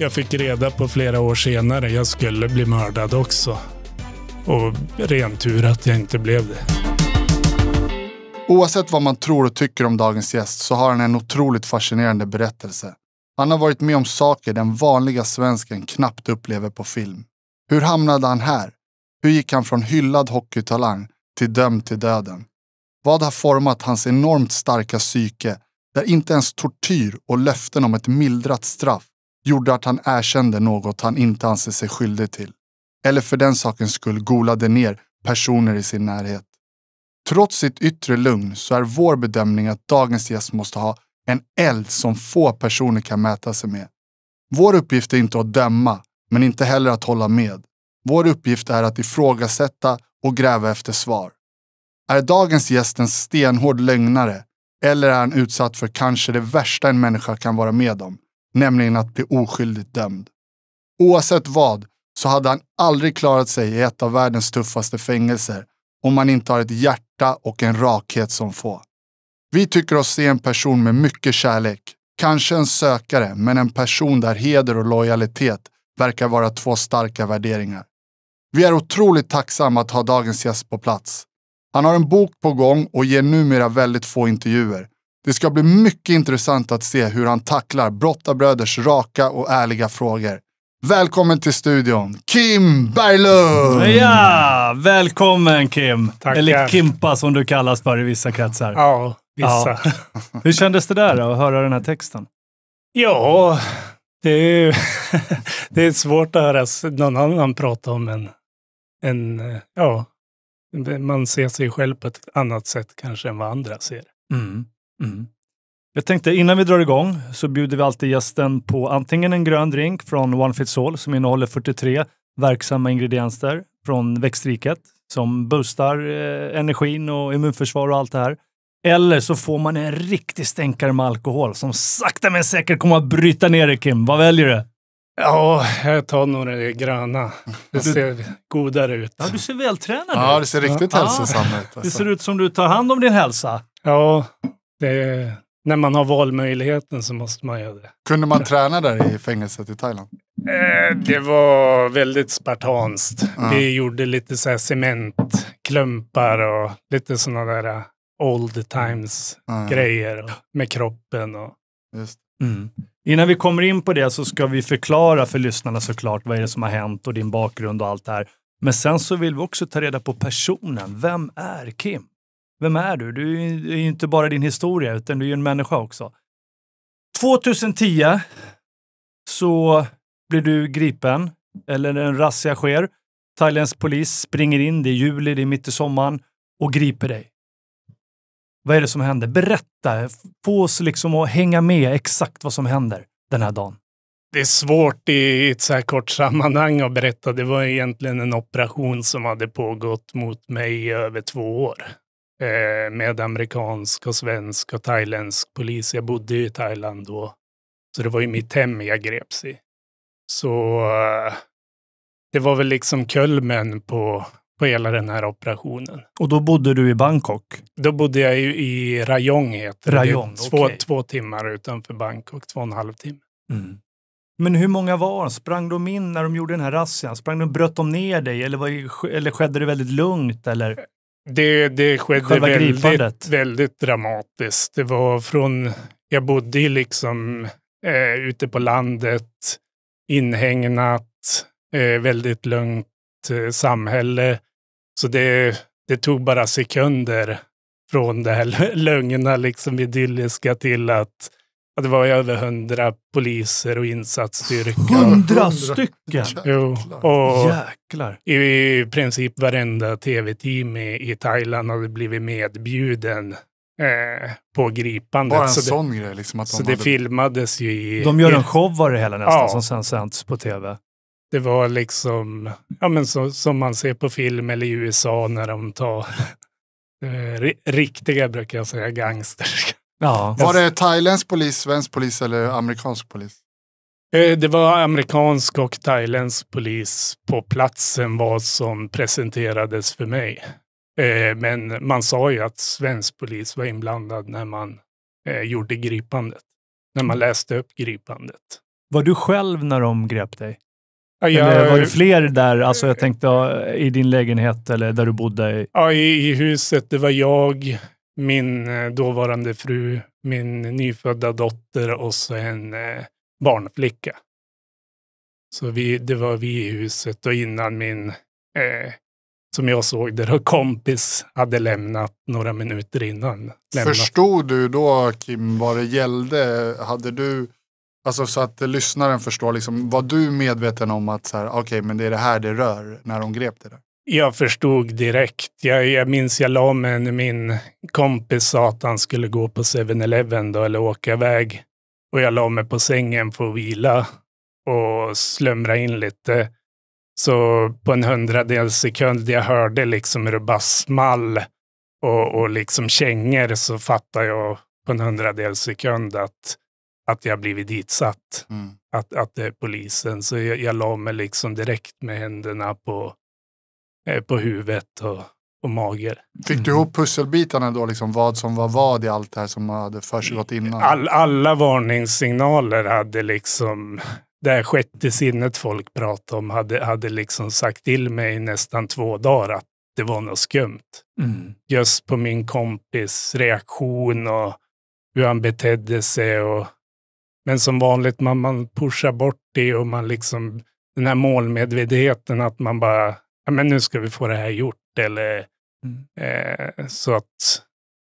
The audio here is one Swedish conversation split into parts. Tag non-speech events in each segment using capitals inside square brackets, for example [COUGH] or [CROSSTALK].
jag fick reda på flera år senare jag skulle bli mördad också. Och ren tur att jag inte blev det. Oavsett vad man tror och tycker om dagens gäst så har han en otroligt fascinerande berättelse. Han har varit med om saker den vanliga svensken knappt upplever på film. Hur hamnade han här? Hur gick han från hyllad hockeytalang till dömd till döden? Vad har format hans enormt starka psyke där inte ens tortyr och löften om ett mildrat straff gjorde att han erkände något han inte anser sig skyldig till? Eller för den sakens skull golade ner personer i sin närhet. Trots sitt yttre lugn så är vår bedömning att dagens gäst måste ha en eld som få personer kan mäta sig med. Vår uppgift är inte att döma, men inte heller att hålla med. Vår uppgift är att ifrågasätta och gräva efter svar. Är dagens gäst en stenhård lögnare eller är han utsatt för kanske det värsta en människa kan vara med om, nämligen att bli oskyldigt dömd? Oavsett vad så hade han aldrig klarat sig i ett av världens tuffaste fängelser om man inte har ett hjärta och en rakhet som få. Vi tycker oss se en person med mycket kärlek, kanske en sökare, men en person där heder och lojalitet verkar vara två starka värderingar. Vi är otroligt tacksamma att ha dagens gäst på plats. Han har en bok på gång och ger numera väldigt få intervjuer. Det ska bli mycket intressant att se hur han tacklar Brottabröders raka och ärliga frågor. Välkommen till studion, Kim Berglund! Ja, välkommen Kim! Tackar. Eller Kimpa som du kallas för i vissa kretsar. Ja, vissa. Ja, Hur kändes det där då, att höra den här texten? ja det, är, [LAUGHS] det är svårt att höra någon annan prata om en, en... Ja, man ser sig själv på ett annat sätt kanske än vad andra ser. Mm. Mm. Jag tänkte innan vi drar igång så bjuder vi alltid gästen på antingen en grön drink från One Fits All som innehåller 43 verksamma ingredienser från växtriket som boostar eh, energin och immunförsvar och allt det här. Eller så får man en riktig stänkare med alkohol som sakta men säkert kommer att bryta ner dig Kim. Vad väljer du? Ja, jag tar nog det gröna. Det ser godare ut. Ja, du ser vältränad ut. Ja, det ser riktigt Ja. hälsosamt ut. Det Alltså. ser ut som du tar hand om din hälsa. Ja, det, när man har valmöjligheten så måste man göra det. Kunde man träna där i fängelset i Thailand? Eh, Det var väldigt spartanskt. Ja. Vi gjorde lite så här cementklumpar och lite sådana där eh, old times Ja, grejer med kroppen. Och, Just. Mm. Innan vi kommer in på det så ska vi förklara för lyssnarna såklart vad är det som har hänt och din bakgrund och allt det här. Men sen så vill vi också ta reda på personen. Vem är Kim? Vem är du? Du är ju- inte bara din historia utan du är ju en människa också. 2010 så blir du gripen, eller en razzia sker. Thailändsk polis springer in, det är juli, det är mitt i sommaren och griper dig. Vad är det som händer? Berätta, få oss liksom att hänga med exakt vad som händer den här dagen. det är svårt i ett så här kort sammanhang att berätta. Det var egentligen en operation som hade pågått mot mig i över två år. Eh, med amerikansk och svensk och thailändsk polis. Jag bodde ju i Thailand då. Så det var ju mitt hem jag greps i. Så eh, det var väl liksom kulmen på, på hela den här operationen. Och då bodde du i Bangkok. Då bodde jag ju i Rayong heter. Rayong, det. Två, okej. två timmar utanför Bangkok, två och en halv timme. Men hur många var de? Sprang de in när de gjorde den här razzian? Sprang de, bröt de ner dig eller, var, eller skedde det väldigt lugnt? Eller? Det, det skedde väldigt, väldigt dramatiskt. Det var från, jag bodde liksom eh, ute på landet, inhägnat, eh, väldigt lugnt eh, samhälle. Så det, det tog bara sekunder från det här [LAUGHS] lugna, liksom idylliska till att, att det var över hundra poliser och insatsstyrka. Hundra stycken! Jo, och Jäklar. i princip varenda tv-team i, i Thailand hade blivit medbjuden eh, på gripandet. Bara en så det, sån grej. Liksom, att de så det hade... filmades ju i... De gör en show av det hela nästan Ja. som sen sänds på tv. Det var liksom, ja men så, som man ser på film eller i USA när de tar [LAUGHS] eh, ri, riktiga, brukar jag säga, gangsters. Ja. Var det thailändsk polis, svensk polis eller amerikansk polis? Eh, Det var amerikansk och thailändsk polis på platsen vad som presenterades för mig. Eh, Men man sa ju att svensk polis var inblandad när man eh, gjorde gripandet. När man läste upp gripandet. Var du själv när de grep dig? Ja, Eller var det fler där? Alltså jag tänkte i din lägenhet eller där du bodde? ja, i, I huset, det var jag, min eh, dåvarande fru, min nyfödda dotter och så en eh, barnflicka. Så vi, det var vi i huset och innan min, eh, som jag såg det, kompis hade lämnat några minuter innan. Lämnat. Förstod du då Kim vad det gällde? Hade du, alltså så att lyssnaren förstår, liksom, var du medveten om att så här, okej men det är det här det rör när de grep det där? Jag förstod direkt. Jag, jag minns jag la mig när min kompis sa att han skulle gå på 7-Eleven då, eller åka iväg. Och jag la mig på sängen för att vila och slumra in lite. Så på en hundradels sekund jag hörde liksom hur det bara small och, och liksom kängor så fattade jag på en hundradels sekund att, att jag blivit ditsatt. Mm. Att, att det är polisen. Så jag, jag la mig liksom direkt med händerna på, på huvudet och, och magen. Fick du ihop pusselbitarna då, liksom, vad som var vad i allt det här som hade försiggått innan? All, alla varningssignaler hade liksom, det här sjätte sinnet folk pratar om, hade, hade liksom sagt till mig i nästan två dagar att det var något skumt. Mm. Just på min kompis reaktion och hur han betedde sig. Och, men som vanligt, man, man pushar bort det och man liksom, den här målmedvetenheten att man bara, men nu ska vi få det här gjort. Eller, Mm. eh, så att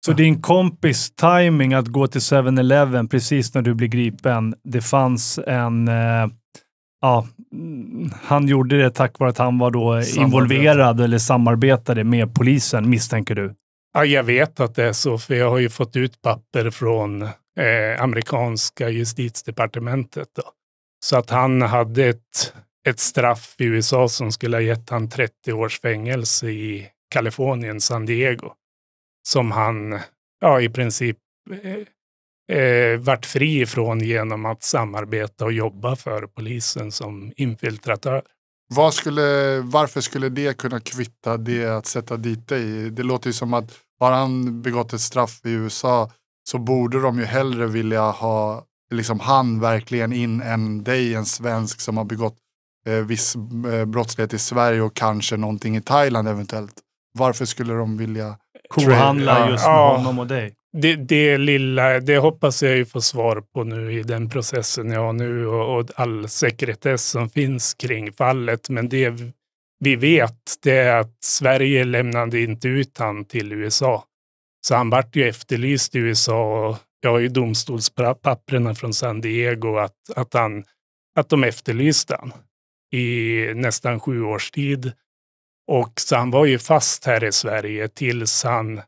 Så din kompis timing att gå till 7-Eleven precis när du blir gripen, det fanns en... Eh, ja, mm, han gjorde det tack vare att han var då Samarbete. involverad eller samarbetade med polisen, misstänker du? Ja, jag vet att det är så, för jag har ju fått ut papper från eh, amerikanska justitiedepartementet. Då. Så att han hade ett, ett straff i USA som skulle ha gett han 30 års fängelse i Kalifornien, San Diego. Som han ja, i princip eh, eh, vart fri ifrån genom att samarbeta och jobba för polisen som infiltratör. Var skulle, varför skulle det kunna kvitta det att sätta dit dig? Det låter ju som att har han begått ett straff i USA så borde de ju hellre vilja ha liksom han verkligen in än dig, en svensk som har begått eh, viss eh, brottslighet i Sverige och kanske någonting i Thailand eventuellt. Varför skulle de vilja? Kohandla just med ja. honom och dig. det, det lilla, det hoppas jag ju få svar på nu i den processen jag har nu och, och all sekretess som finns kring fallet. Men det vi vet det är att Sverige lämnade inte ut han till USA. Så han vart ju efterlyst i USA och jag har ju domstolspapperna från San Diego att, att, han, att de efterlyste han i nästan sju års tid. Och så han var ju fast här i Sverige tills han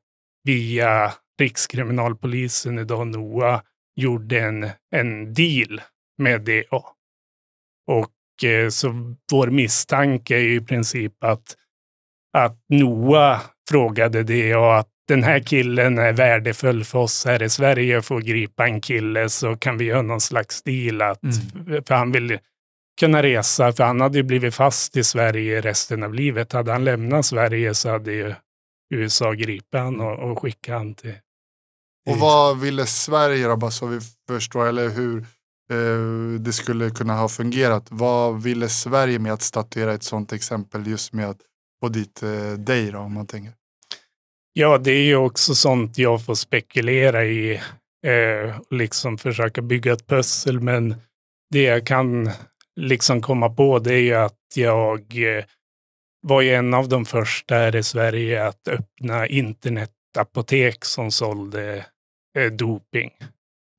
via Rikskriminalpolisen idag, NOA, gjorde en, en deal med DA. Och eh, så vår misstanke är ju i princip att, att NOA frågade DA att den här killen är värdefull för oss här i Sverige, får gripa en kille så kan vi göra någon slags deal. Att, För han vill kunna resa, för han hade ju blivit fast i Sverige resten av livet. Hade han lämnat Sverige så hade ju USA gripit han och, och skickat han till... Och vad ville Sverige då, bara så vi förstår, eller hur eh, det skulle kunna ha fungerat. Vad ville Sverige med att statuera ett sådant exempel just med att få dit eh, dig då, om man tänker? Ja, det är ju också sånt jag får spekulera i. Eh, liksom försöka bygga ett pussel. Men det jag kan liksom komma på det är ju att jag eh, var ju en av de första här i Sverige att öppna internetapotek som sålde eh, doping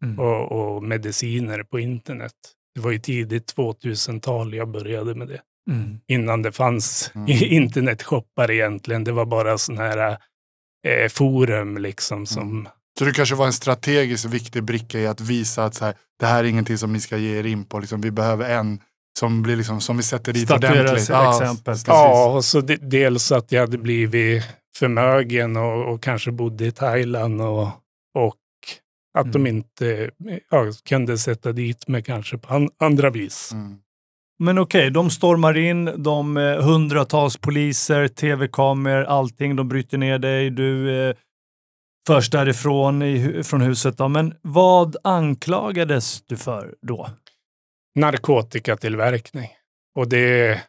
Mm. och, och mediciner på internet. Det var ju tidigt 2000-tal jag började med det. Mm. Innan det fanns Mm. [LAUGHS] internetshoppar egentligen. Det var bara sådana här eh, forum liksom som... Så det kanske var en strategiskt viktig bricka i att visa att så här, det här är ingenting som ni ska ge er in på. Liksom, vi behöver en som, blir liksom, som vi sätter dit Statuera ordentligt. exempel. Ja, och så de, dels att jag hade blivit förmögen och, och kanske bodde i Thailand och, och att de Mm. inte ja, kunde sätta dit mig kanske på an, andra vis. Mm. Men okej, de stormar in, de eh, hundratals poliser, tv-kameror, allting. De bryter ner dig, du eh, förs därifrån i, från huset. Då. Men vad anklagades du för då? narkotikatillverkning. Och det,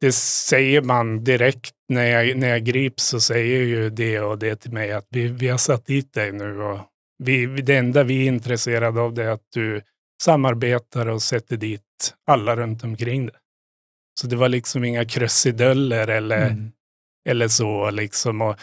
det säger man direkt när jag, när jag grips så säger ju det och det till mig att vi, vi har satt dit dig nu och vi, det enda vi är intresserade av det är att du samarbetar och sätter dit alla runt omkring det. Så det var liksom inga krusiduller eller, mm. eller så liksom. Och,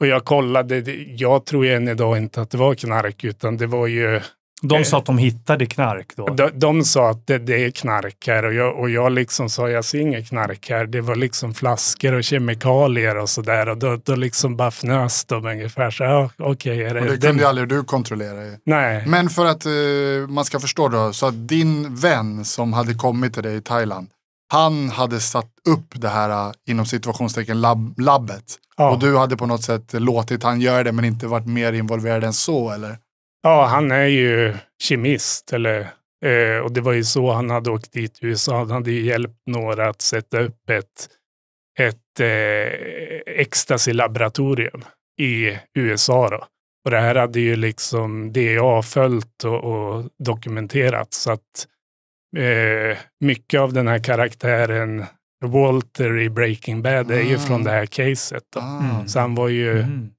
och jag kollade, jag tror ju än idag inte att det var knark utan det var ju de sa att de hittade knark då? De, de sa att det, det, är knark här och jag, och jag liksom sa jag ser inget knark här. Det var liksom flaskor och kemikalier och sådär och då, då liksom bara fnös de ungefär. Så, ja, okay, är det, och det kunde den... aldrig du kontrollera. Nej. Men för att uh, man ska förstå då, så att din vän som hade kommit till dig i Thailand, han hade satt upp det här uh, inom situationstecken lab, labbet. Ja. Och du hade på något sätt låtit han göra det men inte varit mer involverad än så eller? Ja, han är ju kemist. Eller, eh, och det var ju så han hade åkt dit till USA. Han hade ju hjälpt några att sätta upp ett, ett eh, ecstasy-laboratorium i USA. Då. Och det här hade ju liksom DA följt och, och dokumenterat. Så att eh, mycket av den här karaktären Walter i Breaking Bad är ju från ah. det här caset. Då. Mm. Så han var ju mm.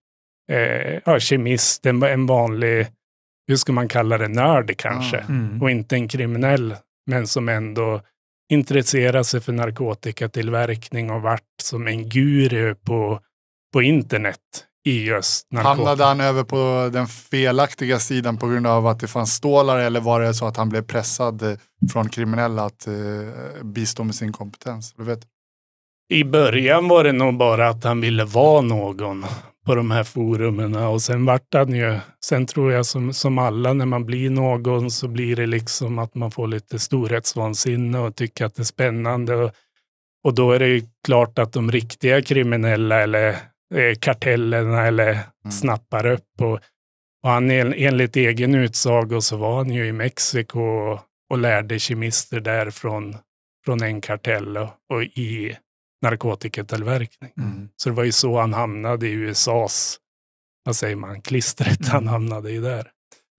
eh, ja, kemist, en, en vanlig hur ska man kalla det, nörd kanske. Mm. Och inte en kriminell, men som ändå intresserar sig för narkotikatillverkning och vart som en guru på, på internet i just narkotika. Hamnade han över på den felaktiga sidan på grund av att det fanns stålar eller var det så att han blev pressad från kriminella att eh, bistå med sin kompetens? Du vet. I början var det nog bara att han ville vara någon på de här forumen och sen vart han ju, sen tror jag som, som alla när man blir någon så blir det liksom att man får lite storhetsvansinne och tycker att det är spännande. Och, och då är det ju klart att de riktiga kriminella eller eh, kartellerna eller mm. snappar upp. Och, och han enligt egen utsago så var han ju i Mexiko och, och lärde kemister där från, från en kartell och, och i narkotikatillverkning. Mm. Så det var ju så han hamnade i USAs, vad säger man, klistret mm. han hamnade i där.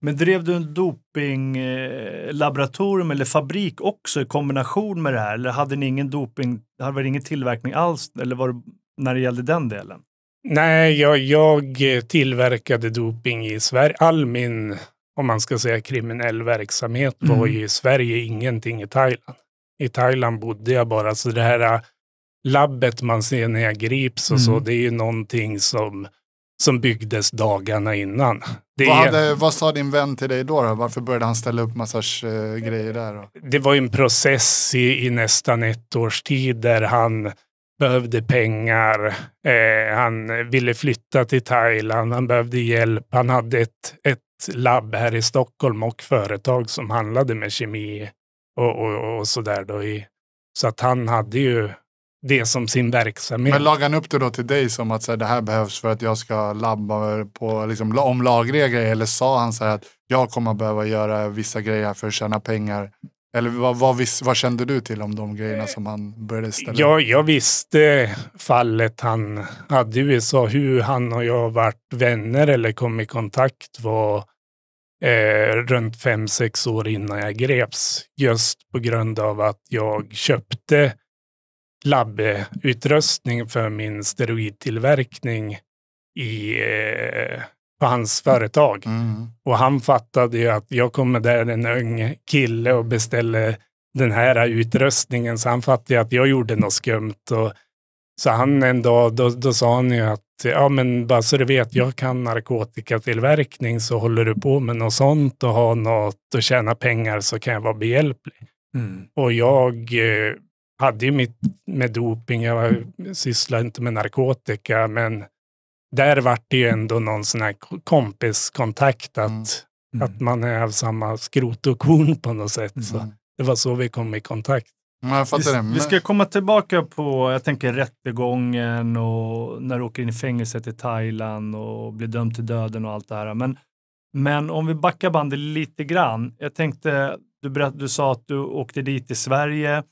Men drev du en dopinglaboratorium eller fabrik också i kombination med det här? Eller hade ni ingen doping, hade det ingen tillverkning alls? Eller var det när det gällde den delen? Nej, jag, jag tillverkade doping i Sverige. All min, om man ska säga kriminell verksamhet var mm. ju i Sverige, ingenting i Thailand. I Thailand bodde jag bara, så det här labbet man ser när jag grips och mm. så, det är ju någonting som, som byggdes dagarna innan. Det vad, hade, vad sa din vän till dig då, då? Varför började han ställa upp massa uh, grejer där? Då? Det var en process i, i nästan ett års tid där han behövde pengar. Eh, han ville flytta till Thailand. Han behövde hjälp. Han hade ett, ett labb här i Stockholm och företag som handlade med kemi och, och, och sådär. Då i, så att han hade ju det som sin verksamhet. Men lagade han upp det då till dig som att så här, det här behövs för att jag ska labba på liksom, om lagregler eller sa han så här att jag kommer behöva göra vissa grejer för att tjäna pengar? Eller vad, vad, vad, kände du till om de grejerna som han började ställa ja, Jag visste fallet han hade i USA. Hur han och jag varit vänner eller kom i kontakt var eh, runt fem sex år innan jag greps. Just på grund av att jag köpte labbutrustning för min steroidtillverkning i, eh, på hans företag. Mm. Och han fattade ju att jag kommer där en ung kille och beställer den här utrustningen. Så han fattade att jag gjorde något skumt. Och, så han en dag, då, då sa han ju att ja men bara så du vet, jag kan narkotikatillverkning så håller du på med något sånt och har något och tjäna pengar så kan jag vara behjälplig. Mm. Och jag eh, hade ju mitt med doping, jag sysslade inte med narkotika, men där vart det ju ändå någon sån här kompiskontakt att, mm. Mm. att man är av samma skrot och korn på något sätt. Mm. Så det var så vi kom i kontakt. Vi, vi ska komma tillbaka på, jag tänker rättegången och när du åker in i fängelset i Thailand och blir dömd till döden och allt det här. Men, men om vi backar bandet lite grann. Jag tänkte, du, berätt, du sa att du åkte dit i Sverige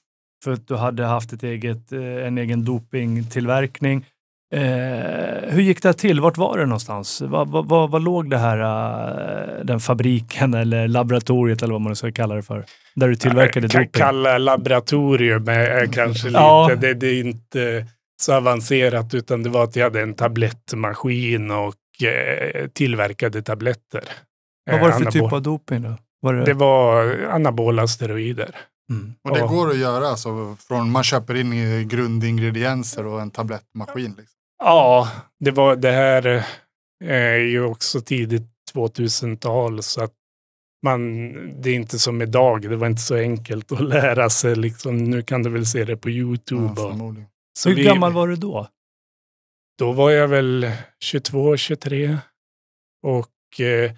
för att du hade haft ett eget, eh, en egen dopingtillverkning. Eh, hur gick det till? Vart var det någonstans? Var, var, var, var låg det här, uh, den fabriken eller laboratoriet eller vad man ska kalla det för? Där du tillverkade Jag kan doping? kalla laboratorium är kanske lite, Ja. det, det är inte så avancerat utan det var att jag hade en tablettmaskin och eh, tillverkade tabletter. Vad var det Eh, för typ anabol- av doping då? Var det... Det var anabola steroider. Mm. Och det Ja. går att göra alltså, från man köper in grundingredienser och en tablettmaskin. Liksom. Ja, det var det här eh, är ju också tidigt 2000-tal så att man, det är inte som idag, det var inte så enkelt att lära sig. Liksom, nu kan du väl se det på Ja, Youtube. förmodligen. så Hur vi- gammal var du då? Då var jag väl 22, 23 och eh,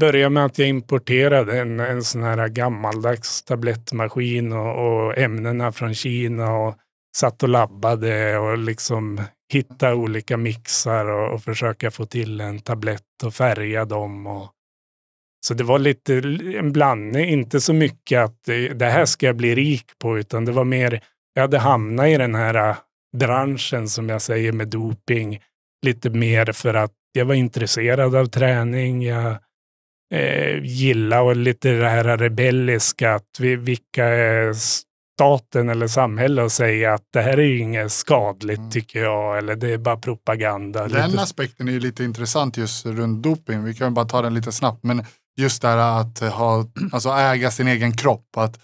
började med att jag importerade en, en sån här gammaldags tablettmaskin och, och ämnena från Kina och satt och labbade och liksom hitta olika mixar och, och försöka få till en tablett och färga dem. Och, så det var lite en blandning, inte så mycket att det här ska jag bli rik på, utan det var mer, jag hade hamnat i den här äh, branschen som jag säger med doping lite mer för att jag var intresserad av träning. Jag eh, gillade och lite det här rebelliska, att vi, vilka är staten eller samhället att säga att det här är ju inget skadligt Mm. tycker jag, eller det är bara propaganda. Den lite, aspekten är ju lite intressant just runt doping. Vi kan bara ta den lite snabbt. Men just det här att ha, alltså äga sin egen kropp. Att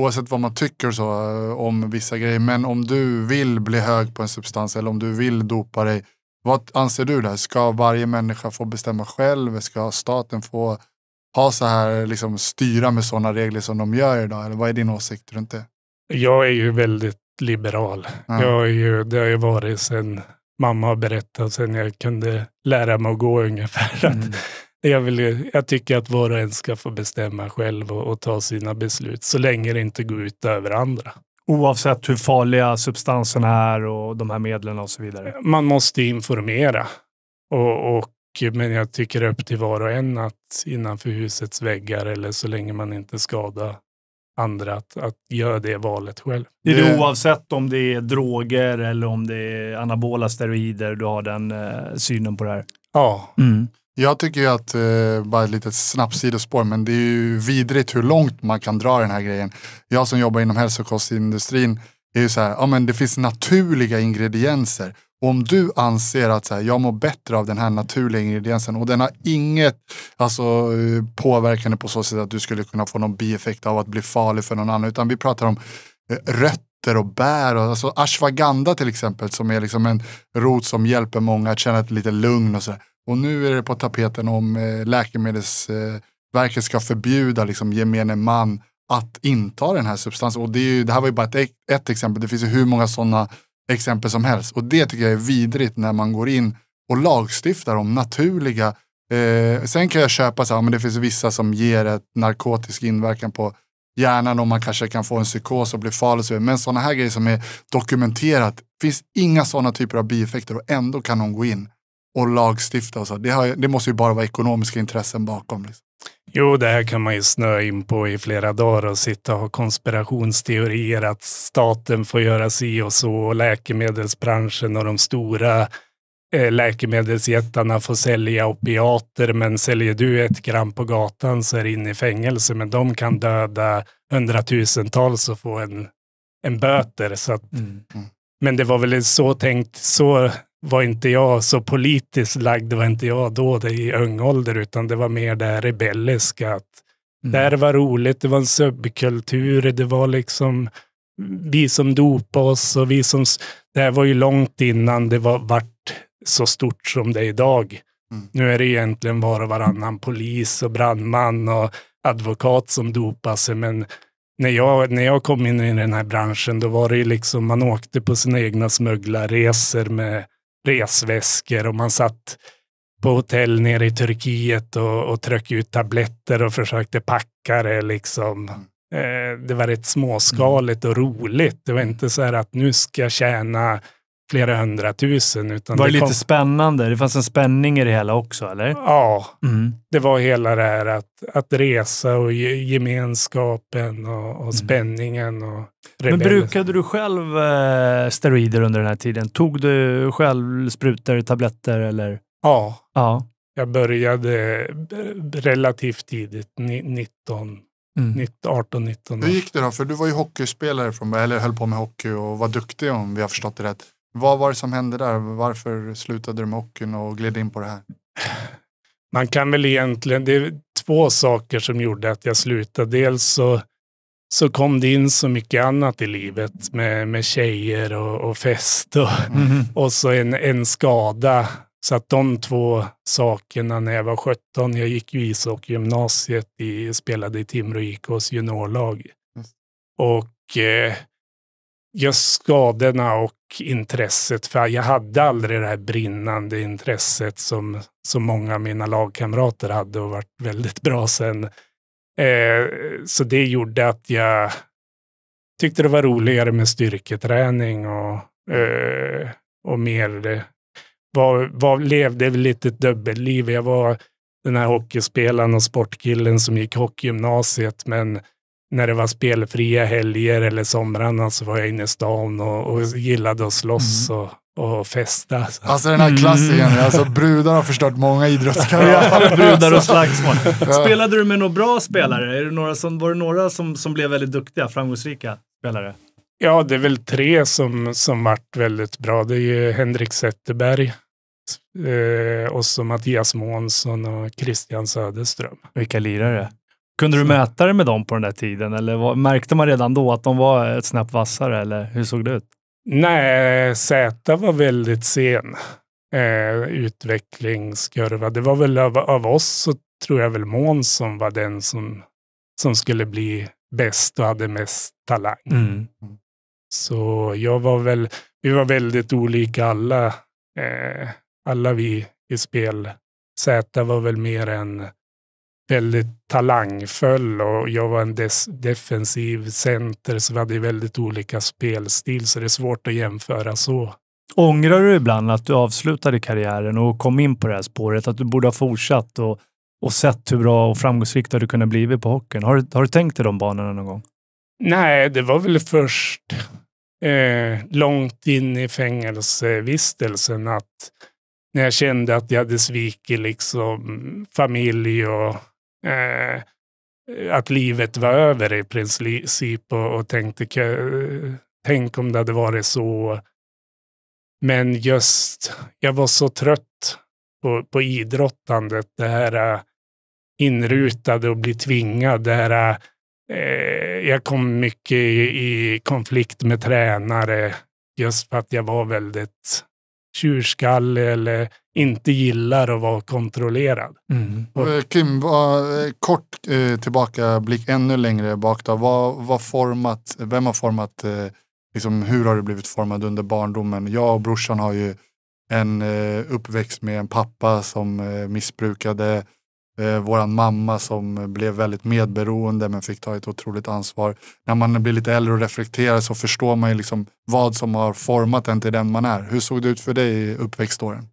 oavsett vad man tycker så eh, om vissa grejer. Men om du vill bli hög på en substans eller om du vill dopa dig. Vad anser du där? Ska varje människa få bestämma själv? Ska staten få ha så här, liksom styra med sådana regler som de gör idag? Eller vad är din åsikt runt det? Jag är ju väldigt liberal. Ja. Jag är ju, det har ju varit sen mamma har berättat, sen jag kunde lära mig att gå ungefär. Att Mm. jag, vill, jag tycker att var och en ska få bestämma själv och, och ta sina beslut, så länge det inte går ut över andra. Oavsett hur farliga substanserna är och de här medlen och så vidare. Man måste informera. Och, och, men jag tycker upp till var och en att innanför husets väggar eller så länge man inte skadar andra, att, att göra det valet själv. Är det Det- oavsett om det är droger eller om det är anabola steroider, du har den eh, synen på det här? Ja, Jag tycker ju att, eh, bara ett litet snabbt sidospår, men det är ju vidrigt hur långt man kan dra den här grejen. Jag som jobbar inom hälsokostindustrin är ju så här, ja men det finns naturliga ingredienser. Och om du anser att så här, jag mår bättre av den här naturliga ingrediensen och den har inget alltså, eh, påverkande på så sätt att du skulle kunna få någon bieffekt av att bli farlig för någon annan, utan vi pratar om eh, rötter och bär. Och, alltså ashwagandha till exempel som är liksom en rot som hjälper många att känna ett lite lugn och så. Och nu är det på tapeten om eh, Läkemedelsverket ska förbjuda liksom, gemene man att inta den här substansen. Och det, är ju, det här var ju bara ett, ett exempel, det finns ju hur många sådana exempel som helst. Och det tycker jag är vidrigt när man går in och lagstiftar om naturliga Eh, sen kan jag köpa så här, men det finns vissa som ger ett narkotisk inverkan på hjärnan och man kanske kan få en psykos och bli farlig. och så. Men sådana här grejer som är dokumenterat, finns inga sådana typer av bieffekter och ändå kan de gå in och lagstifta. Och så. Det, har, det måste ju bara vara ekonomiska intressen bakom. Liksom. Jo, det här kan man ju snöa in på i flera dagar och sitta och ha konspirationsteorier att staten får göra si och så och läkemedelsbranschen och de stora eh, läkemedelsjättarna får sälja opiater men säljer du ett gram på gatan så är det in i fängelse men de kan döda hundratusentals och få en, en böter. Så att, Mm. men det var väl så tänkt, så var inte jag så politiskt lagd, var inte jag då det i ung ålder utan det var mer det rebelliska. Att Mm. det här var roligt, det var en subkultur, det var liksom vi som dopade oss och vi som... Det här var ju långt innan det var vart så stort som det är idag. Mm. Nu är det egentligen var och varannan polis och brandman och advokat som dopar sig, men när jag, när jag kom in i den här branschen då var det ju liksom, man åkte på sina egna smugglarresor med resväskor och man satt på hotell nere i Turkiet och, och tryck ut tabletter och försökte packa det liksom. Eh, det var rätt småskaligt och roligt. Det var inte så här att nu ska jag tjäna flera hundratusen. Utan Var det, lite kom- spännande? Det fanns en spänning i det hela också, eller? Ja, Mm. det var hela det här att, att resa och ge, gemenskapen och, och spänningen. Och Men brukade du själv eh, steroider under den här tiden? Tog du själv sprutor, tabletter eller? Ja, Ja. jag började b- relativt tidigt, ni- 19, Mm. 19 18, 19 år. Hur gick det då? För du var ju hockeyspelare från eller höll på med hockey och var duktig om vi har förstått det rätt. Vad var det som hände där? Varför slutade du med hockeyn och gled in på det här? Man kan väl egentligen, det är två saker som gjorde att jag slutade. Dels så, så kom det in så mycket annat i livet med, med tjejer och, och fest och, Mhm. och så en, en skada. Så att de två sakerna när jag var 17, jag gick ju ishockeygymnasiet, i, spelade i Timrå IKs juniorlag. Just. Och eh, just skadorna och intresset, för jag hade aldrig det här brinnande intresset som, som många av mina lagkamrater hade och varit väldigt bra sen. Eh, så det gjorde att jag tyckte det var roligare med styrketräning och, eh, och mer var, var, levde lite ett dubbelliv. Jag var den här hockeyspelaren och sportkillen som gick hockeygymnasiet, men när det var spelfria helger eller somrarna så var jag inne i stan och, och gillade att slåss och, och festa. Så. Alltså den här klassikern, alltså brudar har förstört många idrottskarriärer. Brudar och slagsmål. Ja. Spelade du med några bra spelare? Är det några som, var det några som, som blev väldigt duktiga, framgångsrika spelare? Ja, det är väl tre som, som varit väldigt bra. Det är ju Henrik Zetterberg eh, och så Mattias Månsson och Christian Söderström. Vilka lirare? Kunde du mäta det med dem på den där tiden? Eller var, märkte man redan då att de var ett snäpp vassare? Eller hur såg det ut? Nej, Z var väldigt sen eh, utvecklingskurva. Det var väl av, av oss så tror jag väl Månsson var den som, som skulle bli bäst och hade mest talang. Mm. Så jag var väl, vi var väldigt olika alla, eh, alla vi i spel. Z var väl mer en väldigt talangfull och jag var en defensiv center så vi hade väldigt olika spelstil så det är svårt att jämföra så. Ångrar du ibland att du avslutade karriären och kom in på det här spåret? Att du borde ha fortsatt och, och sett hur bra och framgångsrik du hade kunnat bli på hockeyn? Har, du- har du tänkt i de banorna någon gång? Nej, det var väl först eh, långt in i fängelsevistelsen att när jag kände att jag hade svikit liksom familj och eh, att livet var över i princip och, och tänkte eh, tänk om det hade varit så. Men just, jag var så trött på, på idrottandet, det här eh, inrutade och bli tvingad, det här eh, eh, jag kom mycket i, i konflikt med tränare just för att jag var väldigt tjurskallig eller inte gillar att vara kontrollerad. Eh, Kim, vad, eh, kort eh, tillbakablick ännu längre bak då. Vad, vad format, vem har format, eh, liksom, hur har du blivit formad under barndomen? Jag och brorsan har ju en eh, uppväxt med en pappa som eh, missbrukade, eh, våran mamma som blev väldigt medberoende men fick ta ett otroligt ansvar. När man blir lite äldre och reflekterar så förstår man ju liksom vad som har format en till den man är. Hur såg det ut för dig i uppväxtåren?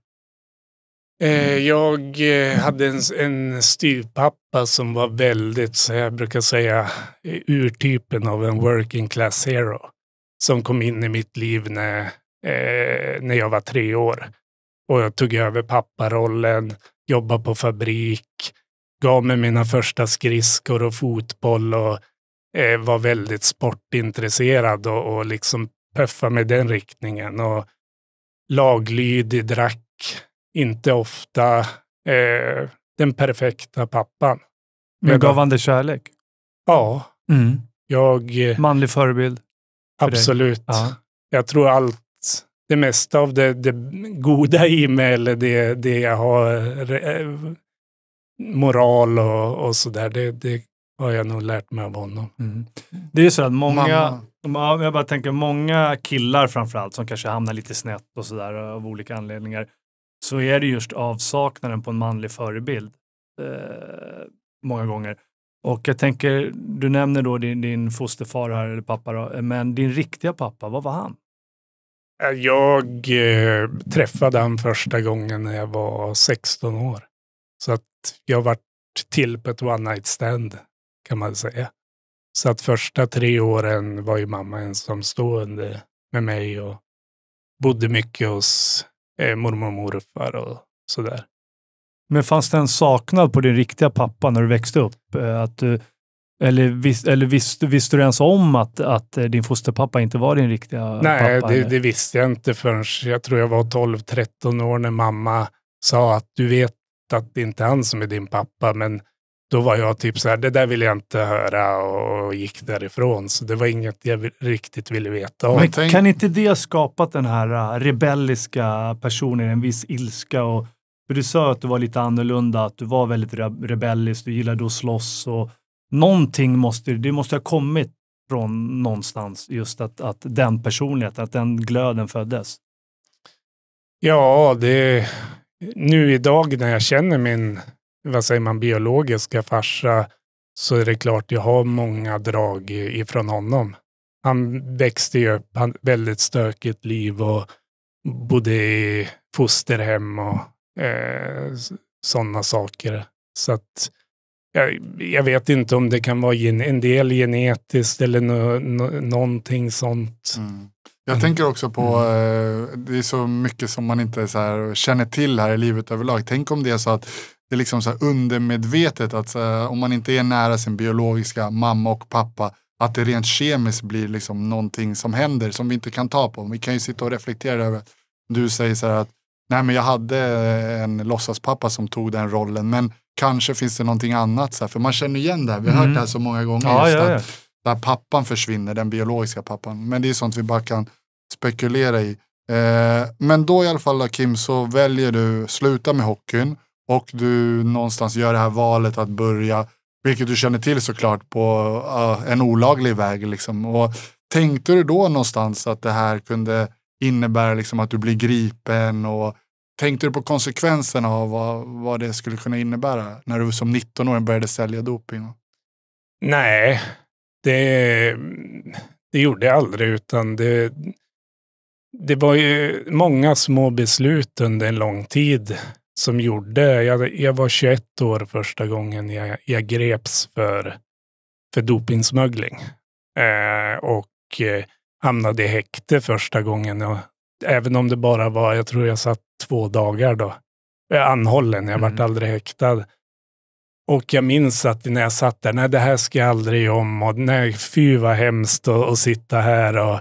Eh, jag eh, hade en, en styvpappa som var väldigt, så jag brukar säga, eh, urtypen av en working class hero. Som kom in i mitt liv när, när jag var tre år. Och jag tog över papparollen, jobbade på fabrik, gav mig mina första skridskor och fotboll och eh, var väldigt sportintresserad och, och liksom puffade med den riktningen. Och laglydig, drack inte ofta eh, den perfekta pappan. Men gav han dig kärlek? Ja, jag eh, Manlig förebild? för absolut. Ja. Jag tror allt, det mesta av det, det goda i mig eller det, det jag har, moral och, och sådär, det, det har jag nog lärt mig av honom. Mm. Det är så att många, Mamma. Ja, jag bara tänker många killar framförallt som kanske hamnar lite snett och sådär av olika anledningar. Så är det just avsaknaden på en manlig förebild. Eh, många gånger. Och jag tänker, du nämner då din, din fosterfar här, eller pappa då, men din riktiga pappa, vad var han? Jag eh, träffade han första gången när jag var 16 år. Så att jag varit till på ett one night stand kan man säga. Så att första tre åren var ju mamma ensamstående med mig och bodde mycket hos eh, mormor och morfar och sådär. Men fanns det en saknad på din riktiga pappa när du växte upp? Eh, att du, eller vis, eller visste, visste du ens om att, att eh, din fosterpappa inte var din riktiga Nej, pappa? det, eller? det visste jag inte förrän jag tror jag var 12-13 år när mamma sa att du vet att det inte är han som är din pappa. Men då var jag typ så här, det där vill jag inte höra och gick därifrån. Så det var inget jag riktigt ville veta om. Men kan inte det ha skapat den här äh, rebelliska personen, en viss ilska? Och, för du sa att du var lite annorlunda, att du var väldigt re- rebellisk, du gillade att slåss. Och någonting måste, det måste ha kommit från någonstans, just att, att den personligheten, att den glöden föddes. Ja, det nu idag när jag känner min, vad säger man, biologiska farsa så är det klart jag har många drag ifrån honom. Han växte ju upp, han väldigt stökigt liv och bodde i fosterhem och eh, sådana saker. Så att jag, jag vet inte om det kan vara gen, en del genetiskt eller no, no, någonting sånt. Mm. Jag Mm. tänker också på, eh, det är så mycket som man inte så känner till här i livet överlag. Tänk om det är så att det är liksom så undermedvetet att här, om man inte är nära sin biologiska mamma och pappa att det rent kemiskt blir liksom någonting som händer som vi inte kan ta på. Vi kan ju sitta och reflektera över du säger så här att nej men jag hade en låtsaspappa som tog den rollen men kanske finns det någonting annat. Så här, för man känner igen det här, vi har Mm. hört det här så många gånger. Ja, just ja, att, ja. där pappan försvinner, den biologiska pappan. Men det är sånt vi bara kan spekulera i. Eh, men då i alla fall Kim så väljer du sluta med hockeyn och du någonstans gör det här valet att börja, vilket du känner till såklart, på eh, en olaglig väg. Liksom. Och tänkte du då någonstans att det här kunde innebär liksom, att du blir gripen och tänkte du på konsekvenserna av vad, vad det skulle kunna innebära när du som 19-åring började sälja doping? Nej, det, det gjorde jag aldrig, utan det, det var ju många små beslut under en lång tid som gjorde, jag, jag var 21 år första gången jag, jag greps för, för dopingsmuggling. Eh, och eh, hamnade i häkte första gången. Och, även om det bara var, jag tror jag satt två dagar då. Jag är anhållen, jag vart Mm. aldrig häktad. Och jag minns att när jag satt där, nej det här ska jag aldrig om och nej fy vad hemskt att sitta här och,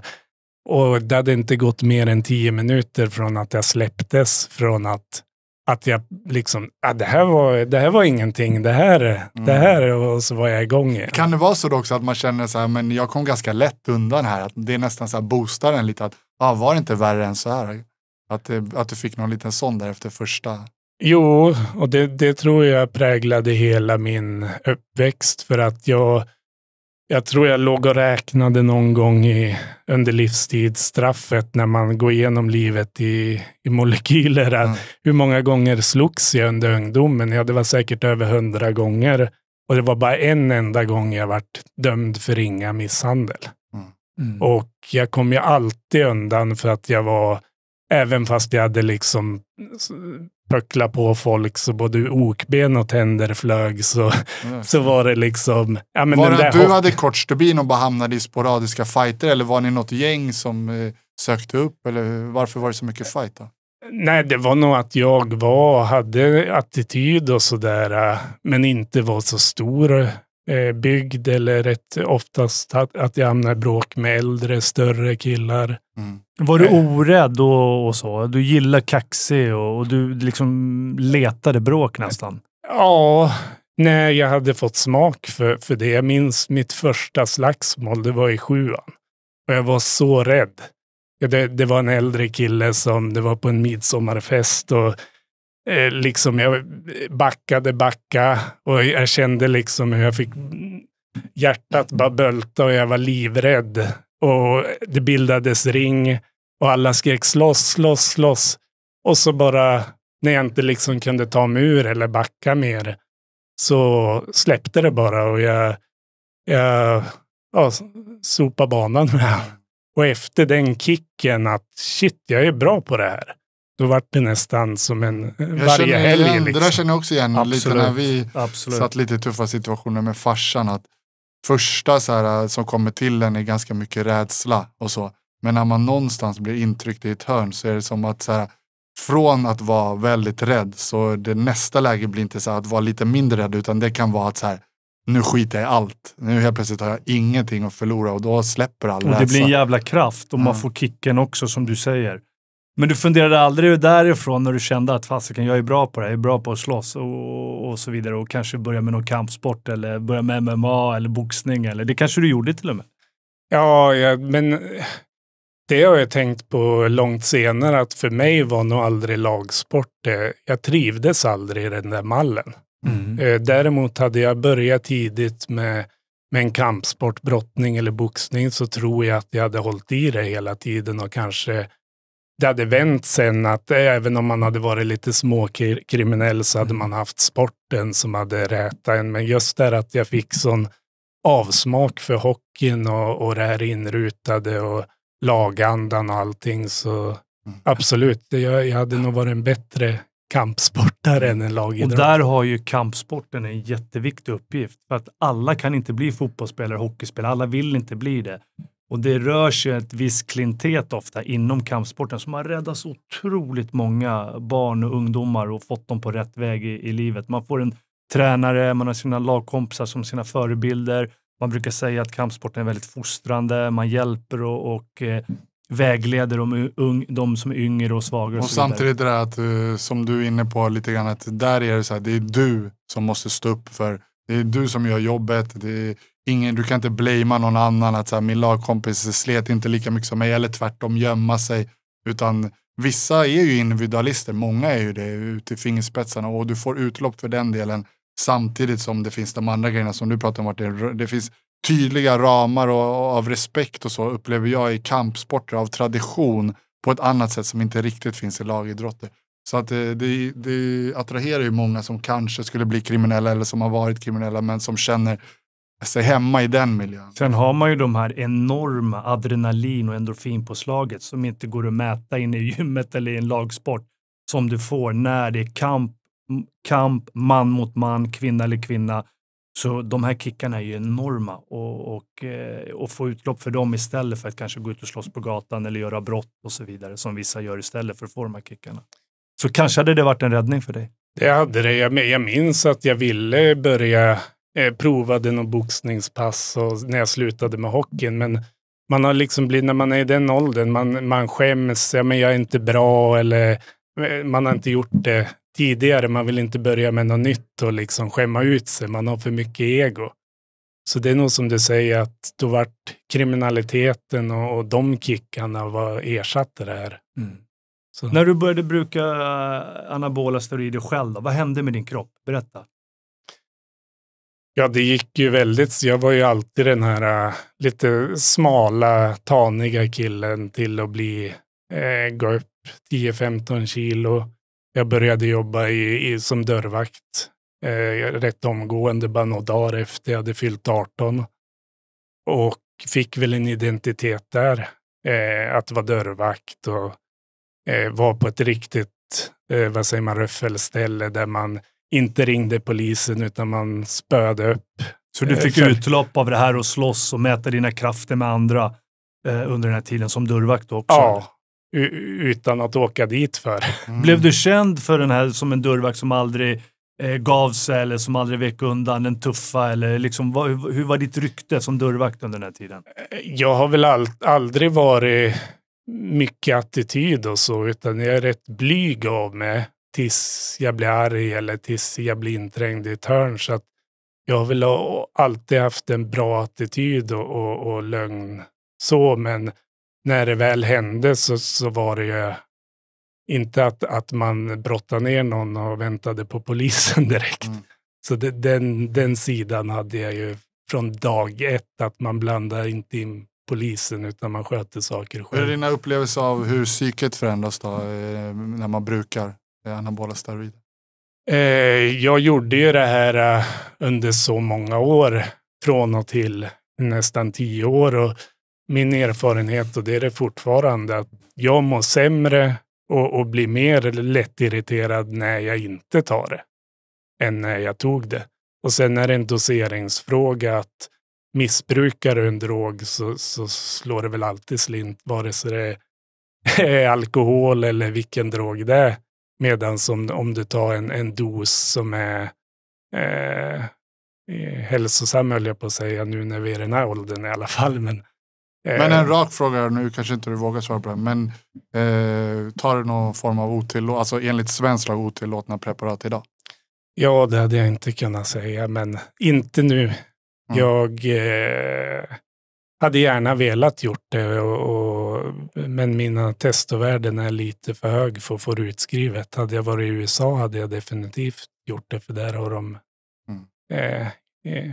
och det hade inte gått mer än tio minuter från att jag släpptes från att, att jag liksom, ja, det, här var, det här var ingenting, det här, det här och så var jag igång igen. Kan det vara så då också att man känner så här, men jag kom ganska lätt undan här, att det är nästan så här boostar en lite, att ah, var det inte värre än så här? Att, det, att du fick någon liten sån där efter första. Jo, och det, det tror jag präglade hela min uppväxt för att jag, jag tror jag låg och räknade någon gång i, under livstidsstraffet när man går igenom livet i, i molekyler. Mm. Hur många gånger slogs jag under ungdomen? Ja, det var säkert över hundra gånger. Och det var bara en enda gång jag vart dömd för ringa misshandel. Mm. Och jag kom ju alltid undan för att jag var, även fast jag hade liksom pöckla på folk så både okben och tänder flög så, så var det liksom... Ja, men var det att du hopp- hade kort stubin och bara hamnade i sporadiska fighter eller var ni något gäng som eh, sökte upp eller varför var det så mycket fight då? Nej, det var nog att jag var, hade attityd och sådär, äh, men inte var så stor eh, byggd eller rätt oftast att, att jag hamnade i bråk med äldre, större killar. Mm. Var du orädd och, och så? Du gillar kaxig och, och du liksom letade bråk nästan? Ja, nej, jag hade fått smak för, för det. Jag minns mitt första slagsmål, det var i sjuan. Och jag var så rädd. Ja, Det, det var en äldre kille som, det var på en midsommarfest och eh, liksom jag backade, backa och jag kände liksom hur jag fick hjärtat bara bölta och jag var livrädd. Och det bildades ring och alla skrek slåss, slåss, slåss. Och så bara när jag inte liksom kunde ta mig ur eller backa mer så släppte det bara och jag, jag ja, sopade banan med honom. Och efter den kicken att shit, jag är bra på det här. Då vart det nästan som en Jag varje känner helg. igen, Liksom. Det där känner jag också igen lite Absolut. när vi Absolut. satt lite i tuffa situationer med farsan. Att första så här, som kommer till en är ganska mycket rädsla och så. Men när man någonstans blir intryckt i ett hörn så är det som att så här, från att vara väldigt rädd så det nästa läge blir inte så här, att vara lite mindre rädd utan det kan vara att så här, nu skiter jag i allt. Nu helt plötsligt har jag ingenting att förlora och då släpper all Och det blir rädsla. en jävla kraft och man Ja. får kicken också som du säger. Men du funderade aldrig därifrån när du kände att fasiken, jag är bra på det här, jag är bra på att slåss och, och så vidare och kanske börja med någon kampsport eller börja med MMA eller boxning eller det kanske du gjorde till och med. Ja, ja, men det har jag tänkt på långt senare att för mig var nog aldrig lagsport det. Jag trivdes aldrig i den där mallen. Eh, Däremot hade jag börjat tidigt med, med en kampsport, brottning eller boxning så tror jag att jag hade hållit i det hela tiden och kanske det hade vänt sen att även om man hade varit lite småkriminell så hade man haft sporten som hade rätat en. Men just där att jag fick sån avsmak för hockeyn och, och det här inrutade och lagandan och allting så absolut, det- jag, jag hade nog varit en bättre kampsportare än en Och lagidrott. där har ju kampsporten en jätteviktig uppgift. För att alla kan inte bli fotbollsspelare, hockeyspelare, alla vill inte bli det. Och det rör sig ett visst klintet ofta inom kampsporten som har räddat så otroligt många barn och ungdomar och fått dem på rätt väg i, i livet. Man får en tränare, man har sina lagkompisar som sina förebilder. Man brukar säga att kampsporten är väldigt fostrande, man hjälper och, och eh, vägleder de, ung, de som är yngre och svagare. Och, Och samtidigt det där att, eh, som du är inne på lite grann, att där är det så här, det är du som måste stå upp för, det är du som gör jobbet, det är ingen, du kan inte blamea någon annan, att så här, min lagkompis slet inte lika mycket som mig, eller tvärtom gömma sig, utan vissa är ju individualister, många är ju det, ut i fingerspetsarna och du får utlopp för den delen samtidigt som det finns de andra grejerna som du pratar om, Martin. det finns tydliga ramar och, och av respekt och så upplever jag i kampsporter av tradition på ett annat sätt som inte riktigt finns i lagidrotter. Så att det, det, det attraherar ju många som kanske skulle bli kriminella eller som har varit kriminella men som känner sig hemma i den miljön. Sen har man ju de här enorma adrenalin och endorfinpåslaget som inte går att mäta in i gymmet eller i en lagsport som du får när det är kamp, kamp man mot man, kvinna eller kvinna. Så de här kickarna är ju enorma och, och, eh, och få utlopp för dem istället för att kanske gå ut och slåss på gatan eller göra brott och så vidare som vissa gör istället för att få de här kickarna. Så kanske hade det varit en räddning för dig. Det hade det. Jag, jag minns att jag ville börja eh, provade något boxningspass och när jag slutade med hockeyn. Men man har liksom blivit, när man är i den åldern, man, man skäms. Ja, men jag är inte bra eller eh, man har inte gjort det tidigare. Man vill inte börja med något nytt och liksom skämma ut sig. Man har för mycket ego. Så det är nog som du säger att då vart kriminaliteten och, och de kickarna var ersatte det här. Så. När du började bruka eh, anabola steroider själv, då, vad hände med din kropp? Berätta. Ja, det gick ju väldigt. Jag var ju alltid den här äh, lite smala, taniga killen till att bli, äh, gå upp 10-15 kilo. Jag började jobba i, i, som dörrvakt äh, rätt omgående, bara några dagar efter jag hade fyllt 18. Och fick väl en identitet där, äh, att vara dörrvakt och äh, vara på ett riktigt, äh, vad säger man, röffelställe där man inte ringde polisen utan man spöade upp. Så du Eh, fick för- utlopp av det här och slåss och mäta dina krafter med andra eh, under den här tiden som dörrvakt också? Ja, utan att åka dit för. Mm. Blev du känd för den här som en dörrvakt som aldrig eh, gav sig eller som aldrig vek undan, den tuffa? Eller liksom, vad, hur, hur var ditt rykte som dörrvakt under den här tiden? Jag har väl all, aldrig varit mycket attityd och så, utan jag är rätt blyg av mig tills jag blir arg eller tills jag blir inträngd i ett hörn. Så att jag har väl alltid haft en bra attityd och, och, och lögn så, men när det väl hände så, så var det ju inte att, att man brottade ner någon och väntade på polisen [LAUGHS] direkt. Mm. Så det, den, den sidan hade jag ju från dag ett, att man blandar inte in polisen utan man sköter saker Hur är själv. dina upplevelser av hur psyket förändras då, eh, när man brukar Eh, anabola steroider? Eh, jag gjorde ju det här eh, under så många år, från och till nästan tio år. Och min erfarenhet, och det är det fortfarande, att jag mår sämre och, och blir mer lättirriterad när jag inte tar det än när jag tog det. Och sen är det en doseringsfråga att missbrukar du en drog så, så slår det väl alltid slint, vare sig det är alkohol eller vilken drog det är. Medan om, om du tar en, en dos som är eh, hälsosam, höll jag på att säga, nu när vi är i den här åldern i alla fall. Men, eh, men en rak fråga, nu kanske inte du vågar svara på den, men eh, tar du någon form av otillåtna, alltså enligt svensk lag otillåtna preparat idag? Ja, det hade jag inte kunnat säga, men inte nu. Mm. Jag eh, hade gärna velat gjort det, och, och, men mina testovärden är lite för hög för att få det utskrivet. Hade jag varit i USA hade jag definitivt gjort det, för där har de mm. eh, eh,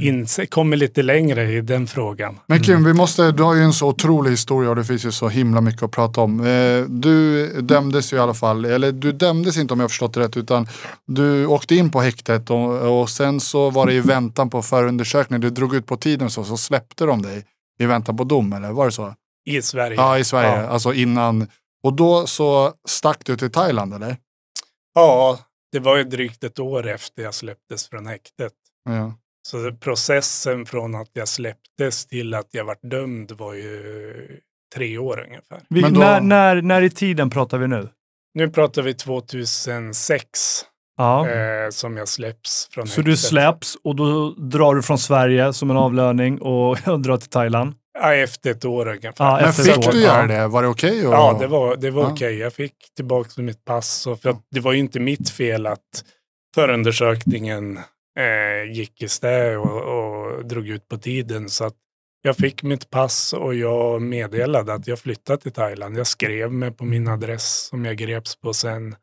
inse, kommer lite längre i den frågan. Men Kim, mm. vi måste, du har ju en så otrolig historia och det finns ju så himla mycket att prata om. Eh, du dömdes ju i alla fall, eller du dömdes inte om jag förstått det rätt, utan du åkte in på häktet och, och sen så var det i väntan på förundersökning, du drog ut på tiden så, så släppte de dig i väntan på dom, eller var det så? I Sverige. Ja, i Sverige. Ja. Alltså innan. Och då så stack du till Thailand, eller? Ja, det var ju drygt ett år efter jag släpptes från häktet. Ja. Så processen från att jag släpptes till att jag vart dömd var ju tre år ungefär. Vi, då... när, när, när i tiden pratar vi nu? Nu pratar vi 2006. Ja. Eh, som jag släpps från Så häktet. du släpps och då drar du från Sverige som en avlöning och [LAUGHS] drar till Thailand? Ja, efter ett år ungefär. Ja, Men fick du göra det? Var det okej? Okay och... Ja, det var, det var ja. okej. Okay. Jag fick tillbaka mitt pass. Och för det var ju inte mitt fel att förundersökningen eh, gick i stä och, och drog ut på tiden. Så att jag fick mitt pass och jag meddelade att jag flyttat till Thailand. Jag skrev mig på min adress som jag greps på sen.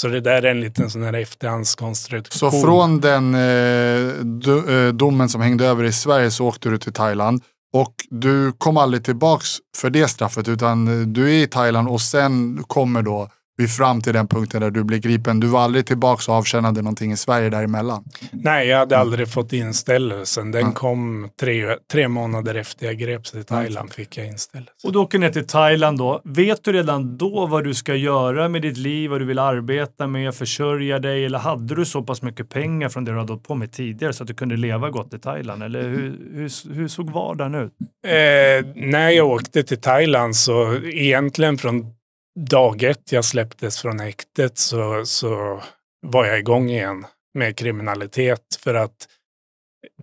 Så det där är en liten sån här efterhandskonstruktion. Så från den eh, do, eh, domen som hängde över i Sverige så åkte du till Thailand. Och du kom aldrig tillbaks för det straffet utan du är i Thailand och sen kommer då vi fram till den punkten där du blev gripen. Du var aldrig tillbaka och avtjänade någonting i Sverige däremellan? Nej, jag hade mm. aldrig fått inställelsen. Den mm. kom tre, tre månader efter jag greps i Thailand. fick jag inställelse. Och du åker ner till Thailand då. Vet du redan då vad du ska göra med ditt liv, vad du vill arbeta med, försörja dig? Eller hade du så pass mycket pengar från det du hade hållit på med tidigare så att du kunde leva gott i Thailand? Eller hur, hur, hur såg vardagen ut? Eh, när jag åkte till Thailand så egentligen från dag ett jag släpptes från häktet så, så var jag igång igen med kriminalitet. För att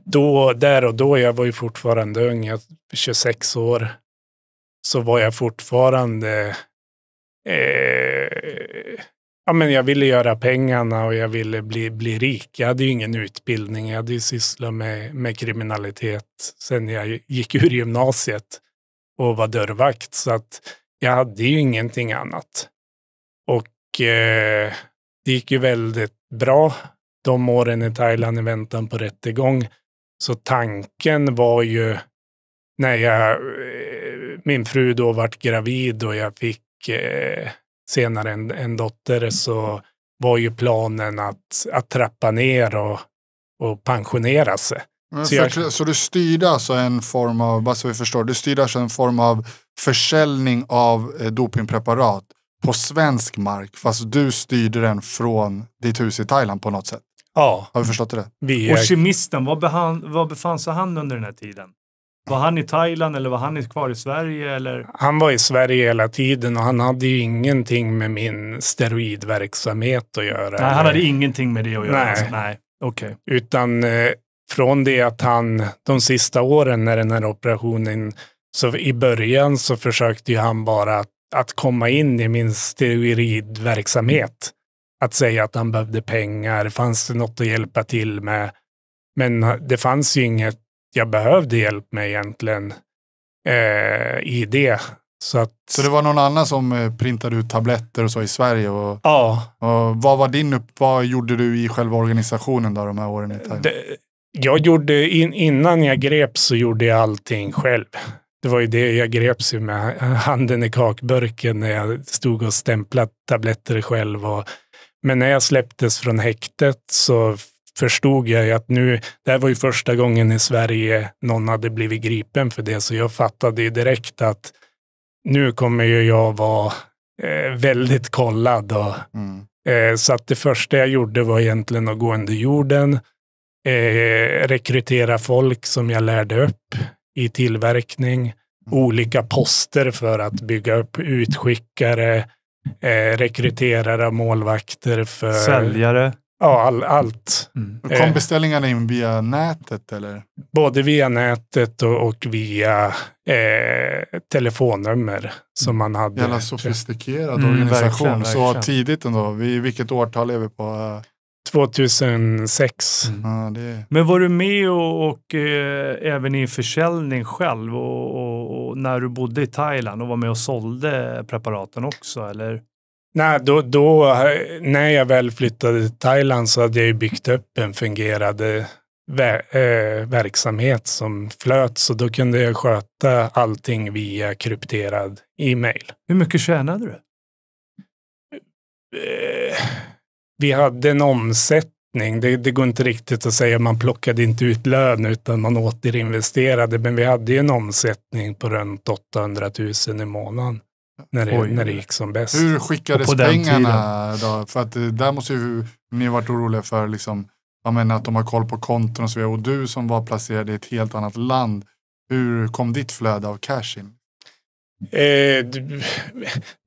då, där och då, jag var ju fortfarande ung, jag 26 år, så var jag fortfarande eh, ja, men jag ville göra pengarna och jag ville bli, bli rik. Jag hade ju ingen utbildning. Jag hade ju sysslat med, med kriminalitet sen jag gick ur gymnasiet och var dörrvakt. Så att jag hade ju ingenting annat. Och eh, det gick ju väldigt bra de åren i Thailand i väntan på rättegång. Så tanken var ju när jag, eh, min fru då vart gravid och jag fick eh, senare en, en dotter så var ju planen att, att trappa ner och, och pensionera sig. Så, jag... så, du styrde alltså en form av, bara så vi förstår, du styrde alltså en form av försäljning av eh, dopingpreparat på svensk mark fast du styrde den från ditt hus i Thailand på något sätt? Ja. Har vi förstått det? Vi Och kemisten, var, behan, var befann sig han under den här tiden? Var han i Thailand eller var han kvar i Sverige? Eller? Han var i Sverige hela tiden och han hade ju ingenting med min steroidverksamhet att göra. Nej, han hade ingenting med det att göra. Nej. Alltså. Nej. Okay. Utan eh, från det att han de sista åren när den här operationen, så i början så försökte ju han bara att, att komma in i min steroidverksamhet. Att säga att han behövde pengar, fanns det något att hjälpa till med? Men det fanns ju inget jag behövde hjälp med egentligen eh, i det. Så, att, så det var någon annan som eh, printade ut tabletter och så i Sverige? Och, ja. Och vad, var din upp, vad gjorde du i själva organisationen då, de här åren? I Thailand? Jag gjorde, in, innan jag greps så gjorde jag allting själv. Det var ju det jag greps med handen i kakburken när jag stod och stämplade tabletter själv. Och, men när jag släpptes från häktet så förstod jag att nu, det här var ju första gången i Sverige någon hade blivit gripen för det, så jag fattade ju direkt att nu kommer ju jag vara eh, väldigt kollad. Och, Mm. eh, så att det första jag gjorde var egentligen att gå under jorden, eh, rekrytera folk som jag lärde upp i tillverkning, olika poster för att bygga upp utskickare, eh, rekryterare, målvakter för Säljare. ja, all, allt. Mm. Kom Eh. beställningarna in via nätet eller? Både via nätet och, och via eh, telefonnummer som man hade. Jävla sofistikerad Mm, organisation. verkligen, Så verkligen. tidigt ändå. Vi, vilket årtal är vi på? 2006. Mm. Ja, det. Men var du med och, och eh, även i försäljning själv och, och, och när du bodde i Thailand och var med och sålde preparaten också? Eller? Nej, då, då, när jag väl flyttade till Thailand så hade jag ju byggt upp en fungerande ver- eh, verksamhet som flöt, så då kunde jag sköta allting via krypterad e-mail. Hur mycket tjänade du? Eh, vi hade en omsättning. Det, det går inte riktigt att säga man plockade inte ut lön utan man återinvesterade. Men vi hade ju en omsättning på runt 800 000 i månaden när det, Oj. när det gick som bäst. Hur skickades pengarna då? För att eh, där måste ju ni varit oroliga för liksom, jag menar, att de har koll på konton och så vidare. Och du som var placerad i ett helt annat land, hur kom ditt flöde av cash in? Eh,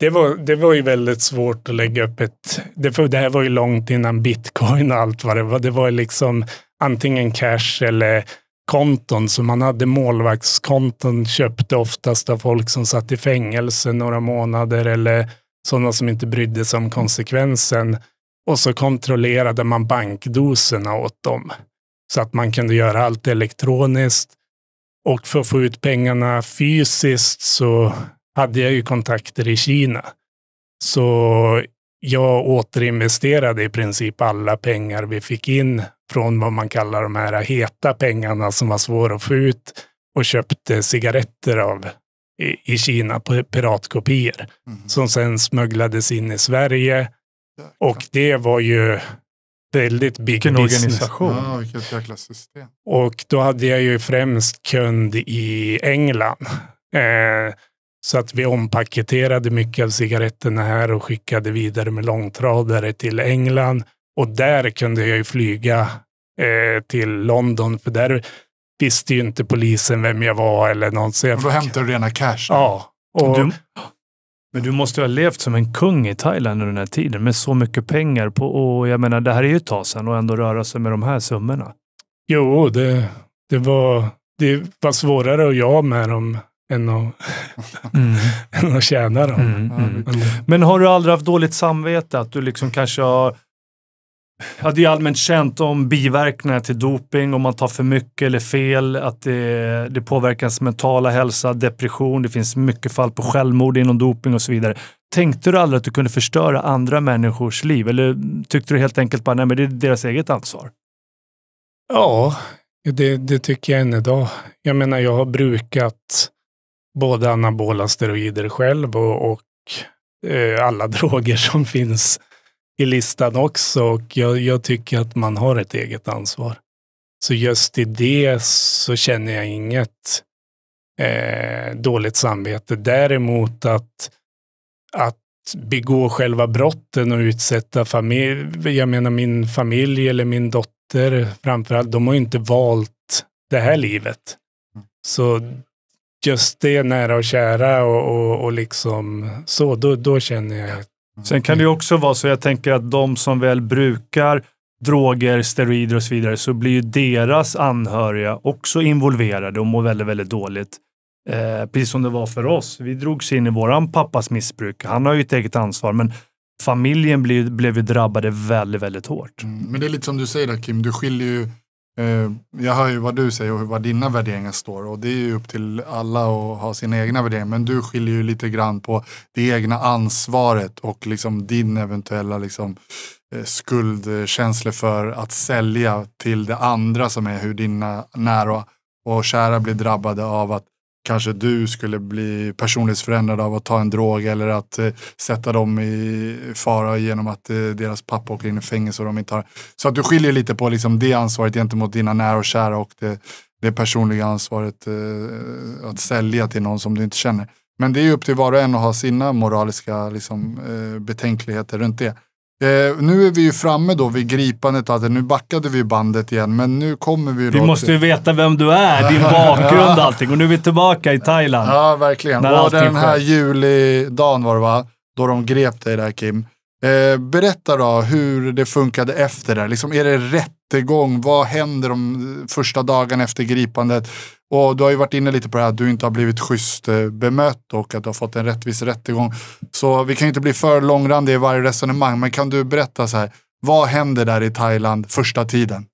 det, var, det var ju väldigt svårt att lägga upp ett... Det, för det här var ju långt innan bitcoin och allt vad det var. Det var liksom antingen cash eller konton. Så man hade målvaktskonton, köpte oftast av folk som satt i fängelse några månader eller sådana som inte brydde sig om konsekvensen. Och så kontrollerade man bankdoserna åt dem. Så att man kunde göra allt elektroniskt. Och för att få ut pengarna fysiskt så hade jag ju kontakter i Kina. Så jag återinvesterade i princip alla pengar vi fick in från vad man kallar de här heta pengarna som var svåra att få ut och köpte cigaretter av i, Kina på piratkopior Mm. som sen smugglades in i Sverige. Och det var ju väldigt big Vilken business. organisation. Ja, vilket jäkla system. Och då hade jag ju främst kund i England. Eh, så att vi ompaketerade mycket av cigaretterna här och skickade vidare med långtradare till England. Och där kunde jag ju flyga eh, till London, för där visste ju inte polisen vem jag var eller något. Så jag Och då fick- hämtar du rena cash? Ja. Och, Du, men du måste ha levt som en kung i Thailand under den här tiden med så mycket pengar. På, och jag menar, det här är ju ett tag sedan och ändå röra sig med de här summorna. Jo, det, det, var, det var svårare att göra med dem än att, [LAUGHS] än att tjäna dem. Mm, mm. Men har du aldrig haft dåligt samvete? Att du liksom kanske har... Ja, det är allmänt känt om biverkningar till doping, om man tar för mycket eller fel, att det, det påverkar ens mentala hälsa, depression, det finns mycket fall på självmord inom doping och så vidare. Tänkte du aldrig att du kunde förstöra andra människors liv? Eller tyckte du helt enkelt bara, nej men det är deras eget ansvar? Ja, det, det tycker jag än idag. Jag menar, jag har brukat både anabola steroider själv och, och eh, alla [LAUGHS] droger som finns i listan också. Och jag, jag tycker att man har ett eget ansvar. Så just i det så känner jag inget eh, dåligt samvete. Däremot att, att begå själva brotten och utsätta familj, jag menar min familj eller min dotter framförallt, de har ju inte valt det här livet. Så just det nära och kära och, och, och liksom så, då, då känner jag Mm. Sen kan det ju också vara så, jag tänker att de som väl brukar droger, steroider och så vidare, så blir ju deras anhöriga också involverade och mår väldigt, väldigt dåligt. Eh, precis som det var för oss. Vi drogs in i våran pappas missbruk. Han har ju ett eget ansvar, men familjen blev, blev ju drabbade väldigt, väldigt hårt. Mm, Men det är lite som du säger där Kim, du skiljer ju, Eh, jag hör ju vad du säger och vad dina värderingar står och det är ju upp till alla att ha sina egna värderingar. Men du skiljer ju lite grann på det egna ansvaret och liksom din eventuella liksom, eh, skuldkänslor för att sälja till det andra som är hur dina nära och kära blir drabbade av att kanske du skulle bli personlighetsförändrad av att ta en drog eller att eh, sätta dem i fara genom att eh, deras pappa åker in i fängelse och de inte har. Så att du skiljer lite på liksom det ansvaret gentemot dina nära och kära och det, det personliga ansvaret eh, att sälja till någon som du inte känner. Men det är upp till var och en att ha sina moraliska liksom, eh, betänkligheter runt det. Eh, nu är vi ju framme då vid gripandet. Alltså, nu backade vi bandet igen, men nu kommer vi Vi måste ju veta vem du är, din [LAUGHS] bakgrund och allting. Och nu är vi tillbaka i Thailand. Ja, verkligen. När och den här julidagen var det va? Då de grep dig där Kim. Eh, berätta då hur det funkade efter det. Liksom, är det rättegång? Vad händer de första dagarna efter gripandet? Och du har ju varit inne lite på det här att du inte har blivit schysst eh, bemött och att du har fått en rättvis rättegång. Så vi kan ju inte bli för långrandiga i varje resonemang, men kan du berätta så här, vad händer där i Thailand första tiden?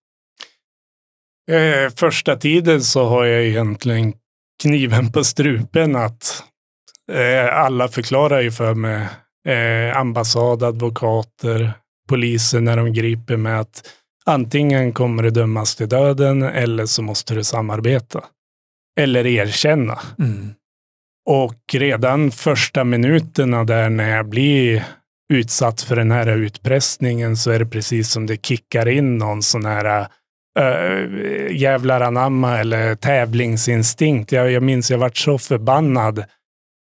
Eh, första tiden så har jag egentligen kniven på strupen att eh, alla förklarar ju för mig, eh, ambassad, advokater, polisen när de griper med att antingen kommer du dömas till döden eller så måste du samarbeta. Eller erkänna. Mm. Och redan första minuterna där när jag blir utsatt för den här utpressningen så är det precis som det kickar in någon sån här äh, jävlar anamma eller tävlingsinstinkt. Jag, jag minns jag vart så förbannad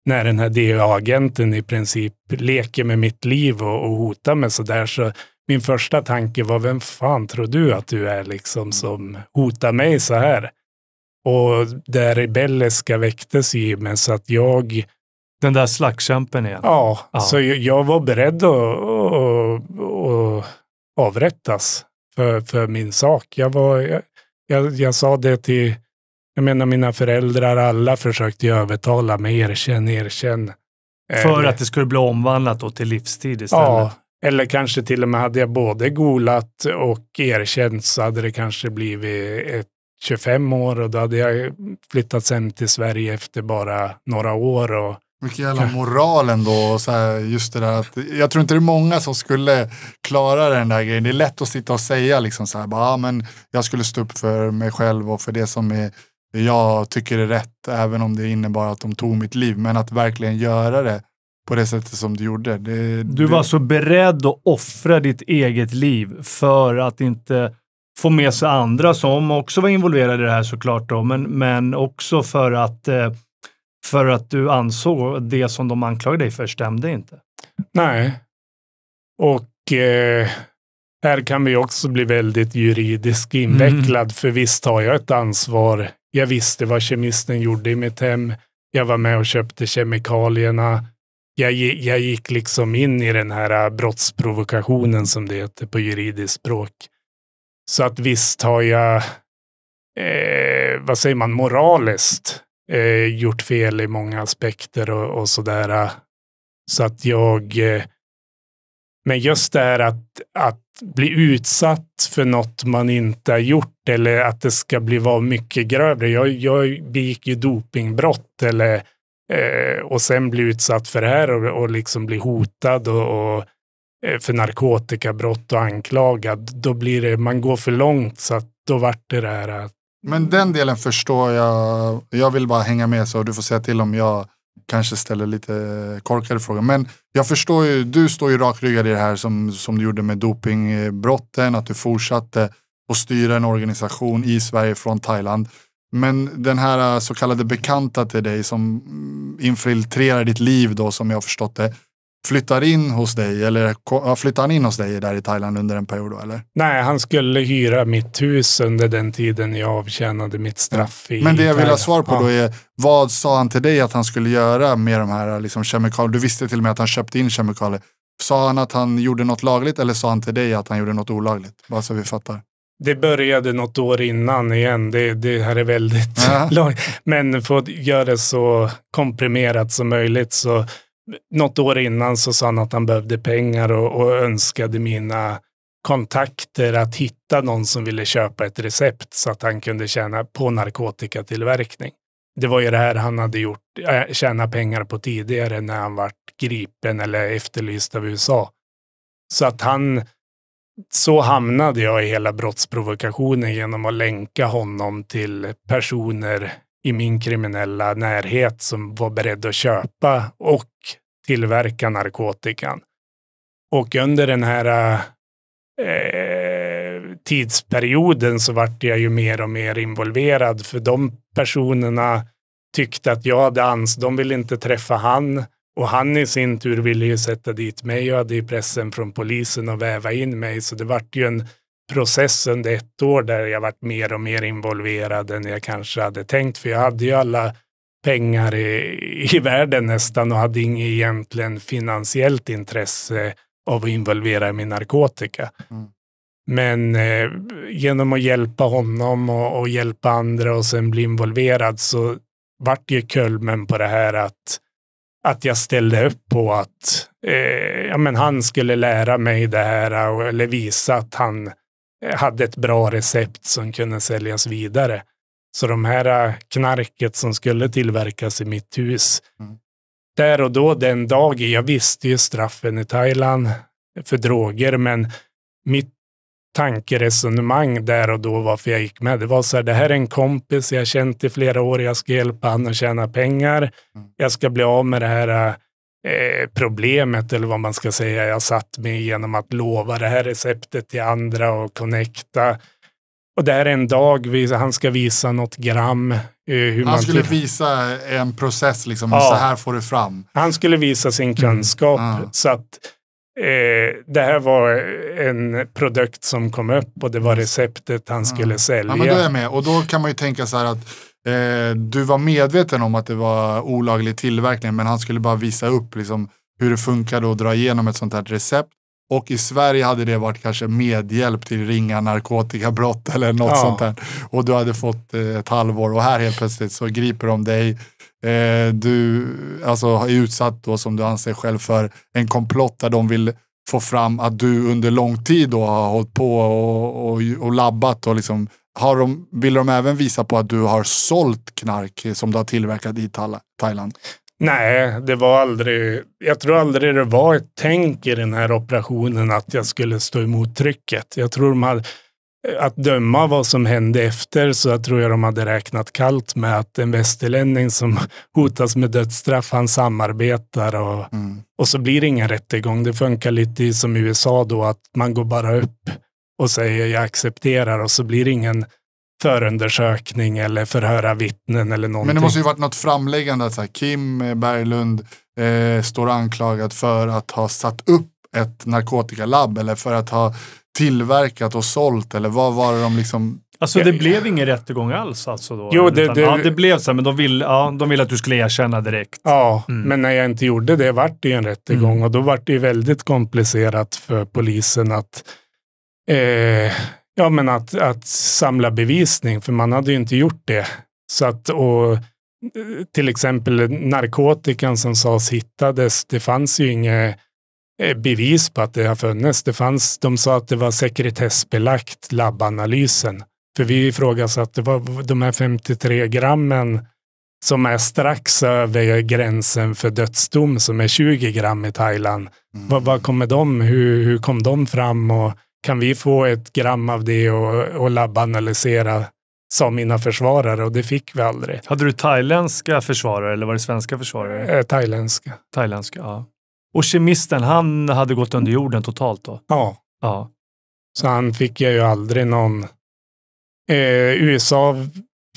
när den här DEA-agenten i princip leker med mitt liv och, och hotar mig så där. Så min första tanke var, vem fan tror du att du är liksom som hotar mig så här? Och det rebelliska väcktes i mig så att jag, Den där slagskämpen igen. ja, Ja. så jag, jag var beredd att, att, att avrättas för, för min sak. Jag, var, jag, jag, jag sa det till, jag menar mina föräldrar, alla försökte övertala mig, erkänn, erkänn. För Eller- att det skulle bli omvandlat då till livstid istället. Ja, eller kanske till och med hade jag både golat och erkänt så hade det kanske blivit ett 25 år och då hade jag flyttat hem till Sverige efter bara några år. Och, Vilken jävla moral ändå. Och så här, just det där att, jag tror inte det är många som skulle klara den där grejen. Det är lätt att sitta och säga liksom så här, bara, ah, men jag skulle stå upp för mig själv och för det som är, jag tycker är rätt, även om det innebar att de tog mitt liv. Men att verkligen göra det på det sättet som du gjorde. Det, Du det, var så beredd att offra ditt eget liv för att inte få med sig andra som också var involverade i det här såklart då, men, men också för att, eh, för att du ansåg det som de anklagade dig för stämde inte. nej. Och eh, här kan vi också bli väldigt juridiskt invecklad, för visst har jag ett ansvar. Jag visste vad kemisten gjorde i mitt hem. Jag var med och köpte kemikalierna. Jag, jag gick liksom in i den här brottsprovokationen som det heter på juridiskt språk. Så att visst har jag, eh, vad säger man, moraliskt eh, gjort fel i många aspekter och, och sådär. Så att jag, eh, men just det här att, att bli utsatt för något man inte har gjort eller att det ska bli vara mycket grövre. Jag, jag begick ju dopingbrott eller, eh, och sen bli utsatt för det här och, och liksom bli hotad och, och Eh, för narkotikabrott och anklagad. Då blir det, man går för långt så att då vart det det här att Men den delen förstår jag. Jag vill bara hänga med så du får säga till om jag kanske ställer lite korkade frågor. Men jag förstår ju, du står ju rakryggad i det här som, som du gjorde med dopingbrotten, att du fortsatte att styra en organisation i Sverige från Thailand. Men den här eh, så kallade bekanta till dig som mm, infiltrerar ditt liv då som jag har förstått det, flyttar in hos dig eller ja, flyttar han in hos dig där i Thailand under en period då eller? Nej, han skulle hyra mitt hus under den tiden jag avtjänade mitt straff. I Men det jag vill ha svar på Ja. då är, vad sa han till dig att han skulle göra med de här liksom, kemikalierna? Du visste till och med att han köpte in kemikalier. Sa han att han gjorde något lagligt eller sa han till dig att han gjorde något olagligt? Bara så vi fattar. Det började något år innan igen. Det, det här är väldigt Ja. [LAUGHS] långt. Men för att göra det så komprimerat som möjligt så något år innan så sa han att han behövde pengar och, och önskade mina kontakter att hitta någon som ville köpa ett recept så att han kunde tjäna på narkotikatillverkning. Det var ju det här han hade gjort, äh, tjäna pengar på tidigare när han var gripen eller efterlyst av USA. Så att han, så hamnade jag i hela brottsprovokationen genom att länka honom till personer i min kriminella närhet som var beredd att köpa och tillverka narkotikan. Och under den här eh, tidsperioden så vart jag ju mer och mer involverad för de personerna tyckte att jag hade ans, de ville inte träffa han och han i sin tur ville ju sätta dit mig och hade ju pressen från polisen och väva in mig så det vart ju en process under ett år där jag varit mer och mer involverad än jag kanske hade tänkt för jag hade ju alla pengar i, i världen nästan och hade inget egentligen finansiellt intresse av att involvera mig i narkotika. Mm. Men eh, genom att hjälpa honom och, och, hjälpa andra och sen bli involverad så vart ju kulmen på det här att, att jag ställde upp på att eh, ja, men han skulle lära mig det här eller visa att han hade ett bra recept som kunde säljas vidare. Så de här äh, knarket som skulle tillverkas i mitt hus, mm. där och då den dagen, jag visste ju straffen i Thailand för droger, men mitt tankeresonemang där och då varför jag gick med, det var så här, det här är en kompis jag har känt i flera år, jag ska hjälpa honom att tjäna pengar, mm. jag ska bli av med det här eh, problemet eller vad man ska säga jag satt med genom att lova det här receptet till andra och connecta och det är en dag han ska visa något gram. Eh, hur han skulle visa en process, liksom, ja. så här får du fram. Han skulle visa sin mm. kunskap. Mm. Ja. Så att eh, det här var en produkt som kom upp och det var receptet han skulle sälja. Ja, men då är jag med. Och då kan man ju tänka så här att eh, du var medveten om att det var olaglig tillverkning, men han skulle bara visa upp liksom, hur det funkade att dra igenom ett sånt här recept. Och i Sverige hade det varit kanske medhjälp till ringa narkotikabrott [LAUGHS] eller något ja. sånt där. Och du hade fått eh, ett halvår och här helt plötsligt så griper de dig. Eh, du alltså, är utsatt då som du anser själv för en komplott där de vill få fram att du under lång tid då har hållit på och, och, och labbat och liksom har de, vill de även visa på att du har sålt knark som du har tillverkat i Thailand? Nej, det var aldrig. Jag tror aldrig det var ett tänk i den här operationen att jag skulle stå emot trycket. Jag tror de hade, att döma vad som hände efter så jag tror jag de hade räknat kallt med att en västerlänning som [LAUGHS] hotas med dödsstraff, han samarbetar och, mm. och så blir det ingen rättegång. Det funkar lite som i USA då att man går bara upp och säger jag accepterar och så blir det ingen förundersökning eller förhöra vittnen eller någonting. Men det måste ju varit något framläggande att så här, Kim Berglund eh, står anklagad för att ha satt upp ett narkotikalabb eller för att ha tillverkat och sålt eller vad var det de liksom Alltså det blev ingen rättegång alls alltså då? Jo, det, det, ja, det blev så, men de ville ja, de vill att du skulle erkänna direkt. Ja, mm. men när jag inte gjorde det vart det en rättegång mm. och då vart det väldigt komplicerat för polisen att eh, Ja, men att, att samla bevisning, för man hade ju inte gjort det. Så att, och, till exempel narkotikan som sades hittades, det fanns ju inget eh, bevis på att det har funnits. Det fanns, de sa att det var sekretessbelagt labbanalysen. För vi ifrågasatte vad de här 53 grammen som är strax över gränsen för dödsdom som är 20 gram i Thailand. Mm. Vad, vad kommer de, hur, hur kom de fram och kan vi få ett gram av det och, och labbanalysera, sa mina försvarare och det fick vi aldrig. Hade du thailändska försvarare eller var det svenska försvarare? Eh, thailändska. Thailändska, ja. Och kemisten, han hade gått under jorden totalt då? Ja. ja. Så han fick jag ju aldrig någon... Eh, USA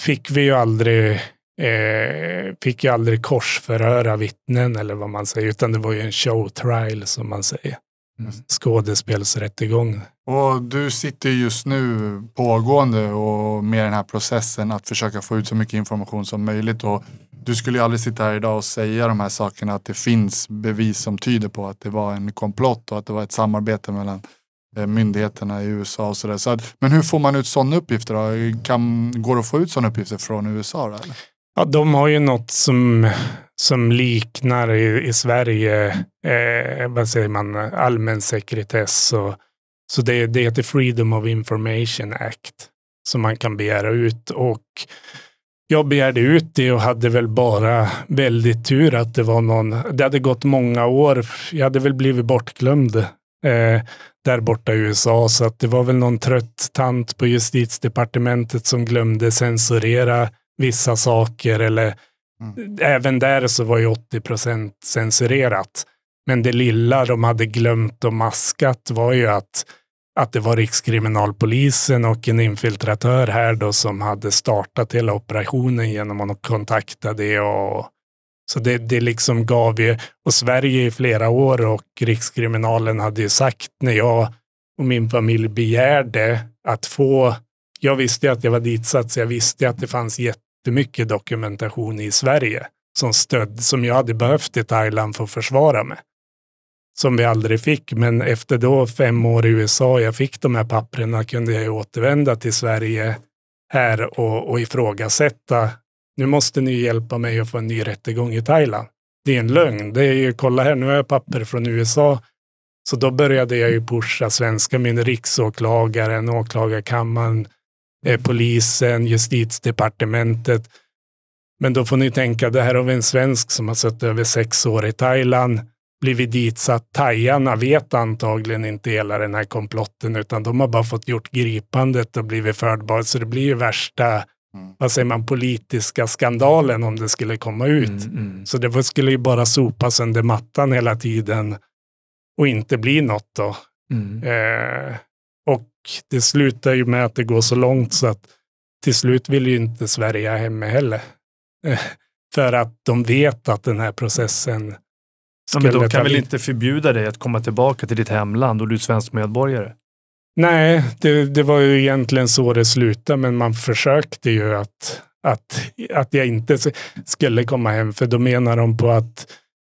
fick vi ju aldrig eh, fick ju aldrig korsförhöra vittnen eller vad man säger, utan det var ju en show trial som man säger. Mm. Skådespelsrättegång. Och du sitter just nu pågående och med den här processen att försöka få ut så mycket information som möjligt. Och du skulle ju aldrig sitta här idag och säga de här sakerna att det finns bevis som tyder på att det var en komplott och att det var ett samarbete mellan eh, myndigheterna i USA och sådär. Så men hur får man ut sådana uppgifter? Då? Kan, går det att få ut sådana uppgifter från USA? Då, eller? Ja, de har ju något som, som liknar i, i Sverige, eh, vad säger man, allmän sekretess. Och, så det, det heter Freedom of Information Act som man kan begära ut. Och jag begärde ut det och hade väl bara väldigt tur att det var någon, det hade gått många år, jag hade väl blivit bortglömd eh, där borta i USA, så att det var väl någon trött tant på justitiedepartementet som glömde censurera vissa saker eller Mm. även där så var ju 80 procent censurerat. Men det lilla de hade glömt och maskat var ju att, att det var Rikskriminalpolisen och en infiltratör här då som hade startat hela operationen genom att kontakta det och så det, det liksom gav ju, och Sverige i flera år och Rikskriminalen hade ju sagt när jag och min familj begärde att få, jag visste ju att jag var ditsatt så jag visste att det fanns jättemycket dokumentation i Sverige som stöd, som jag hade behövt i Thailand för att försvara mig. Som vi aldrig fick, men efter då fem år i USA, jag fick de här papperna, kunde jag återvända till Sverige här och, och ifrågasätta nu måste ni hjälpa mig att få en ny rättegång i Thailand. Det är en lögn. Det är ju, kolla här, nu har jag papper från USA. Så då började jag ju pusha svenska min riksåklagaren, åklagarkammaren, polisen, justitiedepartementet. Men då får ni tänka, det här har vi en svensk som har suttit över sex år i Thailand, blivit ditsatt. Thajarna vet antagligen inte hela den här komplotten, utan de har bara fått gjort gripandet och blivit fördbar. Så det blir ju värsta Mm. vad säger man, politiska skandalen om det skulle komma ut. Mm, mm. Så det skulle ju bara sopas under mattan hela tiden och inte bli något då. Mm. Eh, det slutar ju med att det går så långt så att till slut vill ju inte Sverige ha hem mig heller. Eh, för att de vet att den här processen Ja, men de kan väl inte förbjuda dig att komma tillbaka till ditt hemland och du är svensk medborgare? Nej, det, det var ju egentligen så det slutade, men man försökte ju att, att, att jag inte skulle komma hem, för då menar de på att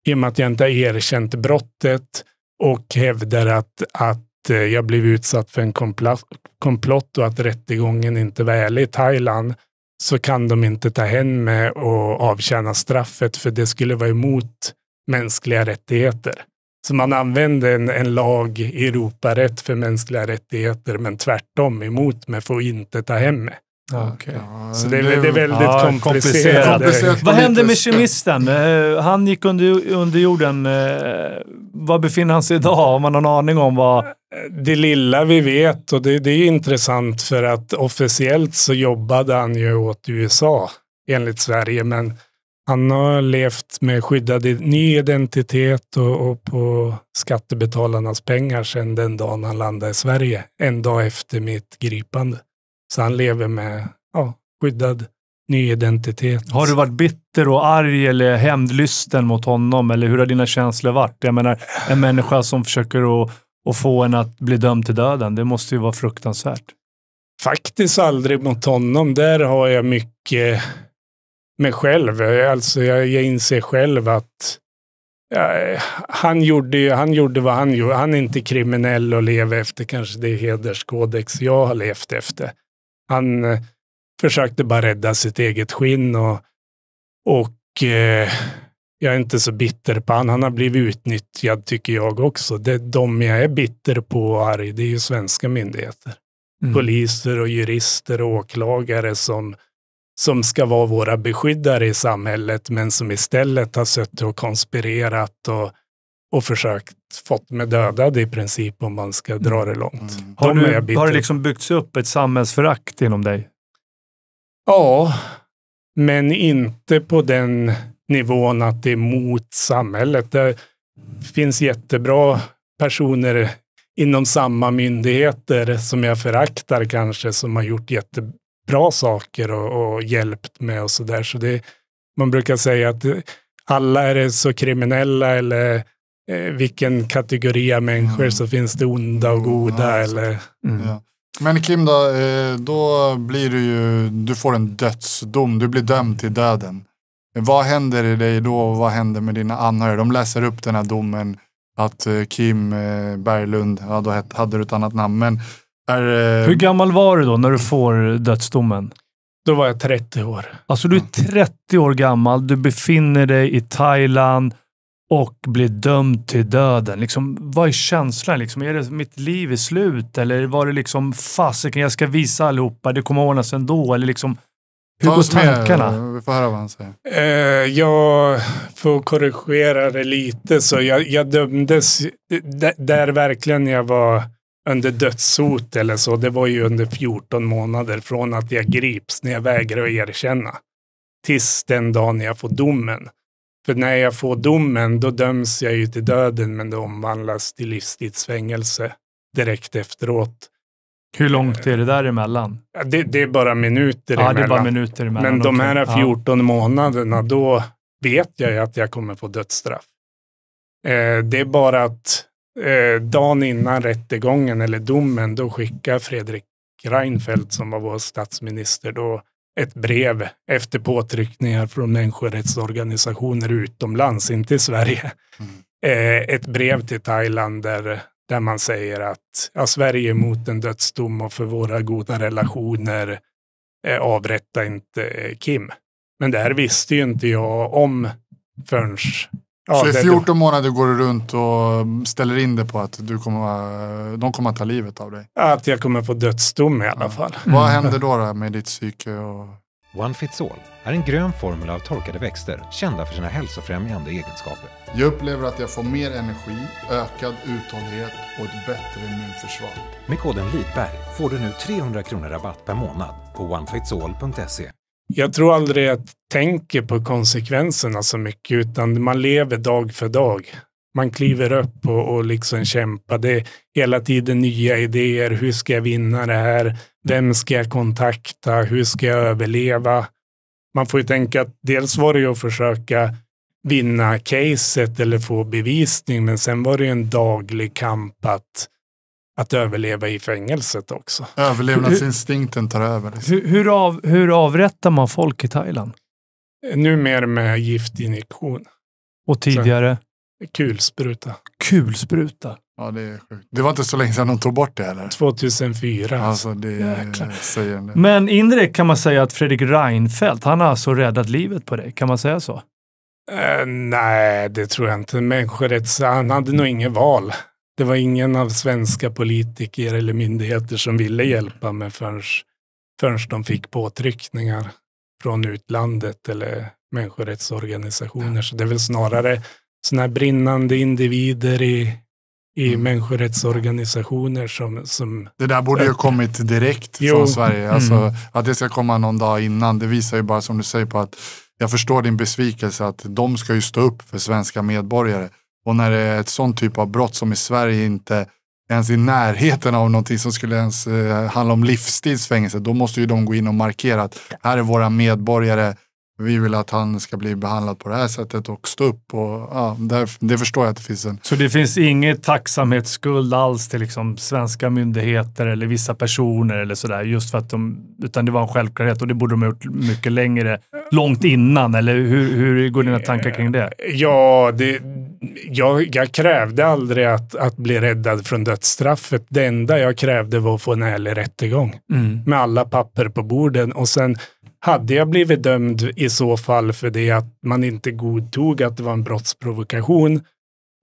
i och med att jag inte har erkänt brottet och hävdar att, att Eh, jag blev utsatt för en komplott och att rättegången inte var ärlig i Thailand, så kan de inte ta hem mig och avtjäna straffet, för det skulle vara emot mänskliga rättigheter. Så man använde en, en lag i Europarätt för mänskliga rättigheter, men tvärtom emot mig för att inte ta hem mig. Okej. Ja, Så det är, det är väldigt Ja, komplicerat. komplicerat. Komplicerat. Vad hände med kemisten? Eh, Han gick under, under jorden. Eh, Var befinner han sig idag? Har man någon aning om vad... Det lilla vi vet, och det, det är intressant för att officiellt så jobbade han ju åt USA enligt Sverige, men han har levt med skyddad ny identitet och, och på skattebetalarnas pengar sedan den dagen han landade i Sverige, en dag efter mitt gripande. Så han lever med ja, skyddad ny identitet. Har du varit bitter och arg eller hämndlysten mot honom? Eller hur har dina känslor varit? Jag menar, en människa som försöker att, att få en att bli dömd till döden. Det måste ju vara fruktansvärt. Faktiskt aldrig mot honom. Där har jag mycket mig själv. Alltså jag, jag inser själv att ja, han, gjorde, han gjorde vad han gjorde. Han är inte kriminell och lever efter kanske det hederskodex jag har levt efter. Han eh, försökte bara rädda sitt eget skinn och, och eh, jag är inte så bitter på han. Han har blivit utnyttjad tycker jag också. Det, de jag är bitter på och arg, det är ju svenska myndigheter Mm. poliser och jurister och åklagare som, som ska vara våra beskyddare i samhället, men som istället har suttit och konspirerat och, och försökt fått mig dödad i princip om man ska dra det långt. Mm. Har, du, har det liksom byggts upp ett samhällsförakt inom dig? Ja, men inte på den nivån att det är mot samhället. Det finns jättebra personer inom samma myndigheter som jag föraktar kanske, som har gjort jättebra saker och, och hjälpt mig och sådär. Så det, man brukar säga att alla är så kriminella eller vilken kategori av människor Mm. så finns det onda och goda. Eller, Mm. Ja. Men Kim då, eh, då blir du ju, du får en dödsdom, du blir dömd till döden. Vad händer i dig då och vad händer med dina anhöriga? De läser upp den här domen att eh, Kim eh, Berglund, ja då het- hade du ett annat namn, men är... eh, Hur gammal var du då när du får dödsdomen? då var jag 30 år. Alltså du är 30 år gammal, du befinner dig i Thailand och blir dömd till döden. Liksom, vad är känslan? Liksom, är det mitt liv är slut? Eller var det liksom fasiken, jag ska visa allihopa, det kommer ordna sig ändå? Eller liksom, hur ta går oss med, tankarna? eh, Vi får höra vad han säger. Eh, jag får korrigera det lite, så jag, jag dömdes där verkligen jag var under dödshot eller så, det var ju under 14 månader från att jag grips när jag vägrar att erkänna tills den dagen jag får domen. För när jag får domen, då döms jag ju till döden, men det omvandlas till livstidsfängelse direkt efteråt. Hur långt är det däremellan? Det, det är bara minuter Ja, emellan. det är bara minuter emellan. Men de här Ja. 14 månaderna, då vet jag ju att jag kommer få dödsstraff. Eh, det är bara att eh, dagen innan rättegången eller domen, då skickar Fredrik Reinfeldt, som var vår statsminister, då ett brev efter påtryckningar från människorättsorganisationer utomlands, inte i Sverige. Eh, ett brev till Thailand där, där man säger att ja, Sverige är emot en dödsdom och för våra goda relationer eh, avrätta inte eh, Kim. Men det här visste ju inte jag om förrän... Ja, så i det- 14 månader går du runt och ställer in det på att du kommer, de kommer att ta livet av dig. Att jag kommer få dödsdom i alla Ja. fall. Vad händer då, då med ditt psyke? Och... One Fits All är en grön formel av torkade växter kända för sina hälsofrämjande egenskaper. Jag upplever att jag får mer energi, ökad uthållighet och ett bättre immunförsvar. Med koden LIDBERG får du nu 300 kronor rabatt per månad på onefitsall.se. Jag tror aldrig jag tänker på konsekvenserna så mycket, utan man lever dag för dag. Man kliver upp och, och liksom kämpar. Det är hela tiden nya idéer. Hur ska jag vinna det här? Vem ska jag kontakta? Hur ska jag överleva? Man får ju tänka att dels var det ju att försöka vinna caset eller få bevisning, men sen var det ju en daglig kamp att, att överleva i fängelset också. Överlevnadsinstinkten tar över. Liksom. Hur, hur, av, hur avrättar man folk i Thailand? Numera med giftinjektion, Och tidigare kulspruta. kulspruta. Ja, det är sjukt. Det var inte så länge sedan de tog bort det heller. 2004. Alltså det säger del. Men indirekt kan man säga att Fredrik Reinfeldt, han har alltså räddat livet på dig. Kan man säga så? Eh, nej, det tror jag inte. Människorätts... Han hade nog inget val. Det var ingen av svenska politiker eller myndigheter som ville hjälpa mig förrän, förrän de fick påtryckningar från utlandet eller människorättsorganisationer. Så det är väl snarare sådana här brinnande individer i, i Mm. människorättsorganisationer som, som Det där borde ju ha kommit direkt Jo. från Sverige. Alltså, Mm. Att det ska komma någon dag innan, det visar ju bara som du säger på att jag förstår din besvikelse att de ska ju stå upp för svenska medborgare. Och när det är ett sånt typ av brott som i Sverige inte ens i närheten av någonting som skulle ens eh, handla om livstidsfängelse, då måste ju de gå in och markera att här är våra medborgare, vi vill att han ska bli behandlad på det här sättet och stå upp. Och, ja, där, det förstår jag att det finns en Så det finns inget tacksamhetsskuld alls till liksom svenska myndigheter eller vissa personer eller sådär, just för att de, utan det var en självklarhet och det borde de ha gjort mycket längre, långt innan, eller hur, hur går dina tankar kring det? Ja, det, jag, jag krävde aldrig att, att bli räddad från dödsstraffet. Det enda jag krävde var att få en ärlig rättegång Mm. med alla papper på borden. Och sen hade jag blivit dömd i så fall för det att man inte godtog att det var en brottsprovokation,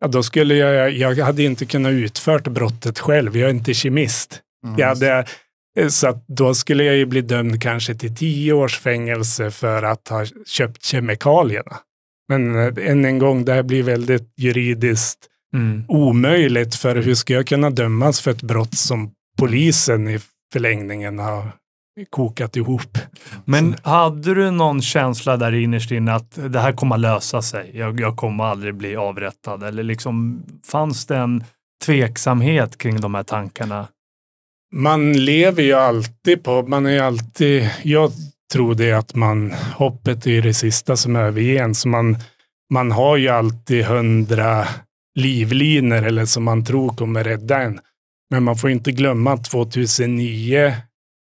ja, då skulle jag, jag hade inte kunnat utfört brottet själv. Jag är inte kemist. Mm. Jag hade, så då skulle jag ju bli dömd kanske till tio års fängelse för att ha köpt kemikalierna. Men eh, än en gång, det här blir väldigt juridiskt Mm. omöjligt. För hur ska jag kunna dömas för ett brott som polisen i förlängningen har kokat ihop? Men hade du någon känsla där innerst inne att det här kommer att lösa sig? Jag, jag kommer aldrig bli avrättad. Eller liksom, fanns det en tveksamhet kring de här tankarna? Man lever ju alltid på, man är alltid, jag tror det att man, hoppet är det sista som överger så man, man har ju alltid hundra livlinor eller som man tror kommer rädda en. Men man får inte glömma att 2009,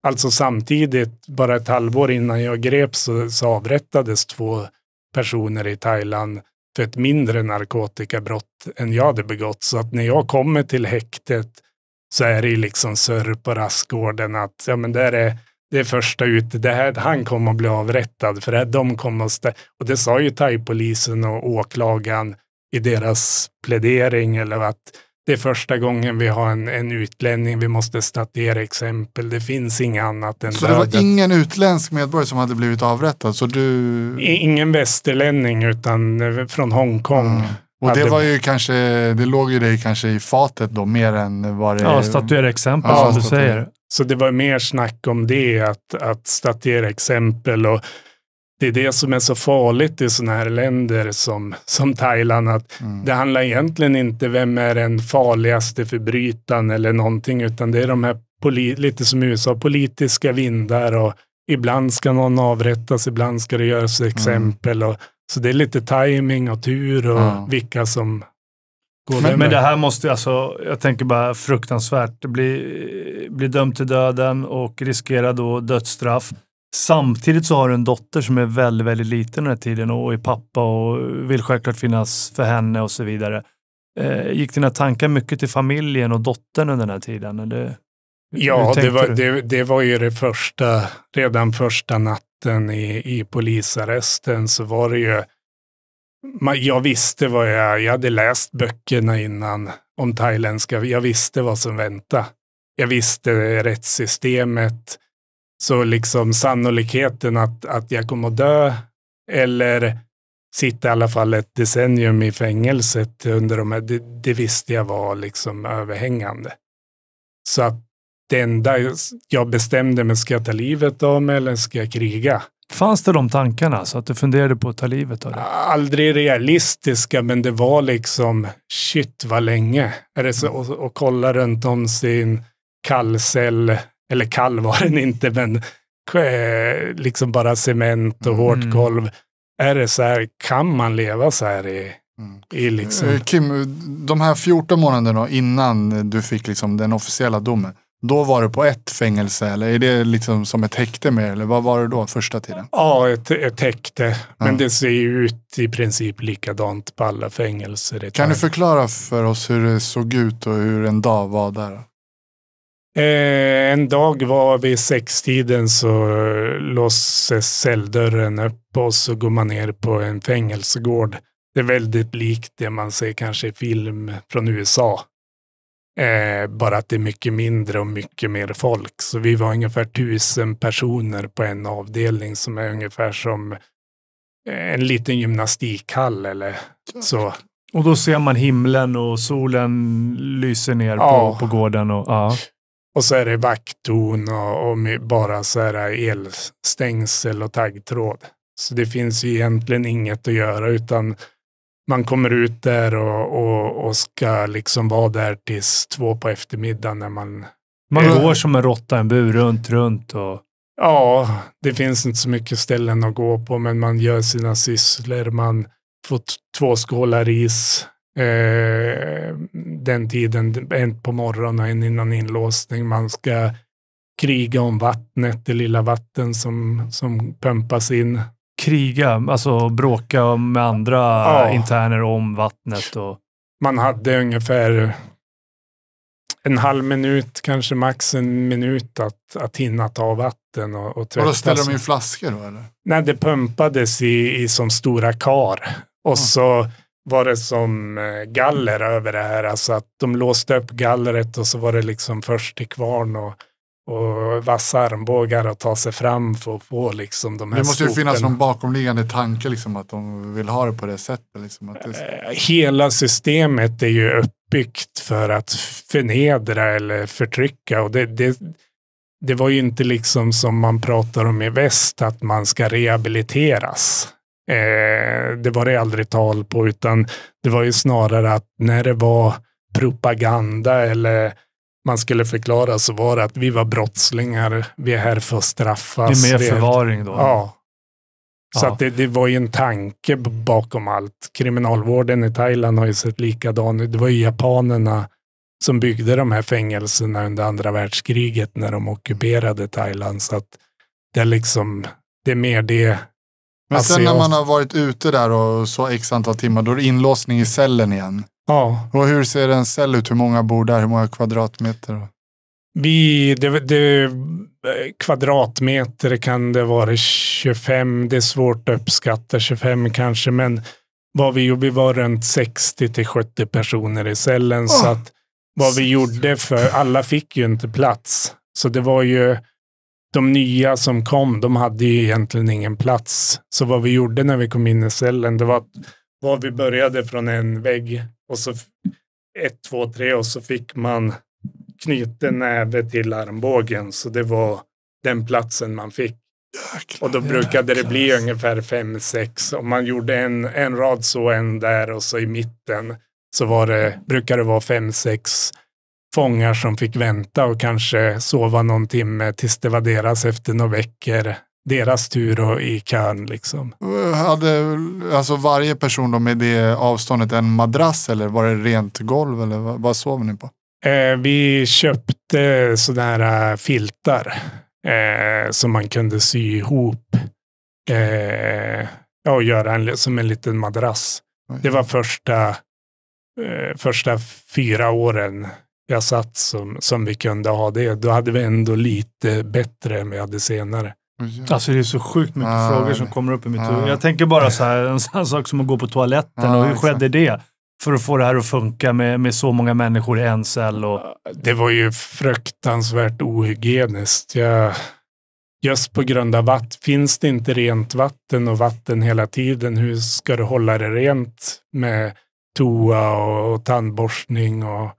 alltså samtidigt, bara ett halvår innan jag greps så, så avrättades två personer i Thailand för ett mindre narkotikabrott än jag hade begått. Så att när jag kommer till häktet så är det ju liksom surr på rastgården att ja, men där är det är första ute. Det här, han kommer att bli avrättad för det här, de kommer att stä- Och det sa ju thaipolisen och åklagaren i deras plädering eller att det är första gången vi har en, en utlänning. Vi måste statuera exempel. Det finns inget annat än Så det var ingen utländsk medborgare som hade blivit avrättad? Så du... Ingen västerlänning utan eh, från Hongkong. Mm. Och hade- det var ju kanske, det låg ju dig kanske i fatet då mer än vad det... Ja, statuera exempel Ja, som du statuera. säger. Så det var mer snack om det, att, att statuera exempel. Och det är det som är så farligt i sådana här länder som, som Thailand. Att Mm. Det handlar egentligen inte vem är den farligaste förbrytaren eller någonting, utan det är de här, lite som i USA, politiska vindar. och Ibland ska någon avrättas, ibland ska det göras exempel. Och, så det är lite timing och tur och Ja. vilka som går Men, men det här måste, alltså, jag tänker bara fruktansvärt. Bli, bli dömd till döden och riskera då dödsstraff. Samtidigt så har du en dotter som är väldigt, väldigt liten den här tiden och är pappa och vill självklart finnas för henne och så vidare. Eh, gick dina tankar mycket till familjen och dottern under den här tiden? Eller? Ja, det var, det, det var ju det första, redan första natten i, i polisarresten så var det ju, jag visste vad jag, jag hade läst böckerna innan om thailändska, jag visste vad som väntade. Jag visste rättssystemet, så liksom sannolikheten att, att jag kommer att dö eller sitta i alla fall ett decennium i fängelset under de här, det, det visste jag var liksom överhängande. Så att det enda jag bestämde mig, ska jag ta livet av mig eller ska jag kriga? Fanns det de tankarna så att du funderade på att ta livet av dig? Aldrig realistiska, men det var liksom shit vad länge. Är det så, och, och kolla runt om sin kallcell, eller kall var den inte, men liksom bara cement och hårt Mm. golv. Är det så här, kan man leva så här i, Mm. i liksom... Eh, Kim, de här 14 månaderna innan du fick liksom den officiella domen, då var du på ett fängelse eller är det liksom som ett häkte med eller vad var det då första tiden? Ja, ett, ett häkte. Men Ja. det ser ju ut i princip likadant på alla fängelser. Kan du förklara för oss hur det såg ut och hur en dag var där? Eh, en dag var vid sextiden så låses celldörren upp och så går man ner på en fängelsegård. Det är väldigt likt det man ser kanske i film från USA. Eh, bara att det är mycket mindre och mycket mer folk. Så vi var ungefär tusen personer på en avdelning som är ungefär som eh, en liten gymnastikhall eller så. Och då ser man himlen och solen lyser ner Ja. på, på gården. Och, ja. Och så är det vakttorn och, och bara så här elstängsel och taggtråd. Så det finns ju egentligen inget att göra utan man kommer ut där och, och, och ska liksom vara där tills två på eftermiddagen när man Man går som en råtta i en bur runt, runt. Och, Ja, det finns inte så mycket ställen att gå på, men man gör sina sysslor. Man får två skålar ris eh, den tiden, en på morgonen och en innan inlåsning. Man ska kriga om vattnet, det lilla vatten som, som pumpas in. kriga, alltså bråka med andra Ja. interner om vattnet. Och, Man hade ungefär en halv minut, kanske max en minut att, att hinna ta vatten och, och Och tvätta då ställde de in flaskor då eller? Nej, det pumpades i, i som stora kar. Och så var det som eh, galler över det här. Alltså att de låste upp gallret och så var det liksom först till kvarn och, och vassa armbågar att ta sig fram för att få liksom de här Det måste ju finnas någon bakomliggande tanke liksom att de vill ha det på det sättet. Liksom, att det... Eh, Hela systemet är ju uppbyggt för att förnedra eller förtrycka. Och det, det, det var ju inte liksom som man pratar om i väst, att man ska rehabiliteras. Eh, det var det aldrig tal på, utan det var ju snarare att när det var propaganda eller man skulle förklara så var det att vi var brottslingar, vi är här för att det straffas. är mer förvaring då. Ja. Så Ja. att det, det var ju en tanke bakom allt. Kriminalvården i Thailand har ju sett likadan ut. Det var ju japanerna som byggde de här fängelserna under andra världskriget när de ockuperade Thailand. Så att det är liksom, det är mer det. Men sen när man har varit ute där och så x antal timmar, då är det inlåsning i cellen igen. Ja, Och hur ser en cell ut? Hur många bor där? Hur många kvadratmeter? vi, det, det, kvadratmeter kan det vara 25. Det är svårt att uppskatta 25 kanske, men vad vi gjorde, vi var runt 60 till 70 personer i cellen. Så Åh. att vad vi gjorde, för alla fick ju inte plats. Så det var ju de nya som kom, de hade ju egentligen ingen plats. Så vad vi gjorde när vi kom in i cellen, det var att var vi började från en vägg och så ett, två, tre och så fick man knuten näve till armbågen. Så det var den platsen man fick. Jäklar. Och då brukade det bli ungefär fem, sex. Om man gjorde en, en rad så, en där och så i mitten så var det, brukade det vara fem, sex fångar som fick vänta och kanske sova någon timme tills det var deras efter några veckor. Deras tur och i kön liksom. Hade alltså varje person då med det avståndet en madrass eller var det rent golv eller vad, vad sov ni på? Eh, vi köpte sådana här filtar eh, som man kunde sy ihop. Eh, och göra en, som en liten madrass. Det var första, eh, första fyra åren jag satt som, som vi kunde ha det. Då hade vi ändå lite bättre än vi hade senare. Alltså det är så sjukt mycket Ja, frågor som kommer upp i mitt ja. huvud. Jag tänker bara så här, [LAUGHS] en sån sak som att gå på toaletten Ja, och hur exakt. skedde det? För att få det här att funka med, med så många människor i en cell. Och, Det var ju fruktansvärt ohygieniskt. Jag, just på grund av vatten. Finns det inte rent vatten och vatten hela tiden, hur ska du hålla det rent med toa och, och tandborstning och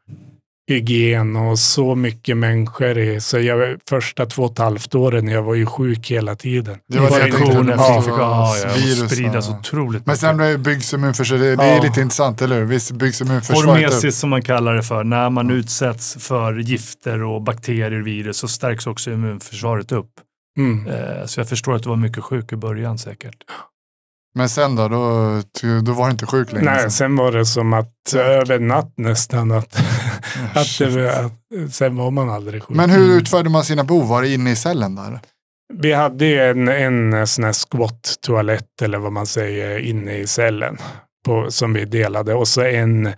hygien och så mycket människor. I. Så jag, första två och ett halvt åren, jag var ju sjuk hela tiden. Det var det jag tänkte. infektioner, Ja, ja, virus, och spridas ja. otroligt Men sen byggs immunförsvaret, det, är Ja. lite intressant, eller hur? Visst byggs immunförsvaret? Hormesis som man kallar det för. När man utsätts för gifter och bakterier, virus, så stärks också immunförsvaret upp. Mm. Eh, Så jag förstår att du var mycket sjuk i början säkert. Men sen då, då, då var du inte sjuk längre? Nej, sen. sen var det som att över natt nästan att, [LAUGHS] att, det, att sen var man aldrig sjuk. Men hur utförde man sina behov? Var det inne i cellen där? Vi hade ju en, en sån här squat-toalett eller vad man säger inne i cellen på, som vi delade och så en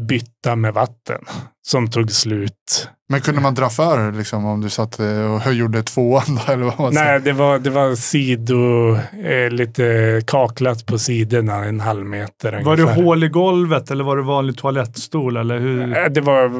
bytta med vatten som tog slut. Men kunde man dra för liksom, om du satt eh, och gjorde tvåan då, [LAUGHS] eller vad man? Nej, det var, det var sido, eh, lite kaklat på sidorna, en halv meter Var det ungefär. hål i golvet eller var det vanlig toalettstol? Eller hur? Eh, Det var,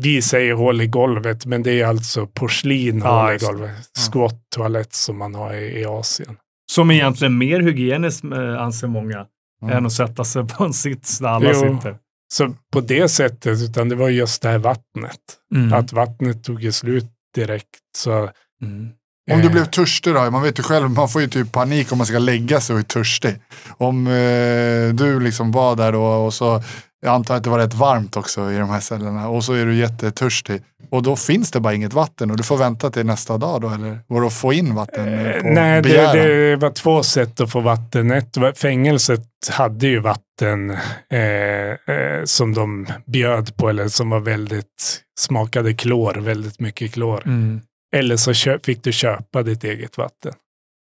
vi säger hål i golvet, men det är alltså porslin Ja, hål i det. golvet. Squat-toalett som man har i, i Asien. Som egentligen mer hygieniskt eh, anser många Mm. än att sätta sig på en sits där alla Jo. sitter. Så på det sättet, utan det var just det här vattnet. Mm. Att vattnet tog slut direkt. Så, Mm. Om du eh, blev törstig då? Man vet ju själv, man får ju typ panik om man ska lägga sig och är törstig. Om eh, du liksom var där då och så, jag antar att det var rätt varmt också i de här cellerna och så är du jättetörstig. Och då finns det bara inget vatten och du får vänta till nästa dag då eller? Var det att få in vatten eh, Nej, det, det var två sätt att få vatten. Ett, fängelset hade ju vatten eh, eh, som de bjöd på, eller som var väldigt, smakade klor, väldigt mycket klor. Mm. Eller så fick du köpa ditt eget vatten.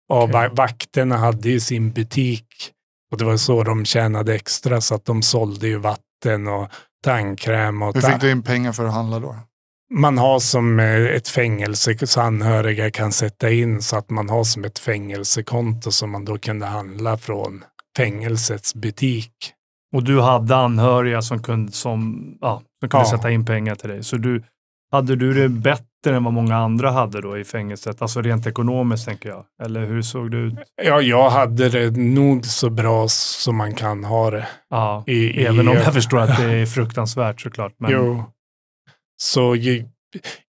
Och va- vakterna hade ju sin butik och det var så de tjänade extra så att de sålde ju vatten och tandkräm. Och Hur fick du in pengar för att handla då? man har som eh, ett fängelse så anhöriga kan sätta in så att man har som ett fängelsekonto som man då kunde handla från fängelsets butik. Och du hade anhöriga som kunde, som, ja, som kunde Ja. sätta in pengar till dig. Så du, hade du det bättre än vad många andra hade då i fängelset? Alltså rent ekonomiskt tänker jag. Eller hur såg det ut? Ja, jag hade det nog så bra som man kan ha det. Ja, I, i, även om jag förstår att det är fruktansvärt såklart. Men, Jo. Så ju,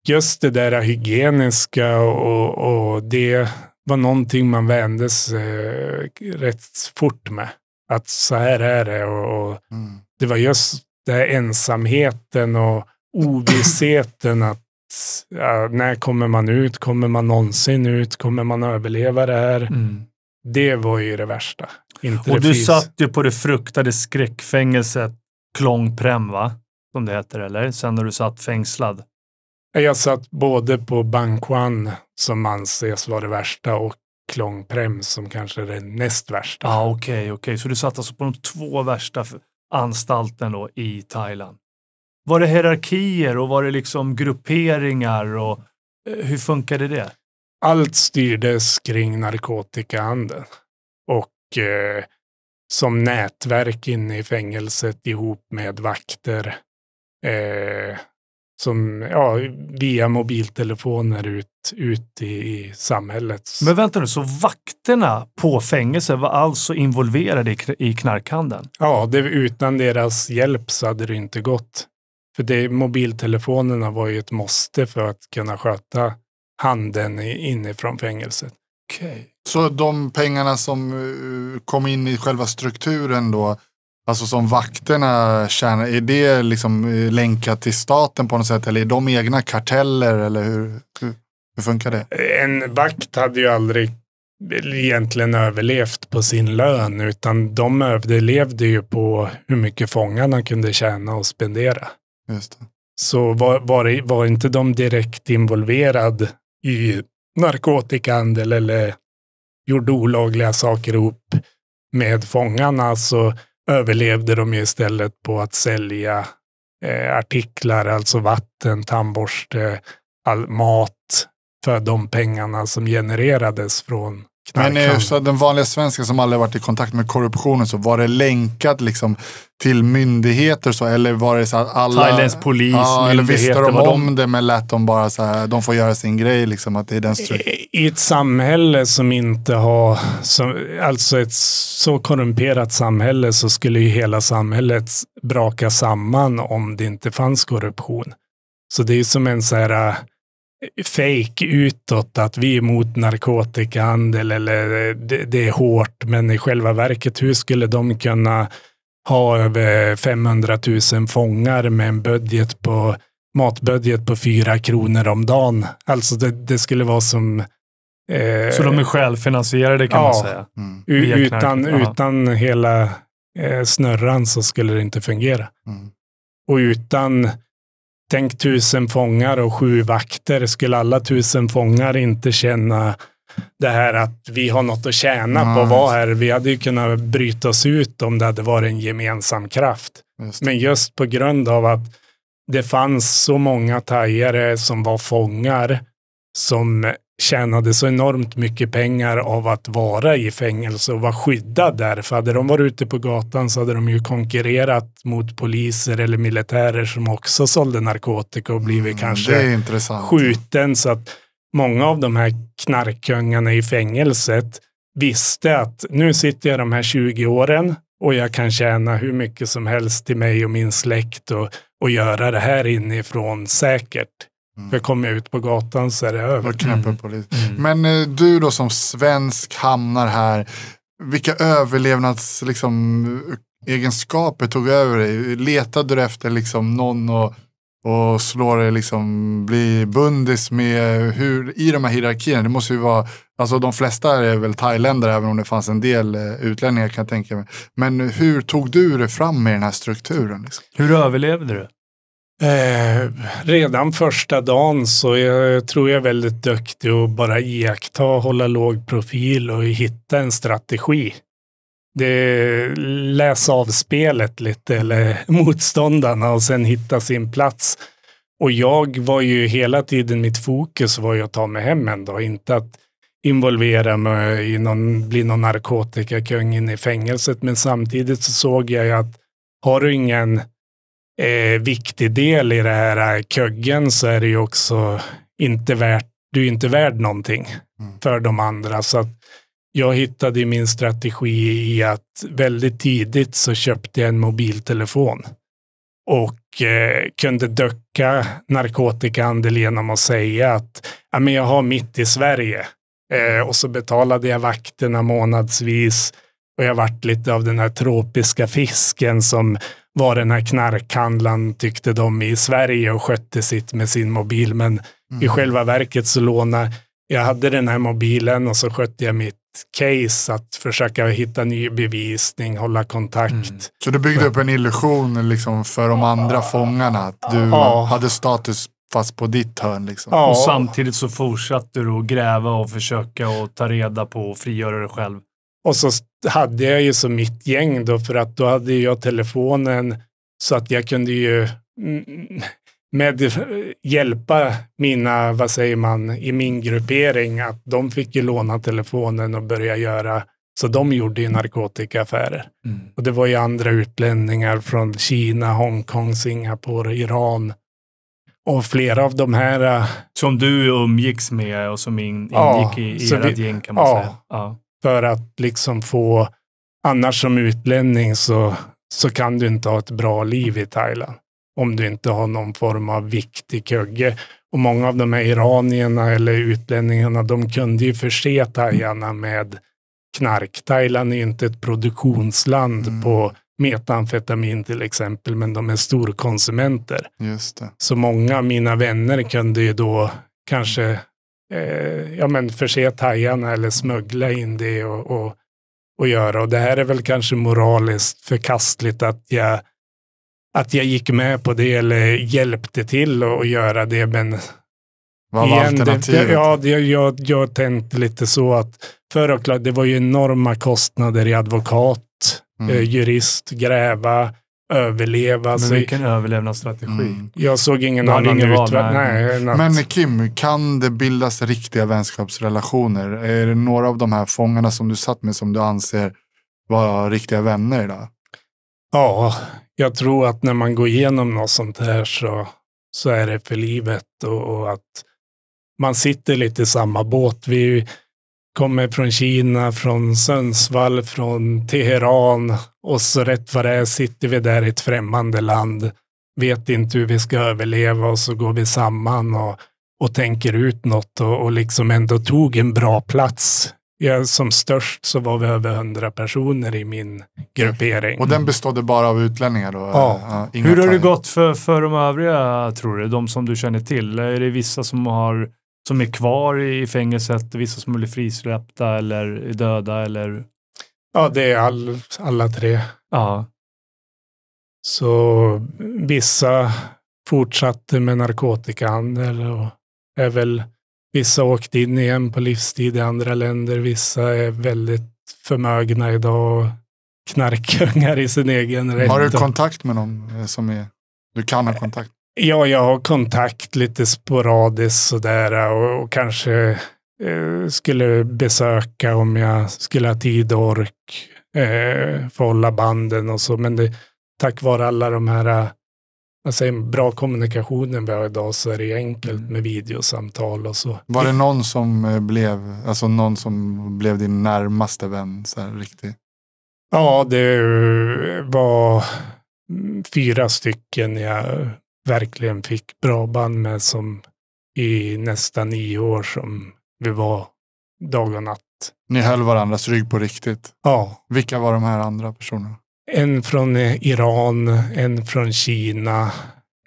just det där hygieniska och, och det var någonting man vände sig eh, rätt fort med. Att så här är det och, och Mm. det var just det här ensamheten och ovissheten att ja, när kommer man ut? Kommer man någonsin ut? Kommer man överleva det här? Mm. Det var ju det värsta. Inte Och det du fys- satt ju på det fruktade skräckfängelset Klong Prem, va? Som det heter, eller? Sen när du satt fängslad. Jag satt både på Bangkwan som anses vara det värsta och Klong Prem som kanske är det näst värsta. Ja, okej, okej. Så du satt alltså på de två värsta anstalten då i Thailand. Var det hierarkier och var det liksom grupperingar och eh, hur funkade det? Allt styrdes kring narkotikahandeln och eh, som nätverk inne i fängelset ihop med vakter. Eh, som ja, via mobiltelefoner ut, ut i, i samhället. Men vänta nu, så vakterna på fängelse var alltså involverade i, i knarkhandeln? Ja, det, utan deras hjälp så hade det inte gått. För det, mobiltelefonerna var ju ett måste för att kunna sköta handeln inifrån fängelset. Okej. Så de pengarna som eh, kom in i själva strukturen då, alltså som vakterna tjänar, är det liksom eh, länkat till staten på något sätt eller är de egna karteller eller hur, hur, hur funkar det? En vakt hade ju aldrig egentligen överlevt på sin lön, utan de överlevde ju på hur mycket fångarna kunde tjäna och spendera. Just det. Så var, var, var inte de direkt involverad i narkotikahandel eller gjorde olagliga saker ihop med fångarna så överlevde de ju istället på att sälja eh, artiklar, alltså vatten, tandborste, all mat för de pengarna som genererades från men eh, så den vanliga svensken som aldrig varit i kontakt med korruptionen, så var det länkat liksom till myndigheter så, eller var det så att alla... Thailands polis, ja, eller visste de om de- det men lät de bara så här, de får göra sin grej liksom, att det är den. I ett samhälle som inte har, som, alltså ett så korrumperat samhälle så skulle ju hela samhället braka samman om det inte fanns korruption. Så det är som en så här fake utåt att vi är emot narkotikahandel eller det, det är hårt, men i själva verket hur skulle de kunna ha över 500 000 fångar med en budget på matbudget på fyra kronor om dagen. Alltså det, det skulle vara som... Eh, Så de är självfinansierade kan man Ja. säga. Mm, utan, utan hela eh, snurran så skulle det inte fungera. mm. Och utan, tänk tusen fångar och sju vakter, skulle alla tusen fångar inte känna det här att vi har något att tjäna på att vara här. Vi hade ju kunnat bryta oss ut om det hade varit en gemensam kraft. Just. Men just på grund av att det fanns så många thaiare som var fångar som tjänade så enormt mycket pengar av att vara i fängelse och vara skyddad där. För hade de varit ute på gatan så hade de ju konkurrerat mot poliser eller militärer som också sålde narkotika och blivit Mm, kanske skjuten så att många av de här knarkkungarna i fängelset visste att nu sitter jag de här 20 åren och jag kan tjäna hur mycket som helst till mig och min släkt och, och göra det här inifrån säkert. Mm. För kommer jag ut på gatan så är det över. Mm. polis. Mm. Men eh, du då som svensk hamnar här. Vilka överlevnads liksom, egenskaper tog över dig? Letade du efter liksom, någon och, och slå dig, liksom, bli bundis med hur, i de här hierarkierna? Det måste ju vara, alltså de flesta är väl thailändare även om det fanns en del eh, utlänningar kan jag tänka mig. Men hur tog du dig fram med den här strukturen? Liksom? Hur överlevde du? Eh, redan första dagen så jag tror jag är väldigt duktig att bara iaktta, hålla låg profil och hitta en strategi. Det, läsa av spelet lite eller [LAUGHS] motståndarna och sen hitta sin plats. Och jag var ju hela tiden, mitt fokus var ju att ta mig hem en dag, inte att involvera mig i någon, bli någon narkotikakung inne i fängelset. Men samtidigt så såg jag ju att har du ingen eh, viktig del i det här eh, kuggen så är det ju också inte värt, du är inte värd någonting Mm. för de andra. Så jag hittade min strategi i att väldigt tidigt så köpte jag en mobiltelefon och eh, kunde döcka narkotikahandel genom att säga att ja, men jag har mitt i Sverige. Eh, och så betalade jag vakterna månadsvis och jag vart lite av den här tropiska fisken som var den här knarkhandlaren tyckte de i Sverige och skötte sitt med sin mobil. Men i själva verket så lånade jag hade den här mobilen och så skötte jag mitt case att försöka hitta ny bevisning, hålla kontakt. Mm. Så du byggde upp en illusion liksom, för de andra fångarna? Att du Ja. hade status fast på ditt hörn? Liksom. Ja, Och samtidigt så fortsatte du att gräva och försöka och ta reda på och frigöra dig själv. Och så hade jag ju som mitt gäng då, för att då hade jag telefonen så att jag kunde ju mm, med hjälpa mina, vad säger man, i min gruppering, att de fick ju låna telefonen och börja göra, så de gjorde ju narkotikaaffärer. Mm. Och det var ju andra utlänningar från Kina, Hongkong, Singapore, Iran. Och flera av de här... eh, Som du umgicks med och som in, Ja, ingick i, i så vi- gäng kan man ja. säga. Ja. För att liksom få... Annars som utlänning så, så kan du inte ha ett bra liv i Thailand. Om du inte har någon form av viktig kugge. Och många av de här iranierna eller utlänningarna, de kunde ju förse thaierna med knark. Thailand är ju inte ett produktionsland Mm. på metamfetamin till exempel, men de är storkonsumenter. Just det. Så många av mina vänner kunde ju då kanske eh, ja, men förse thaierna eller smuggla in det och, och, och göra. Och det här är väl kanske moraliskt förkastligt att jag, att jag gick med på det eller hjälpte till att att göra det. Men Vad var igen, alternativet? det, ja, det, jag, jag tänkte lite så att för och klart, det var ju enorma kostnader i advokat, Mm. eh, jurist, gräva, överleva. Men Så vilken överlevnadsstrategi. Mm. jag såg ingen hade annan utväg. nej. Nej, något- Men Kim, kan det bildas riktiga vänskapsrelationer? Är det några av de här fångarna som du satt med som du anser var riktiga vänner idag? Ja, jag tror att när man går igenom något sånt här så, så är det för livet och, och att man sitter lite i samma båt. Vi kommer från Kina, från Sundsvall, från Teheran och så rätt vad det är sitter vi där i ett främmande land, vet inte hur vi ska överleva och så går vi samman och, och tänker ut något och, och liksom ändå tog en bra plats. Ja, som störst så var vi över hundra personer i min gruppering. Och den bestod bara av utlänningar då? Ja. inga Hur har det gått för, för de övriga, tror du? De som du känner till? Är det vissa som, har, som är kvar i fängelset, vissa som blir frisläppta eller är döda? Eller? Ja, det är all, alla tre. Ja. Så vissa fortsatte med narkotikahandel och är väl vissa åkte in igen på livstid i andra länder. Vissa är väldigt förmögna idag och knarkungar i sin egen rätt. Har du kontakt med någon som är, du kan ha kontakt? Ja, jag har kontakt lite sporadiskt sådär och, och kanske eh, skulle besöka om jag skulle ha tid och ork eh, för att hålla banden och så. Men det, tack vare alla de här eh, man, bra kommunikationen vi har idag så är det enkelt Mm. med videosamtal och så. Var det någon som eh, blev, alltså någon som blev din närmaste vän? Så här, riktigt? Ja, det var mm, fyra stycken jag verkligen fick bra band med som i nästan nio år som vi var dag och natt. Ni höll varandras rygg på riktigt. Ja, Vilka var de här andra personerna? en från eh, Iran, en från Kina,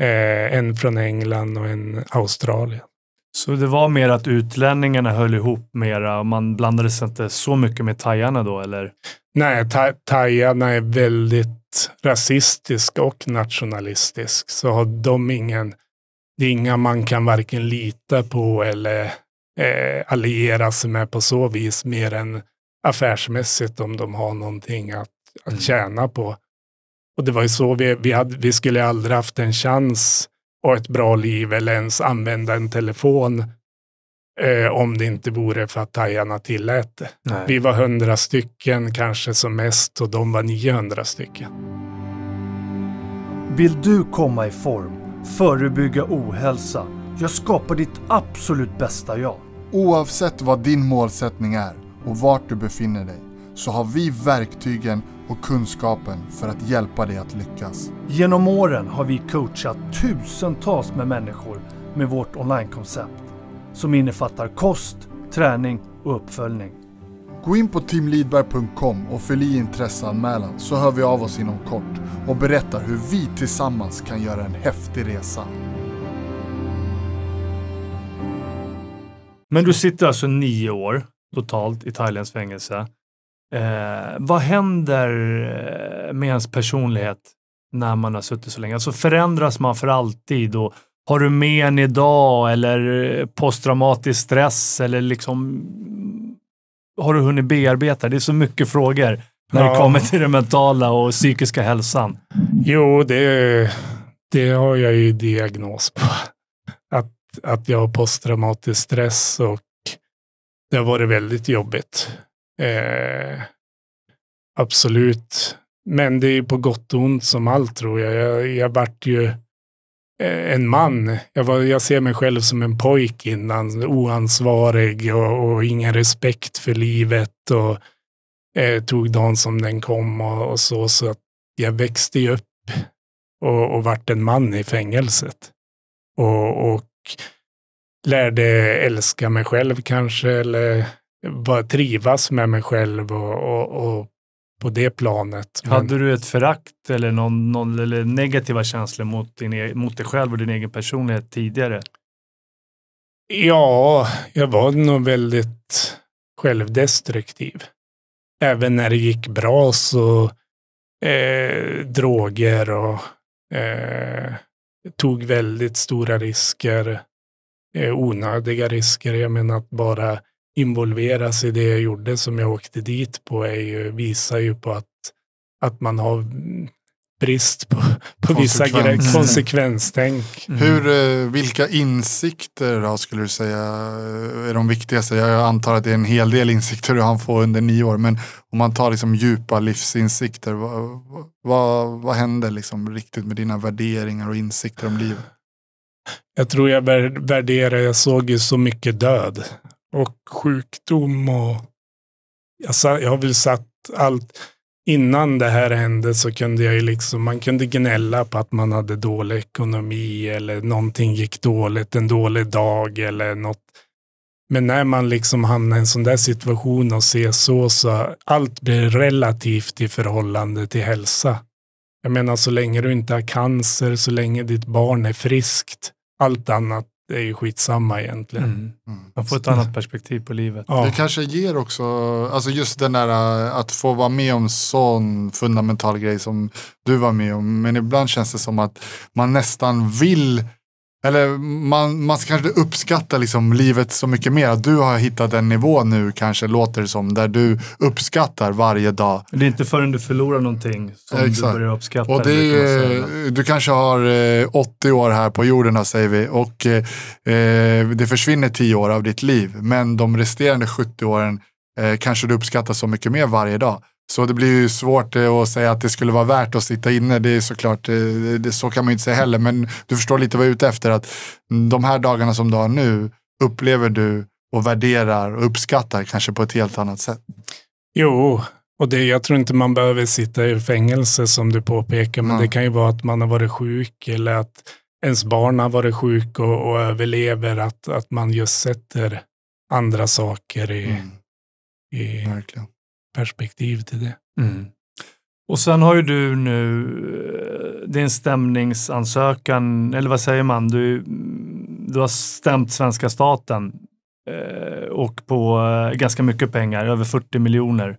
eh, en från England och en Australien. Så det var mer att utlänningarna höll ihop mera och man blandade sig inte så mycket med thaierna då, eller? Nej, tha- thaierna är väldigt rasistiska och nationalistisk. Så har de ingen, det är inga man kan varken lita på eller eh, alliera sig med på så vis mer än affärsmässigt om de har någonting att, att Mm. tjäna på. Och det var ju så vi, vi, hade, vi skulle aldrig haft en chans och ett bra liv eller ens använda en telefon eh, om det inte vore för att thaierna tillät det. Nej. Vi var hundra stycken kanske som mest och de var 900 stycken. Vill du komma i form, förebygga ohälsa, jag skapar ditt absolut bästa jag. Oavsett vad din målsättning är och vart du befinner dig så har vi verktygen och kunskapen för att hjälpa dig att lyckas. Genom åren har vi coachat tusentals med människor med vårt onlinekoncept som innefattar kost, träning och uppföljning. Gå in på teamleadberg.com och fyll i intresseanmälan så hör vi av oss inom kort och berättar hur vi tillsammans kan göra en häftig resa. Men du sitter alltså nio år totalt i Thailands fängelse. Eh, vad händer eh, med ens personlighet när man har suttit så länge? Alltså förändras man för alltid? Och har du med en idag eller eh, posttraumatisk stress eller liksom har du hunnit bearbeta? Det är så mycket frågor när det Ja. kommer till den mentala och psykiska hälsan. Jo, det, det har jag ju diagnos på. Att, att jag har posttraumatisk stress och det har varit väldigt jobbigt. Eh, absolut. Men det är på gott och ont som allt tror jag. Jag, jag vart ju Eh, en man. Jag, var, jag ser mig själv som en pojk innan, oansvarig och, och ingen respekt för livet och eh, tog dagen som den kom och, och så. Så att jag växte ju upp och, och vart en man i fängelset. Och, och lärde älska mig själv kanske eller bara trivas med mig själv och, och, och på det planet. Men, Hade du ett förakt eller, någon, någon, eller negativa känslor mot, din, e- mot dig själv och din egen personlighet tidigare? ja, jag var nog väldigt självdestruktiv. Även när det gick bra så eh, droger och eh, tog väldigt stora risker. Eh, onödiga risker. Jag menar att bara involveras i det jag gjorde som jag åkte dit på är ju, visar ju på att, att man har mm, brist på, på vissa grejer, konsekvenstänk. Hur, eh, vilka insikter då, skulle du säga eh, är de viktigaste? Jag antar att det är en hel del insikter du hann få under nio år, men om man tar liksom djupa livsinsikter, vad, vad, vad hände liksom riktigt med dina värderingar och insikter om livet? Jag tror jag vär- värderar, jag såg ju så mycket död och sjukdom och jag, sa, jag har väl satt allt. Innan det här hände så kunde jag ju liksom, man kunde gnälla på att man hade dålig ekonomi eller någonting gick dåligt, en dålig dag eller något. Men när man liksom hamnar i en sån där situation och ser så, så allt blir relativt i förhållande till hälsa. Jag menar så länge du inte har cancer, så länge ditt barn är friskt, allt annat är ju skitsamma egentligen. Mm. Mm. Man får ett annat perspektiv på livet. Ja. Det kanske ger också, alltså just den där äh, att få vara med om sån fundamental grej som du var med om. Men ibland känns det som att man nästan vill, eller man, man ska kanske uppskatta liksom livet så mycket mer. Du har hittat en nivå nu kanske låter det som, där du uppskattar varje dag. Det är inte förrän du förlorar någonting som du Exakt. börjar uppskatta Och det är, du kanske har eh, 80 år här på jorden säger vi och eh, eh, det försvinner 10 år av ditt liv. Men de resterande 70 åren eh, kanske du uppskattar så mycket mer varje dag. Så det blir ju svårt eh, att säga att det skulle vara värt att sitta inne. Det är såklart, eh, det, så kan man ju inte säga heller. Men du förstår lite vad jag är ute efter. Att de här dagarna som du har nu upplever du och värderar och uppskattar kanske på ett helt annat sätt. Jo, och det, jag tror inte man behöver sitta i fängelse som du påpekar, men Mm. det kan ju vara att man har varit sjuk eller att ens barn har varit sjuk och, och överlever, att, att man just sätter andra saker i, Mm, i verkligen. Perspektiv till det. Mm. Och sen har ju du nu eh, din stämningsansökan, eller vad säger man? Du, du har stämt svenska staten eh, och på eh, ganska mycket pengar, över 40 miljoner.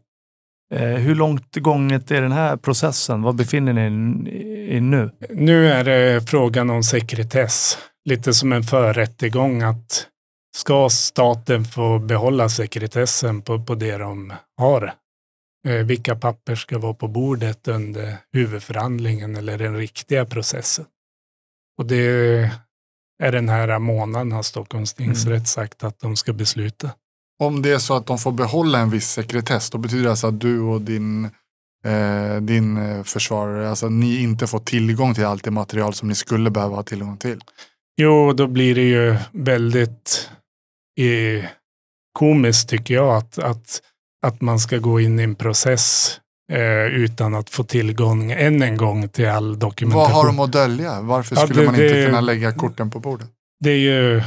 Eh, hur långt gånget är den här processen? Vad befinner ni er i nu? Nu är det frågan om sekretess, lite som en förrättegång att ska staten få behålla sekretessen på, på det de har? Eh, vilka papper ska vara på bordet under huvudförhandlingen eller den riktiga processen? Och det är den här månaden har Stockholms tingsrätt sagt att de ska besluta. Om det är så att de får behålla en viss sekretess, då betyder det alltså att du och din, eh, din eh, försvarare, alltså ni inte får tillgång till allt det material som ni skulle behöva ha tillgång till. Jo, då blir det ju väldigt eh, komiskt tycker jag att, att, att man ska gå in i en process eh, utan att få tillgång än en gång till all dokumentation. Vad har de att dölja? Varför Ja, skulle det- man inte det- kunna lägga korten på bordet? Det är ju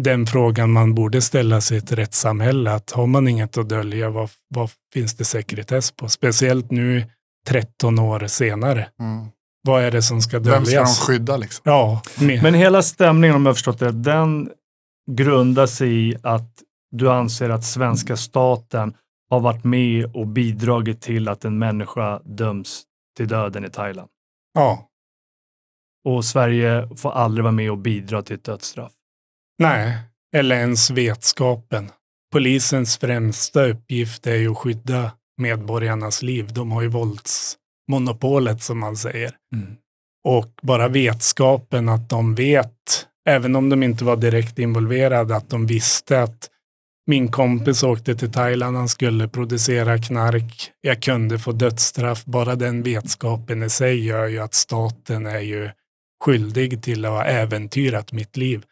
den frågan man borde ställa sig i ett rättssamhälle. Att har man inget att dölja, vad, vad finns det sekretess på? Speciellt nu 13 år senare. Mm. Vad är det som ska Vem ska de döljas? skydda liksom? Ja, med. Men hela stämningen, om jag har förstått det, den grundar sig i att du anser att svenska staten har varit med och bidragit till att en människa döms till döden i Thailand. ja. Och Sverige får aldrig vara med och bidra till ett dödsstraff. Nej, eller ens vetskapen. Polisens främsta uppgift är ju att skydda medborgarnas liv. De har ju våldsmonopolet som man säger. Och bara vetskapen att de vet, även om de inte var direkt involverade, att de visste att min kompis åkte till Thailand, han skulle producera knark, jag kunde få dödsstraff. Bara den vetskapen i sig gör ju att staten är ju skyldig till att ha äventyrat mitt liv.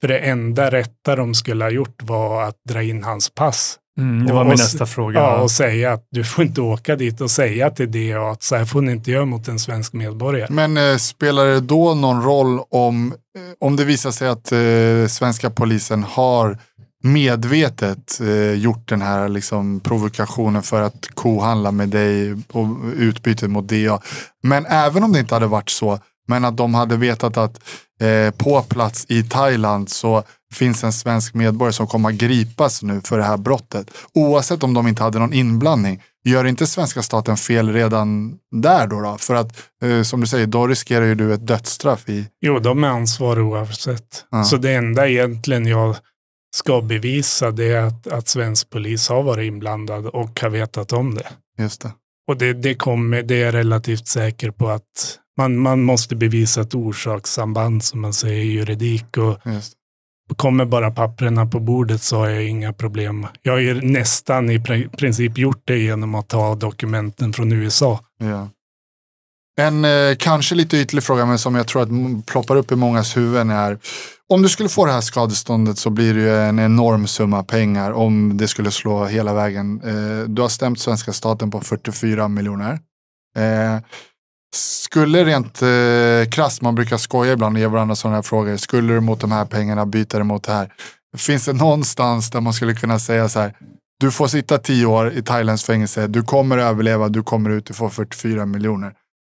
För det enda rätta de skulle ha gjort var att dra in hans pass. Mm, det var Och- min nästa fråga. Ja, och säga att du får inte åka dit och säga till det och att så här får ni inte göra mot en svensk medborgare. Men eh, spelar det då någon roll om, eh, om det visar sig att eh, svenska polisen har medvetet eh, gjort den här liksom, provokationen för att kohandla med dig och utbytet mot DA. Men även om det inte hade varit så, men att de hade vetat att eh, på plats i Thailand så finns en svensk medborgare som kommer att gripas nu för det här brottet. Oavsett om de inte hade någon inblandning. Gör inte svenska staten fel redan där då? då? För att eh, som du säger, då riskerar ju du ett dödsstraff i... Jo, de är ansvariga oavsett. Ja. Så det enda egentligen jag ska bevisa det att, att svensk polis har varit inblandad och har vetat om det. Just det. Och det, det kommer, det är jag relativt säker på att man, man måste bevisa ett orsakssamband som man säger i juridik. Och Just. kommer bara papperna på bordet så har jag inga problem. Jag har ju nästan i pri- princip gjort det genom att ta dokumenten från USA. Ja. En eh, kanske lite ytlig fråga, men som jag tror att ploppar upp i mångas huvuden är om du skulle få det här skadeståndet så blir det ju en enorm summa pengar om det skulle slå hela vägen. Eh, du har stämt svenska staten på 44 miljoner. Eh, skulle rent eh, krasst, man brukar skoja ibland och ge varandra sådana här frågor, skulle du mot de här pengarna byta det mot det här? Finns det någonstans där man skulle kunna säga så här, du får sitta tio år i Thailands fängelse, du kommer överleva, du kommer ut, du får 44 miljoner.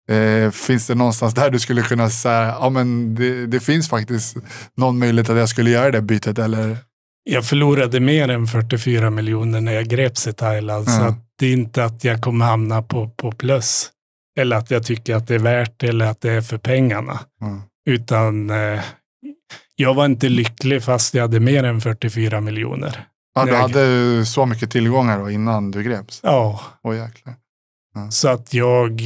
Eh, finns det någonstans där du skulle kunna säga, ja men det, det finns faktiskt någon möjlighet att jag skulle göra det bytet eller? Jag förlorade mer än 44 miljoner när jag greps i Thailand. Så Ja. att det är inte att jag kommer hamna på, på plus. Eller att jag tycker att det är värt det eller att det är för pengarna. Mm. Utan eh, jag var inte lycklig fast jag hade mer än 44 miljoner. Ja, du hade så mycket tillgångar då innan du greps? Ja, Åh jäklar. så att jag...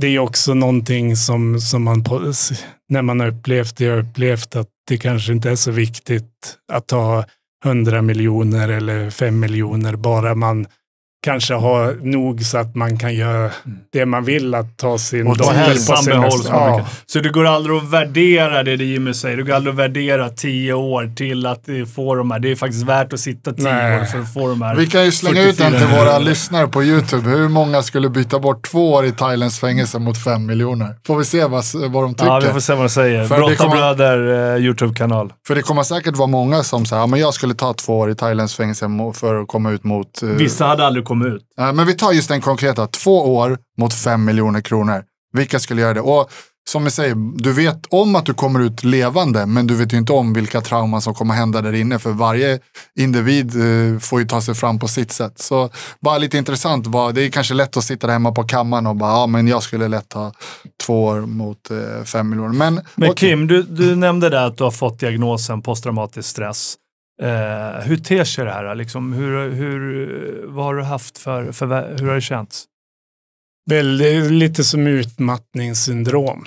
Det är också någonting som, som man, när man har upplevt det, har upplevt att det kanske inte är så viktigt att ta 100 miljoner eller 5 miljoner, bara man kanske har nog så att man kan göra det man vill, att ta sin Och dotter på semester. Ja. Så det går aldrig att värdera det, det Jimmy säger. Det går aldrig att värdera tio år till att eh, få de här. Det är faktiskt värt att sitta tio Nej. år för att få de här. Vi kan ju slänga ut den 44 till våra lyssnare på YouTube. Hur många skulle byta bort två år i Thailands fängelse mot fem miljoner? Får vi se vad, vad de tycker. Ja, vi får se vad de säger. För det kommer- Brottarbröder eh, YouTube-kanal. För det kommer säkert vara många som säger, ja men jag skulle ta två år i Thailands fängelse för att komma ut mot... eh, Vissa hade aldrig kommit ut. Ja, men vi tar just den konkreta, två år mot fem miljoner kronor. Vilka skulle göra det? Och som jag säger, du vet om att du kommer ut levande, men du vet ju inte om vilka trauman som kommer hända där inne. För varje individ eh, får ju ta sig fram på sitt sätt. Så bara lite intressant, det är kanske lätt att sitta där hemma på kammaren och bara, ja men jag skulle lätt ha två år mot eh, fem miljoner. Men, Men. Kim, du, du nämnde där att du har fått diagnosen posttraumatisk stress. Eh, hur ter sig det här? Liksom, hur, hur, vad har du haft för, för hur har det känts? väldigt, lite som utmattningssyndrom.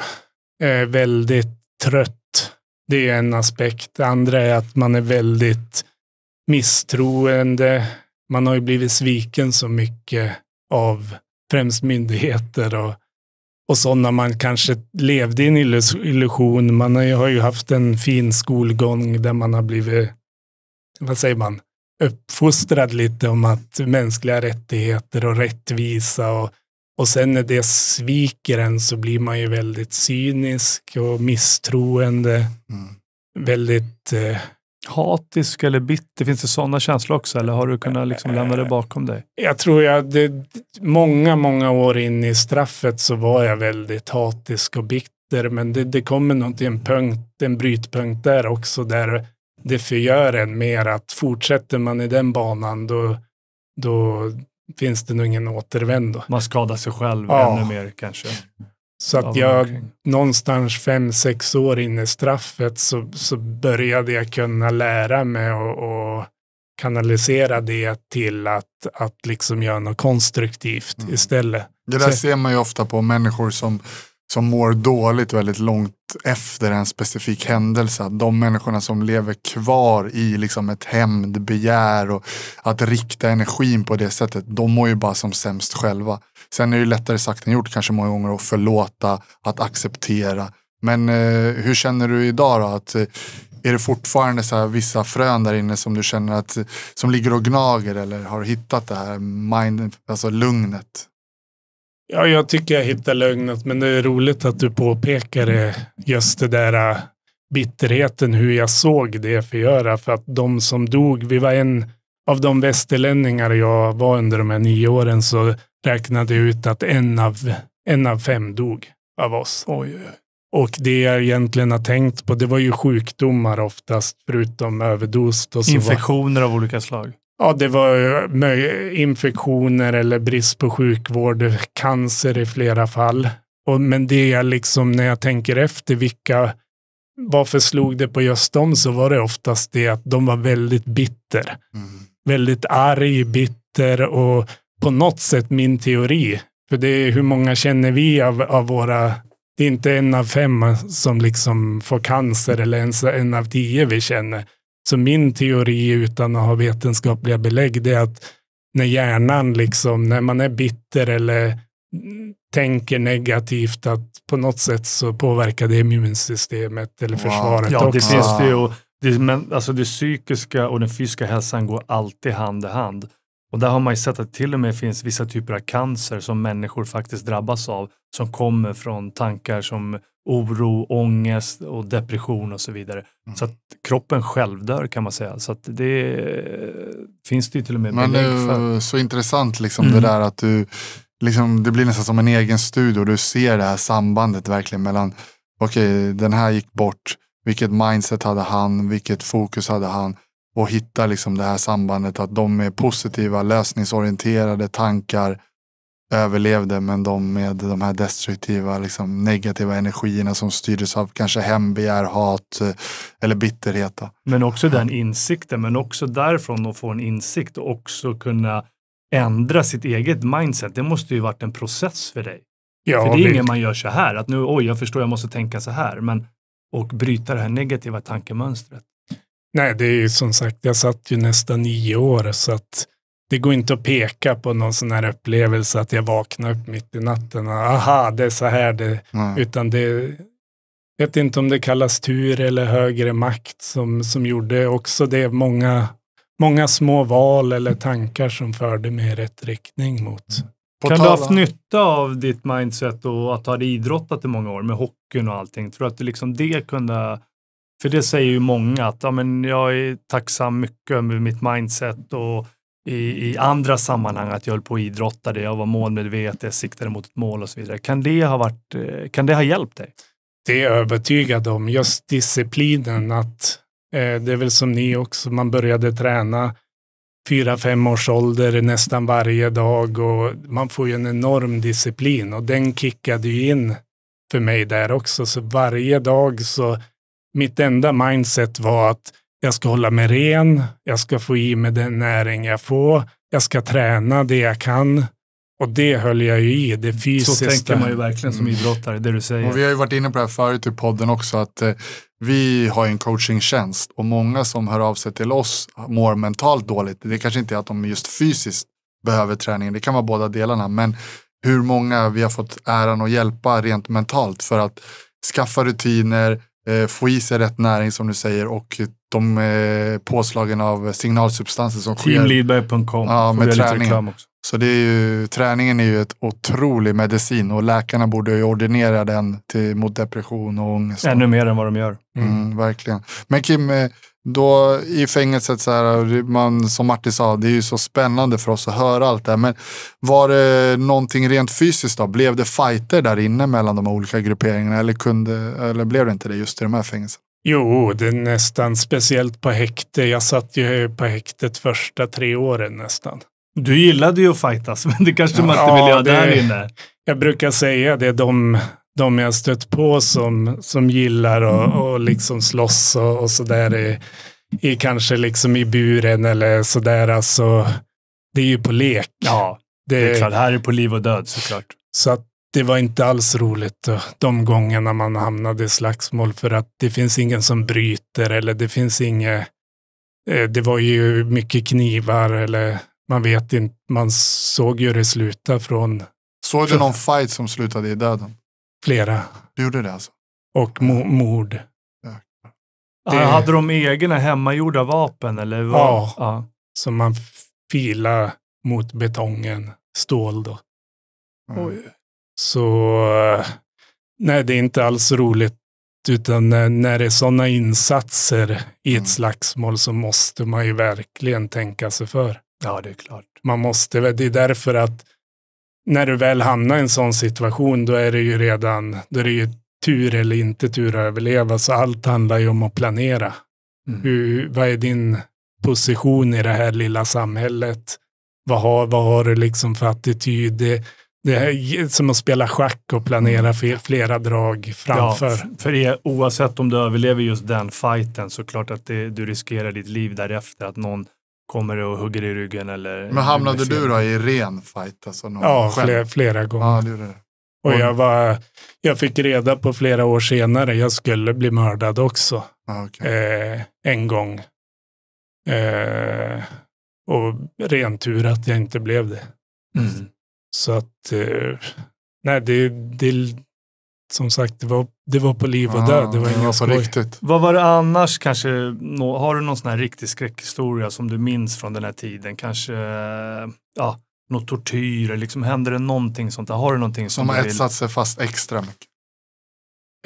Eh, väldigt trött. Det är en aspekt. Det andra är att man är väldigt misstroende. Man har ju blivit sviken så mycket av främst myndigheter och, och sådana man kanske levde i en illusion. Man har ju, har ju haft en fin skolgång där man har blivit, vad säger man, uppfostrad lite om att mänskliga rättigheter och rättvisa och och sen när det sviker en så blir man ju väldigt cynisk och misstroende. Mm. Väldigt, eh, Hatisk eller bitter? Finns det sådana känslor också? Eller har du kunnat liksom lämna det bakom dig? jag tror jag, det, många, många år in i straffet så var jag väldigt hatisk och bitter. Men det, det kommer nog till en punkt, en brytpunkt där också där det förgör en mer att fortsätter man i den banan då, då finns det nog ingen återvändo. Man skadar sig själv Ja. ännu mer kanske. Så att jag omkring. någonstans fem, sex år in i straffet så, så började jag kunna lära mig och, och kanalisera det till att, att liksom göra något konstruktivt Mm. istället. Det där Så- ser man ju ofta på människor som, som mår dåligt väldigt långt efter en specifik händelse. Att De människorna som lever kvar i liksom ett hämndbegär och att rikta energin på det sättet, de mår ju bara som sämst själva. Sen är det lättare sagt än gjort kanske många gånger att förlåta, att acceptera. Men eh, hur känner du idag då? Att, eh, är det fortfarande så här vissa frön där inne som du känner att som ligger och gnager eller har du hittat det här mind, alltså lugnet? Ja, jag tycker jag hittar lugnet, men det är roligt att du påpekar just det där äh, bitterheten, hur jag såg det förgöra. För att de som dog, vi var en av de västerlänningar jag var under de här nio åren, så räknade jag ut att en av, en av fem dog av oss. Oj. Och det jag egentligen har tänkt på, det var ju sjukdomar oftast, förutom överdos. så var- Infektioner av olika slag. Ja, det var infektioner eller brist på sjukvård, cancer i flera fall. Och, men det är liksom när jag tänker efter vilka, varför slog det på just dem så var det oftast det att de var väldigt bitter. Mm. Väldigt arg, bitter och på något sätt min teori. För det är hur många känner vi av, av våra, det är inte en av fem som liksom får cancer eller ens en av tio vi känner. Så min teori utan att ha vetenskapliga belägg det är att när hjärnan liksom, när man är bitter eller tänker negativt att på något sätt så påverkar det immunsystemet eller Wow. försvaret Ja, det också. finns det ju. Det, men, alltså det psykiska och den fysiska hälsan går alltid hand i hand. Och där har man ju sett att det till och med finns vissa typer av cancer som människor faktiskt drabbas av som kommer från tankar som oro, ångest och depression och så vidare. Mm. Så att kroppen själv dör kan man säga. Så att det finns det ju till och med Men det belägg för. är så intressant liksom Mm. det där att du, liksom, det blir nästan som en egen studio. Du ser det här sambandet verkligen mellan, okej den här gick bort, vilket mindset hade han, vilket fokus hade han och hitta liksom det här sambandet att de med positiva lösningsorienterade tankar överlevde men de med de här destruktiva liksom, negativa energierna som styrdes av kanske hembegär, hat eh, eller bitterhet. Då. Men också den insikten, men också därifrån att få en insikt och också kunna ändra sitt eget mindset. Det måste ju varit en process för dig. Ja, för det är ingen man gör så här, att nu, oj, jag förstår, jag måste tänka så här, men och bryta det här negativa tankemönstret. Nej, det är ju som sagt, jag satt ju nästan nio år så att det går inte att peka på någon sån här upplevelse att jag vaknar upp mitt i natten och aha, det är så här det, Nej. utan det, vet inte om det kallas tur eller högre makt som, som gjorde också det. Många, många små val eller tankar som förde mig i rätt riktning mot. På kan du ha haft nytta av ditt mindset och att ha idrottat i många år med hockeyn och allting? Tror du att det liksom det kunde... För det säger ju många att ja, men jag är tacksam mycket med mitt mindset och i, i andra sammanhang att jag höll på och idrottade, jag var målmedveten, jag siktade mot ett mål och så vidare. Kan det ha, varit, eh, kan det ha hjälpt dig? Det är jag övertygad om. Just disciplinen att eh, det är väl som ni också, man började träna fyra, fem års ålder nästan varje dag och man får ju en enorm disciplin och den kickade ju in för mig där också. Så varje dag så, mitt enda mindset var att jag ska hålla mig ren, jag ska få i mig den näring jag får, jag ska träna det jag kan. Och det höll jag ju i, det Så fysiska. tänker man ju verkligen som Mm. idrottare, det du säger. Och vi har ju varit inne på det här förut i podden också att eh, vi har en coachingtjänst och många som hör av sig till oss mår mentalt dåligt. Det kanske inte är att de just fysiskt behöver träning, det kan vara båda delarna. Men hur många vi har fått äran att hjälpa rent mentalt för att skaffa rutiner, få i sig rätt näring som du säger och de eh, påslagen av signalsubstanser som sker. Teamleadberg.com. Ja, med träningen. Så det är ju, träningen är ju ett otrolig medicin och läkarna borde ju ordinera den till, mot depression och ångest. Ännu mer än vad de gör. Mm, verkligen. Men Kim, eh, då i fängelset, så här, man, som Martin sa, det är ju så spännande för oss att höra allt det här. Men var det någonting rent fysiskt då? Blev det fighter där inne mellan de olika grupperingarna eller, kunde, eller blev det inte det just i de här fängelserna? Jo, det är nästan speciellt på häkte. Jag satt ju på häktet första tre åren nästan. Du gillade ju att fightas, [LAUGHS] men det kanske man inte Ja, vill göra det- där inne. Jag brukar säga det, de, de jag stött på som, som gillar och, och liksom slåss och, och sådär i, i kanske liksom i buren eller sådär. Alltså, det är ju på lek. Ja, det, det är klart. Här är på liv och död såklart. Så att det var inte alls roligt då, de gångerna man hamnade i slagsmål för att det finns ingen som bryter eller det finns inget. Eh, det var ju mycket knivar eller man vet inte. Man såg ju det sluta från Såg du någon fight som slutade i döden? Flera. Du gjorde det alltså? och mo mord. Ah, Det- Hade de egna hemmagjorda vapen? Eller vad? Ja. ja. som man fila mot betongen, stål då. Mm. Så eh, nej, det är inte alls roligt. Utan när, när det är sådana insatser i ett Mm. slagsmål så måste man ju verkligen tänka sig för. ja, det är klart. Man måste, det är därför att när du väl hamnar i en sån situation då är det ju redan, då är det ju tur eller inte tur att överleva. Så allt handlar ju om att planera. Mm. Hur, vad är din position i det här lilla samhället? Vad har, vad har du liksom för attityd? Det, det är som att spela schack och planera för flera drag Ja, framför. f- för er, oavsett om du överlever just den fighten så klart att det, du riskerar ditt liv därefter. Att någon kommer och hugger i ryggen eller... Men hamnade du då i ren fight? Alltså någon Ja, själv? flera, flera gånger. Ja, det gjorde det. Och jag, var, jag fick reda på flera år senare, jag skulle bli mördad också. Ja, okej. Eh, en gång. Eh, och ren tur att jag inte blev det. Mm. Så att, eh, nej det, det, som sagt, det var, det var på liv och död. Det var ingen på skoj. riktigt. Vad var det annars kanske? Har du någon sån här riktig skräckhistoria som du minns från den här tiden? Kanske ja, något tortyr? eller Liksom, händer det någonting sånt där? Har du någonting som, Som har du vill? etsat sig fast extra mycket.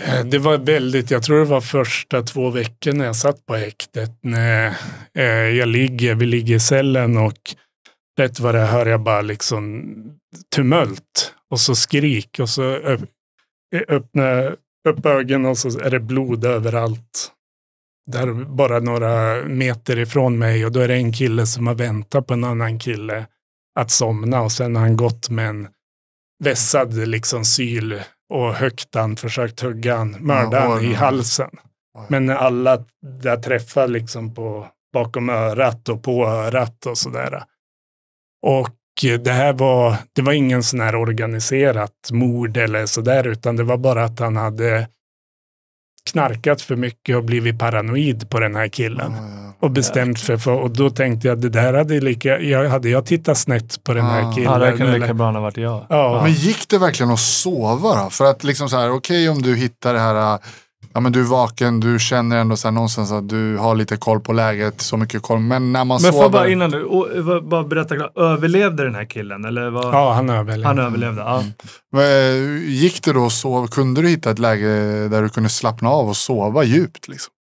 Eh, Det var väldigt, jag tror det var första två veckorna jag satt på häktet. När eh, jag ligger, vi ligger i cellen och rätt vad det hör jag bara liksom tumult och så skrik och så öpp, öppnar upp ögonen och så är det blod överallt. Där bara några meter ifrån mig och då är det en kille som har väntat på en annan kille att somna och sen har han gått med en vässad liksom syl och högt han försökt hugga han, mörda han i halsen. Men alla där träffar liksom på bakom örat och på örat och sådär. Och det här var, det var ingen sån här organiserat mord eller sådär, utan det var bara att han hade knarkat för mycket och blivit paranoid på den här killen. Ja. Och bestämt sig för, och då tänkte jag, det där hade lika, jag, hade jag tittat snett på den här Ah. killen? Ja, det eller- lika bra ha varit jag. Ja. Men gick det verkligen att sova då? För att liksom så här, okej om du hittar det här, ja men du är vaken, du känner ändå så här någonstans att du har lite koll på läget, så mycket koll. Men när man Men sover. jag bara innan du, och, eh, bara berätta klart. Överlevde den här killen? Eller vad? ja, han överlevde. Han överlevde, ja. Men, äh, Gick det då att sova? Kunde du hitta ett läge där du kunde slappna av och sova djupt? Liksom?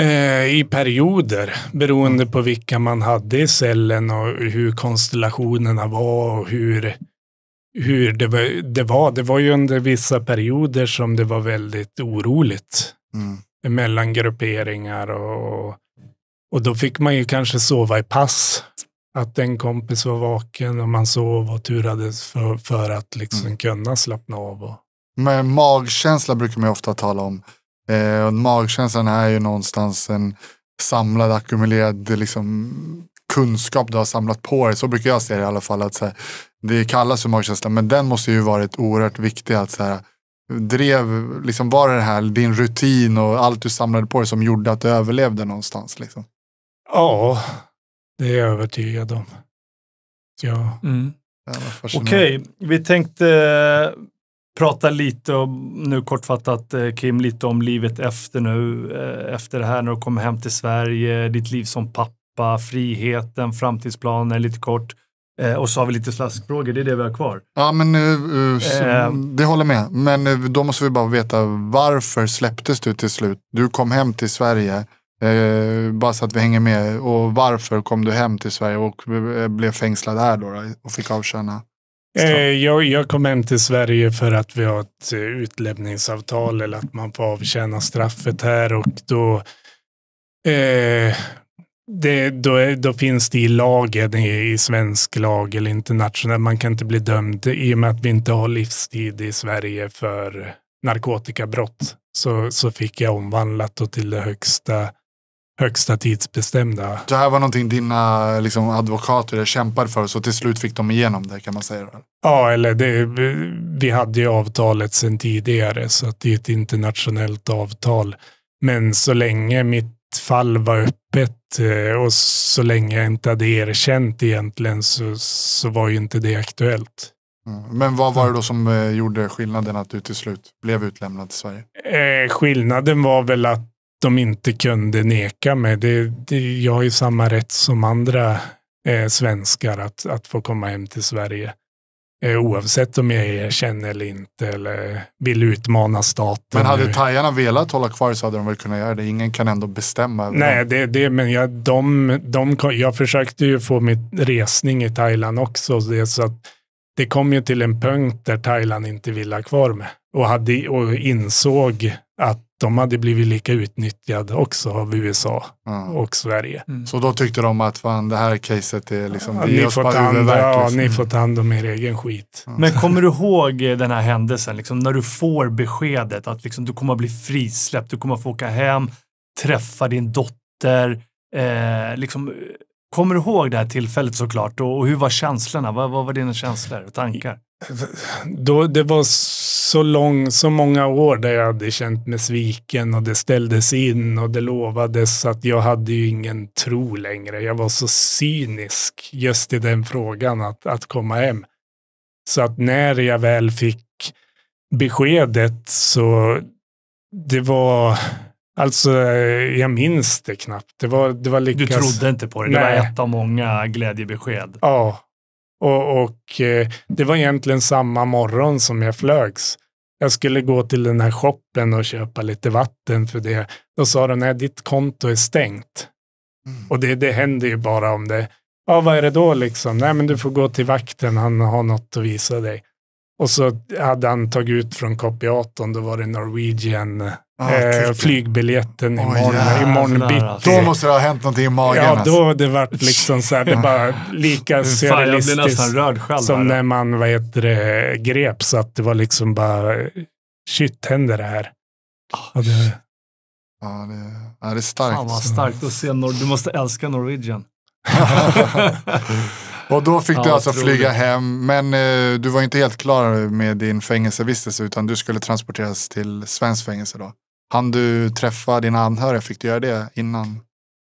Eh, I perioder, beroende på vilka man hade i cellen och hur konstellationerna var och hur, hur det, var, det var. Det var ju under vissa perioder som det var väldigt oroligt Mm. mellan grupperingar och, och då fick man ju kanske sova i pass. Att en kompis var vaken och man sov och turades för, för att liksom Mm. kunna slappna av. Och, Men magkänsla brukar man ju ofta tala om. Eh, och magkänslan är ju någonstans en samlad, ackumulerad liksom, kunskap du har samlat på dig. Så brukar jag se det i alla fall. Att, så här, det kallas för magkänsla, men den måste ju varit oerhört viktig. Att, så här, drev, liksom, var det det här din rutin och allt du samlade på dig som gjorde att du överlevde någonstans? Liksom? ja, det är jag övertygad om. Ja. Mm. Okej, vi tänkte eh, prata lite om, nu kortfattat eh, Kim, lite om livet efter nu, eh, efter det här när du kommer hem till Sverige, ditt liv som pappa, friheten, framtidsplaner, lite kort. Eh, och så har vi lite slaskfrågor, det är det vi har kvar. Ja, men uh, så, Ehm. det håller med. Men eh, då måste vi bara veta varför släpptes du till slut? Du kom hem till Sverige, eh, bara så att vi hänger med. Och varför kom du hem till Sverige och eh, blev fängslad här då, då och fick avtjäna? Eh, jag, jag kom hem till Sverige för att vi har ett eh, utlämningsavtal eller att man får avtjäna straffet här och då, eh, det, då, då finns det i lagen, i, i svensk lag eller internationell, man kan inte bli dömd i och med att vi inte har livstid i Sverige för narkotikabrott. Så, så fick jag omvandlat till det högsta, högsta tidsbestämda. Det här var någonting dina liksom, advokater kämpade för, så till slut fick de igenom det kan man säga. Ja, eller det, vi hade ju avtalet sedan tidigare så att det är ett internationellt avtal. Men så länge mitt fall var öppet eh, och så länge jag inte hade erkänt egentligen så, så var ju inte det aktuellt. Mm. Men vad var det då som eh, gjorde skillnaden att du till slut blev utlämnad till Sverige? Eh, skillnaden var väl att de inte kunde neka mig. Det, det, jag har ju samma rätt som andra eh, svenskar att, att få komma hem till Sverige. Eh, oavsett om jag erkänner eller inte eller vill utmana staten. Men hade nu. thaierna velat hålla kvar så hade de väl kunnat göra det. Ingen kan ändå bestämma. Nej, det, det, men jag, de, de, jag försökte ju få mitt resning i Thailand också. Så det, så att det kom ju till en punkt där Thailand inte ville ha kvar mig. Och, hade, och insåg att de hade blivit lika utnyttjade också av USA Ja. och Sverige. Så då tyckte de att fan, det här caset är liksom, Ja, ni, får ta hand, ja, ni får ta hand om er egen skit. Men kommer du ihåg den här händelsen, liksom, när du får beskedet att liksom, du kommer att bli frisläppt, du kommer att få åka hem, träffa din dotter. Eh, liksom, kommer du ihåg det här tillfället såklart och, och hur var känslorna? Vad, vad var dina känslor och tankar? Då, det var så, lång, så många år där jag hade känt mig sviken och det ställdes in och det lovades att jag hade ju ingen tro längre. Jag var så cynisk just i den frågan att, att komma hem. Så att när jag väl fick beskedet så det var, alltså jag minns det knappt. Det var, det var lika... Du trodde inte på det, det Nej. var ett av många glädjebesked. Ja, och, och eh, det var egentligen samma morgon som jag flögs. Jag skulle gå till den här shoppen och köpa lite vatten för det. Då sa de, nej ditt konto är stängt. Och det, det händer ju bara om det. Ja, vad är det då liksom? Nej, men du får gå till vakten, han har något att visa dig. Och så hade han tagit ut från kopiatorn, då var det Norwegian Ah, eh, flygbiljetten Oj, imorgon, jävlar, imorgon alltså. bitti. Då måste det ha hänt någonting i magen. Ja, alltså. då det vart liksom så här, det [LAUGHS] bara lika surrealistiskt som här. när man vad heter det, greps. Att det var liksom bara, shit händer det här? Och det, Ja, det, ja, det är starkt. Fan vad starkt att se. Nor- du måste älska Norwegian. [LAUGHS] [LAUGHS] Och då fick du Ja, alltså otroligt. flyga hem, men eh, du var inte helt klar med din fängelsevistelse utan du skulle transporteras till svensk fängelse då. Han du träffa dina anhöriga? Fick du göra det innan?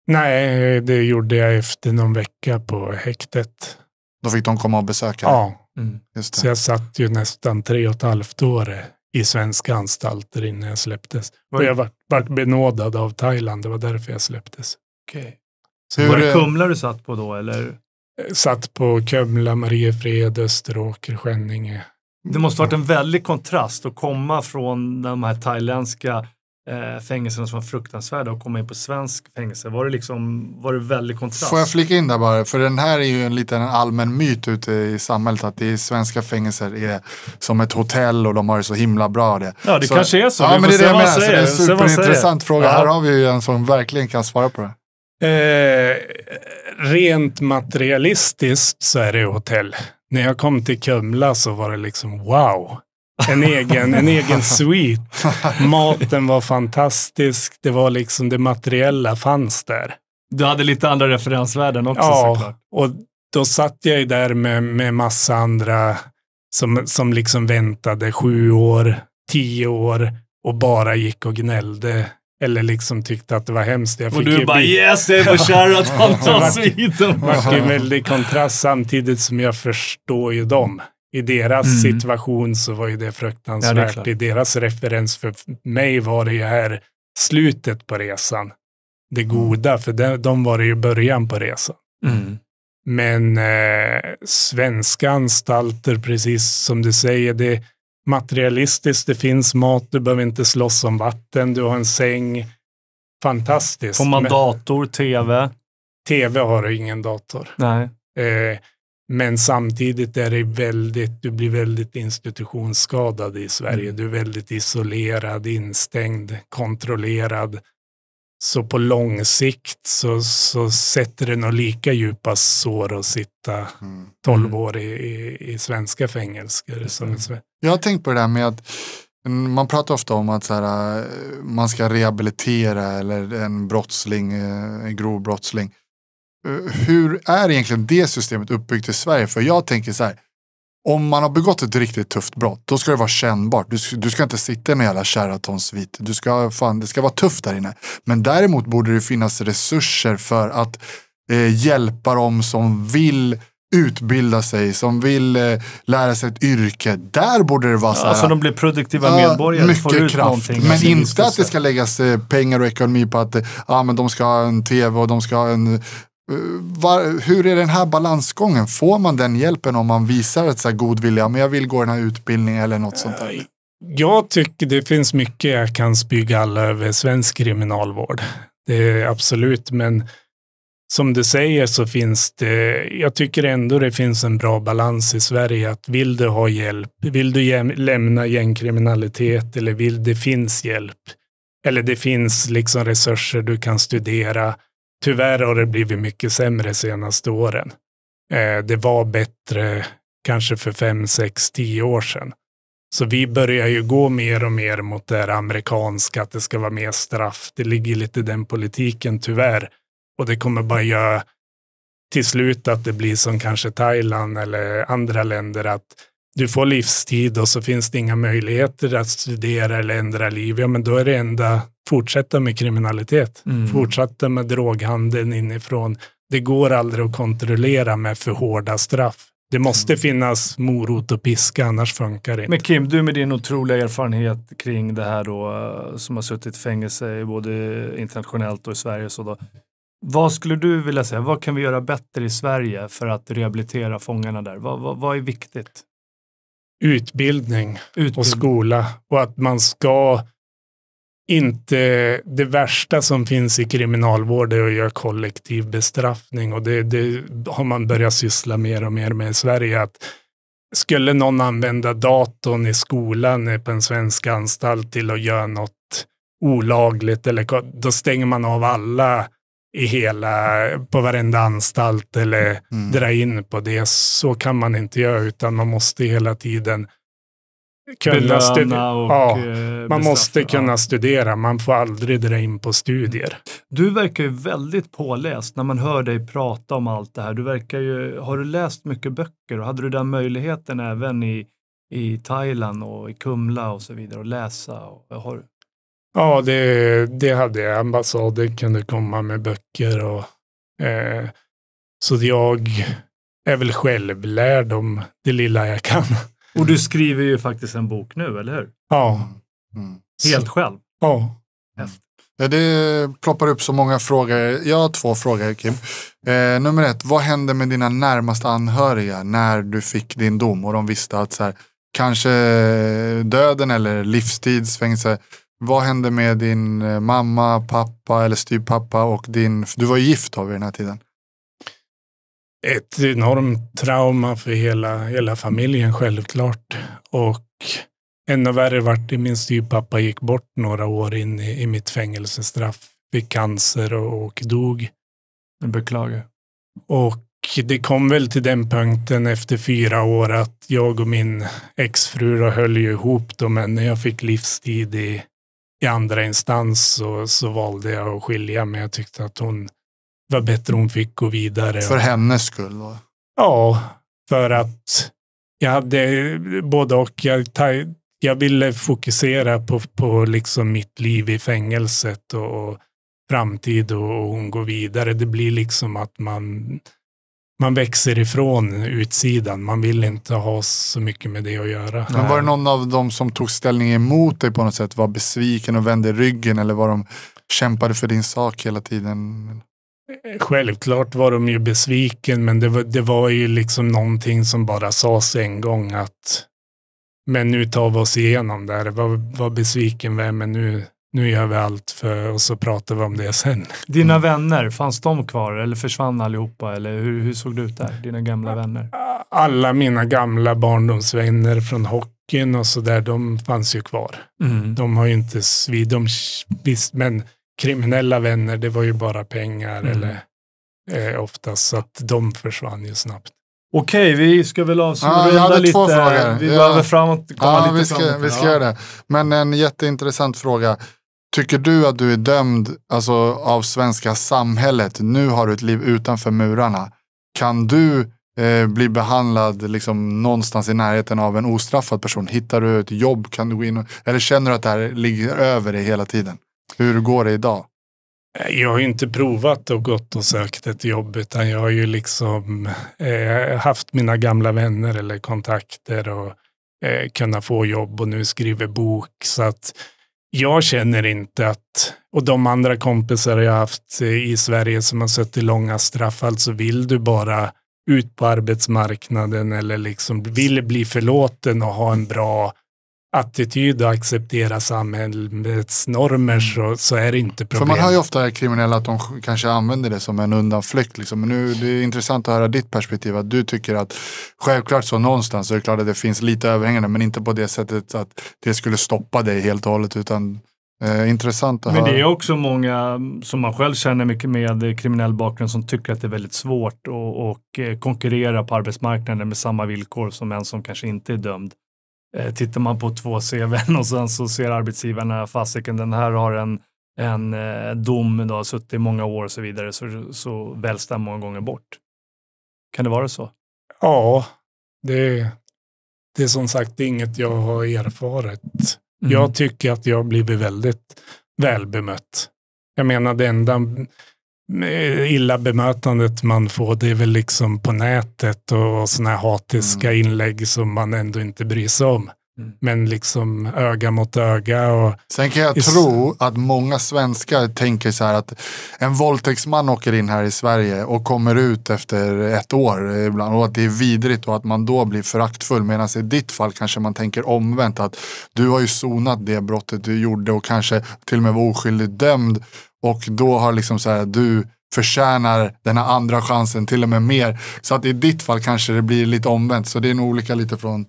nej, det gjorde jag efter någon vecka på häktet. Då fick de komma och besöka dig? Ja, Mm. Just så jag satt ju nästan tre och ett halvt år i svenska anstalter innan jag släpptes. Och jag vart var benådad av Thailand, det var därför jag släpptes. Okej. Hur, Var det eh, Kumla du satt på då eller? Satt på Kumla, Mariefred, Österåker, Skänninge. Det måste varit en väldig kontrast att komma från de här thailändska eh, fängelserna som var fruktansvärda och komma in på svensk fängelse. Var det liksom, var det väldig kontrast? Får jag flika in där bara? För den här är ju en liten allmän myt ute i samhället att det är svenska fängelser är som ett hotell och de har det så himla bra det. Ja, det Så- kanske är så. Ja, Vi men det är det jag menar. Så det är en superintressant fråga. Ja. Här har vi ju en som verkligen kan svara på det. Eh, rent materialistiskt så är det hotell. När jag kom till Kumla så var det liksom wow. En [LAUGHS] egen, en egen suite. Maten var fantastisk. Det var liksom det materiella fanns där. Du hade lite andra referensvärden också Ja, såklart. och då satt jag ju där med, med massa andra som, som liksom väntade sju år, tio år och bara gick och gnällde. Eller liksom tyckte att det var hemskt. Jag Och du bara bli- yes, jag är på Sheraton, ta sviten. Det vart ju en väldig kontrast samtidigt som jag förstår ju dem. I deras Mm. situation så var ju det Ja, det fruktansvärt. I deras referens för mig var det ju här slutet på resan. Det goda, för de, de var det ju början på resan. Mm. Men eh, svenska anstalter, precis som du säger, det materialistiskt. Det finns mat, du behöver inte slåss om vatten, du har en säng. Fantastiskt. Får man Men dator, tv? tv har du ingen dator. Nej. Eh, men samtidigt är det väldigt, du blir väldigt institutionsskadad i Sverige. Mm. Du är väldigt isolerad, instängd, kontrollerad. Så på lång sikt så, så sätter det nog lika djupa sår att sitta Mm. 12 år i, i, i svenska fängelser. Som Jag har tänkt på det där med att mm, man pratar ofta om att så här, eh, man ska rehabilitera eller en brottsling, eh, en grov brottsling. Eh, Hur är egentligen det systemet uppbyggt i Sverige? För jag tänker så här, om man har begått ett riktigt tufft brott, då ska det vara kännbart. Du, ska- du ska inte sitta en jävla Sheraton-svit. Du ska, fan, det ska vara tufft där inne. Men däremot borde det finnas resurser för att eh, hjälpa dem som vill utbilda sig, som vill eh, lära sig ett yrke. Där borde det vara så här. Alltså de blir produktiva Ja, medborgare. får mycket kraft. Men Alltså, inte att det ska läggas eh, pengar och ekonomi på att eh, ja, men de ska ha en tv och de ska ha en var, hur är den här balansgången? Får man den hjälpen om man visar ett så här god vilja? Men jag vill gå den här utbildningen eller något sånt där. Jag tycker det finns mycket jag kan spy alla över svensk kriminalvård. Det är absolut, men som du säger så finns det, jag tycker ändå det finns en bra balans i Sverige att vill du ha hjälp, vill du lämna gängkriminalitet eller vill det finns hjälp, eller det finns liksom resurser du kan studera. Tyvärr har det blivit mycket sämre senaste åren. Eh, det var bättre kanske för fem, sex, tio år sedan. Så vi börjar ju gå mer och mer mot det här amerikanska, att det ska vara mer straff. Det ligger lite i den politiken tyvärr. Och det kommer bara göra till slut att det blir som kanske Thailand eller andra länder att du får livstid och så finns det inga möjligheter att studera eller ändra liv. Ja, men då är det enda fortsätta med kriminalitet. Mm. Fortsätta med droghandeln inifrån. Det går aldrig att kontrollera med för hårda straff. Det måste finnas morot och piska, annars funkar det inte. Men Kim, du med din otroliga erfarenhet kring det här då, eh, som har suttit i fängelse både internationellt och i Sverige. Så då. Vad skulle du vilja säga, vad kan vi göra bättre i Sverige för att rehabilitera fångarna där? Vad, vad, vad är viktigt? Utbildning och Utbildning. skola och att man ska inte, det värsta som finns i kriminalvård är att göra kollektiv bestraffning och det, det har man börjat syssla mer och mer med i Sverige. Att skulle någon använda datorn i skolan på en svensk anstalt till att göra något olagligt eller då stänger man av alla i hela, på varenda anstalt eller Mm. dra in på det. Så kan man inte göra utan man måste hela tiden kunna studera. Ja, eh, Man måste kunna Ja. studera, man får aldrig dra in på studier. Du verkar ju väldigt påläst när man hör dig prata om allt det här. Du verkar ju, har du läst mycket böcker och hade du den möjligheten även i, i Thailand och i Kumla och så vidare att läsa? Och, har, Ja, det, det hade jag. Ambassaden kunde komma med böcker och eh, så jag är väl självlärd om det lilla jag kan. Och du skriver ju faktiskt en bok nu, eller hur? Ja, Mm. Helt själv. ja. Ja, det ploppar upp så många frågor. Jag har två frågor Kim. Eh, nummer ett, vad hände med dina närmaste anhöriga när du fick din dom och de visste att så här, kanske döden eller livstidsfängelse. Vad hände med din mamma, pappa eller styvpappa och din, du var ju gift då vid den här tiden. Ett enormt trauma för hela, hela familjen självklart. Och ännu värre vart det min styvpappa gick bort några år in i, i mitt fängelsestraff. Fick cancer och, och dog. Jag beklagar. Och det kom väl till den punkten efter fyra år att jag och min exfru då höll ju ihop då, men när jag fick livstid i, i andra instans så, så valde jag att skilja mig. Jag tyckte att hon var bättre hon fick gå vidare. För hennes skull. Då. Ja, för att jag hade både och. Jag, jag ville fokusera på, på liksom mitt liv i fängelset och, och framtid och, och hon går vidare. Det blir liksom att man, man växer ifrån utsidan. Man vill inte ha så mycket med det att göra. Men var det någon av dem som tog ställning emot dig på något sätt? Var besviken och vände ryggen eller var de kämpade för din sak hela tiden? Självklart var de ju besviken, men det var, det var ju liksom någonting som bara sades en gång att men nu tar vi oss igenom det här. Var, var besviken vem, men nu, nu gör vi allt för och så pratar vi om det sen. Dina vänner, fanns de kvar eller försvann allihopa? Eller hur, hur såg det ut där? Dina gamla vänner? Alla mina gamla barndomsvänner från hockeyn och så där, de fanns ju kvar. Mm. De har ju inte svid, de, visst, men kriminella vänner, det var ju bara pengar Mm. eller eh, oftast, så att de försvann ju snabbt. Okej, vi ska väl Ja, avsluta jag hade lite. två frågor. Vi Ja. behöver framåt, komma Ja, lite vi ska, framåt. vi ska Ja. göra det. Men en jätteintressant fråga. Tycker du att du är dömd alltså, av svenska samhället? Nu har du ett liv utanför murarna. Kan du eh, bli behandlad liksom, någonstans i närheten av en ostraffad person? Hittar du ett jobb? Kan du gå in och, eller känner du att det här ligger över dig hela tiden? Hur går det idag? Eh, jag har ju inte provat och gått och sökt ett jobb utan jag har ju liksom eh, haft mina gamla vänner eller kontakter och eh, kunna få jobb och nu skriver bok. Så att jag känner inte att, och de andra kompisar jag haft eh, i Sverige som har suttit långa straff, alltså vill du bara ut på arbetsmarknaden eller liksom vill bli förlåten och ha en bra attityd och acceptera samhällets normer så, så är det inte problem. För man hör ju ofta kriminella att de kanske använder det som en undanflykt. Liksom. Men nu det är intressant att höra ditt perspektiv. Att du tycker att självklart så någonstans så är det klart att det finns lite överhängande men inte på det sättet att det skulle stoppa dig helt och hållet. Utan Eh, intressant att Men höra. det är också många som man själv känner mycket med kriminell bakgrund som tycker att det är väldigt svårt att och, eh, konkurrera på arbetsmarknaden med samma villkor som en som kanske inte är dömd. Eh, tittar man på två CVn [LAUGHS] och sen så ser arbetsgivarna fasiken, den här har en, en eh, dom, då, suttit i många år och så vidare, så, så väljs den många gånger bort. Kan det vara så? Ja, det, det är som sagt inget jag har erfarit. Mm. Jag tycker att jag har blivit väldigt väl bemött. Jag menar det enda illa bemötandet man får det är väl liksom på nätet och sådana här hatiska Mm. inlägg som man ändå inte bryr sig om. Mm. Men liksom öga mot öga och Sen kan jag tro att många svenskar tänker så här att en våldtäktsman åker in här i Sverige och kommer ut efter ett år ibland och att det är vidrigt och att man då blir föraktfull. Medan i ditt fall kanske man tänker omvänt att du har ju sonat det brottet du gjorde och kanske till och med var oskyldigt dömd och då har liksom så här du förtjänar den här andra chansen till och med mer. Så att i ditt fall kanske det blir lite omvänt. Så det är nog olika lite från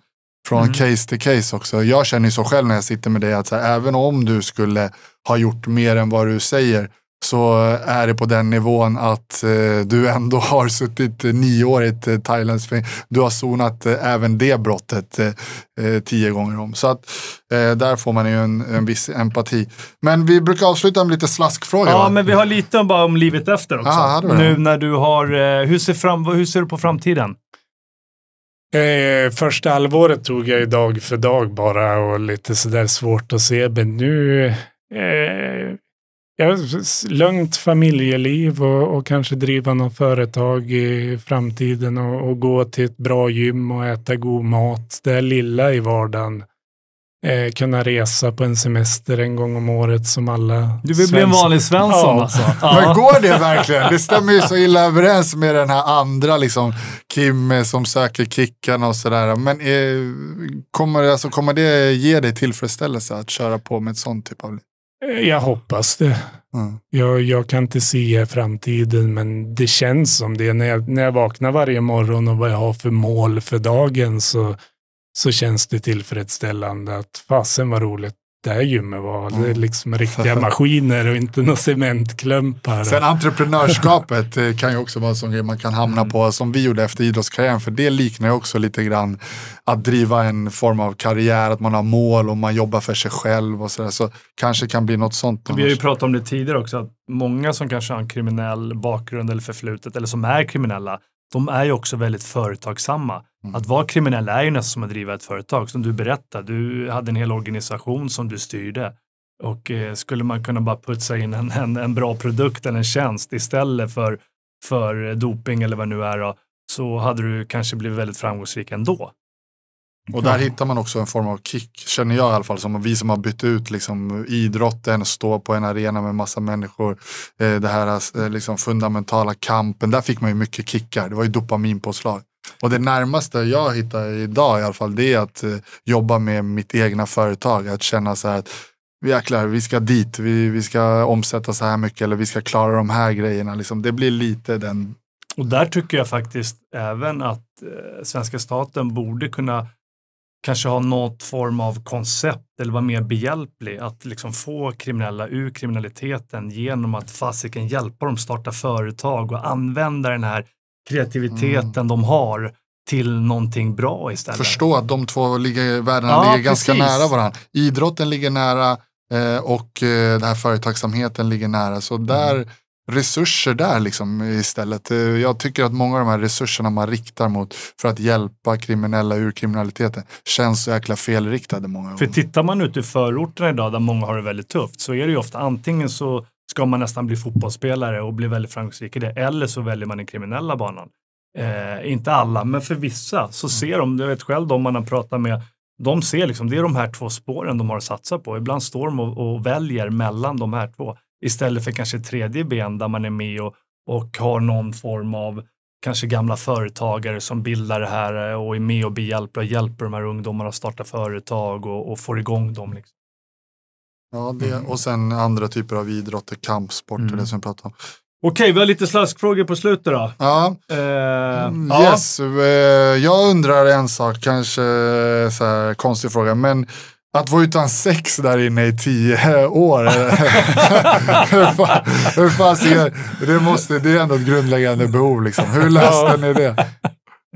från case till case också. Jag känner ju så själv när jag sitter med dig att så här, även om du skulle ha gjort mer än vad du säger så är det på den nivån att eh, du ändå [LAUGHS] har suttit nio år i ett eh, Thailands fäng- Du har sonat eh, även det brottet eh, tio gånger om. Så att eh, där får man ju en, en viss empati. Men vi brukar avsluta med lite slaskfrågor. Ja, va? men vi har lite om, bara om livet efter också. Det? nu när du har, eh, hur ser, fram, hur ser du på framtiden? Eh, första halvåret tog jag ju dag för dag bara och lite sådär svårt att se. Men nu eh, s- lugnt familjeliv och, och kanske driva något företag i framtiden och, och gå till ett bra gym och äta god mat. Det är lilla i vardagen. Eh, kunna resa på en semester en gång om året som alla Du vill bli en vanlig Svensson Ja. alltså? Men Ja. går det verkligen? Det stämmer ju så illa överens med den här andra liksom, Kim som söker kickarna och sådär. Men eh, kommer, alltså, kommer det ge dig tillfredsställelse att köra på med ett sånt typ av liv? Eh, Jag hoppas det. Mm. Jag, jag kan inte se framtiden, men det känns som det. När jag, när jag vaknar varje morgon och vad jag har för mål för dagen så, så känns det tillfredsställande att fasen vad roligt det här gymmet var. Det är Mm. liksom [LAUGHS] riktiga maskiner och inte några cementklumpar. Sen entreprenörskapet kan ju också vara en sån grej man kan hamna på som vi gjorde efter idrottskarriären. För det liknar ju också lite grann att driva en form av karriär, att man har mål och man jobbar för sig själv och sådär. Så kanske kan bli något sånt. Vi har ju pratat om det tidigare också, att många som kanske har en kriminell bakgrund eller förflutet, eller som är kriminella, de är ju också väldigt företagsamma. Mm. Att vara kriminell är ju nästan som att driva ett företag. Som du berättade, du hade en hel organisation som du styrde. Och eh, skulle man kunna bara putsa in en, en, en bra produkt eller en tjänst istället för, för doping eller vad det nu är, då, så hade du kanske blivit väldigt framgångsrik ändå. Och där hittar man också en form av kick, känner jag i alla fall, som vi som har bytt ut liksom, idrotten, stå på en arena med massa människor, eh, det här eh, liksom, fundamentala kampen, där fick man ju mycket kickar, det var ju dopaminpåslag. Och det närmaste jag hittar idag i alla fall, det är att eh, jobba med mitt egna företag, att känna så här att jäklar, vi ska dit, vi, vi ska omsätta så här mycket eller vi ska klara de här grejerna. Liksom. Det blir lite den Och där tycker jag faktiskt även att eh, svenska staten borde kunna kanske ha något form av koncept eller vara mer behjälplig att liksom få kriminella ur kriminaliteten genom att fasiken hjälpa dem starta företag och använda den här kreativiteten de har till någonting bra istället. förstå att de två ligger, världarna Ja, ligger ganska precis. nära varandra. Idrotten ligger nära eh, och eh, den här företagsamheten ligger nära. Så där, resurser där liksom istället. Eh, jag tycker att många av de här resurserna man riktar mot för att hjälpa kriminella ur kriminaliteten känns så jäkla felriktade många För gånger. tittar man ut i förorterna idag där många har det väldigt tufft så är det ju ofta antingen så ska man nästan bli fotbollsspelare och bli väldigt framgångsrik i det. Eller så väljer man den kriminella banan. Eh, inte alla, men för vissa så ser de, jag vet själv de man har pratat med, de ser liksom, det är de här två spåren de har att satsa på. Ibland står de och, och väljer mellan de här två istället för kanske tredje ben där man är med och, och har någon form av kanske gamla företagare som bildar det här eh, och är med och behjälper och hjälper de här ungdomarna att starta företag och, och får igång dem. Liksom. Ja, det, och sen andra typer av idrotter, kampsport Mm. det som jag pratade om. Okej, vi har lite slaskfrågor på slutet då. Ja, Eh, Mm, ja. Yes, eh, jag undrar en sak, kanske eh, så här, konstig fråga, men att vara utan sex där inne i tio år. [LAUGHS] hur fan, hur fan ser, det, måste, det är ändå ett grundläggande behov. Liksom. Hur löste ni det?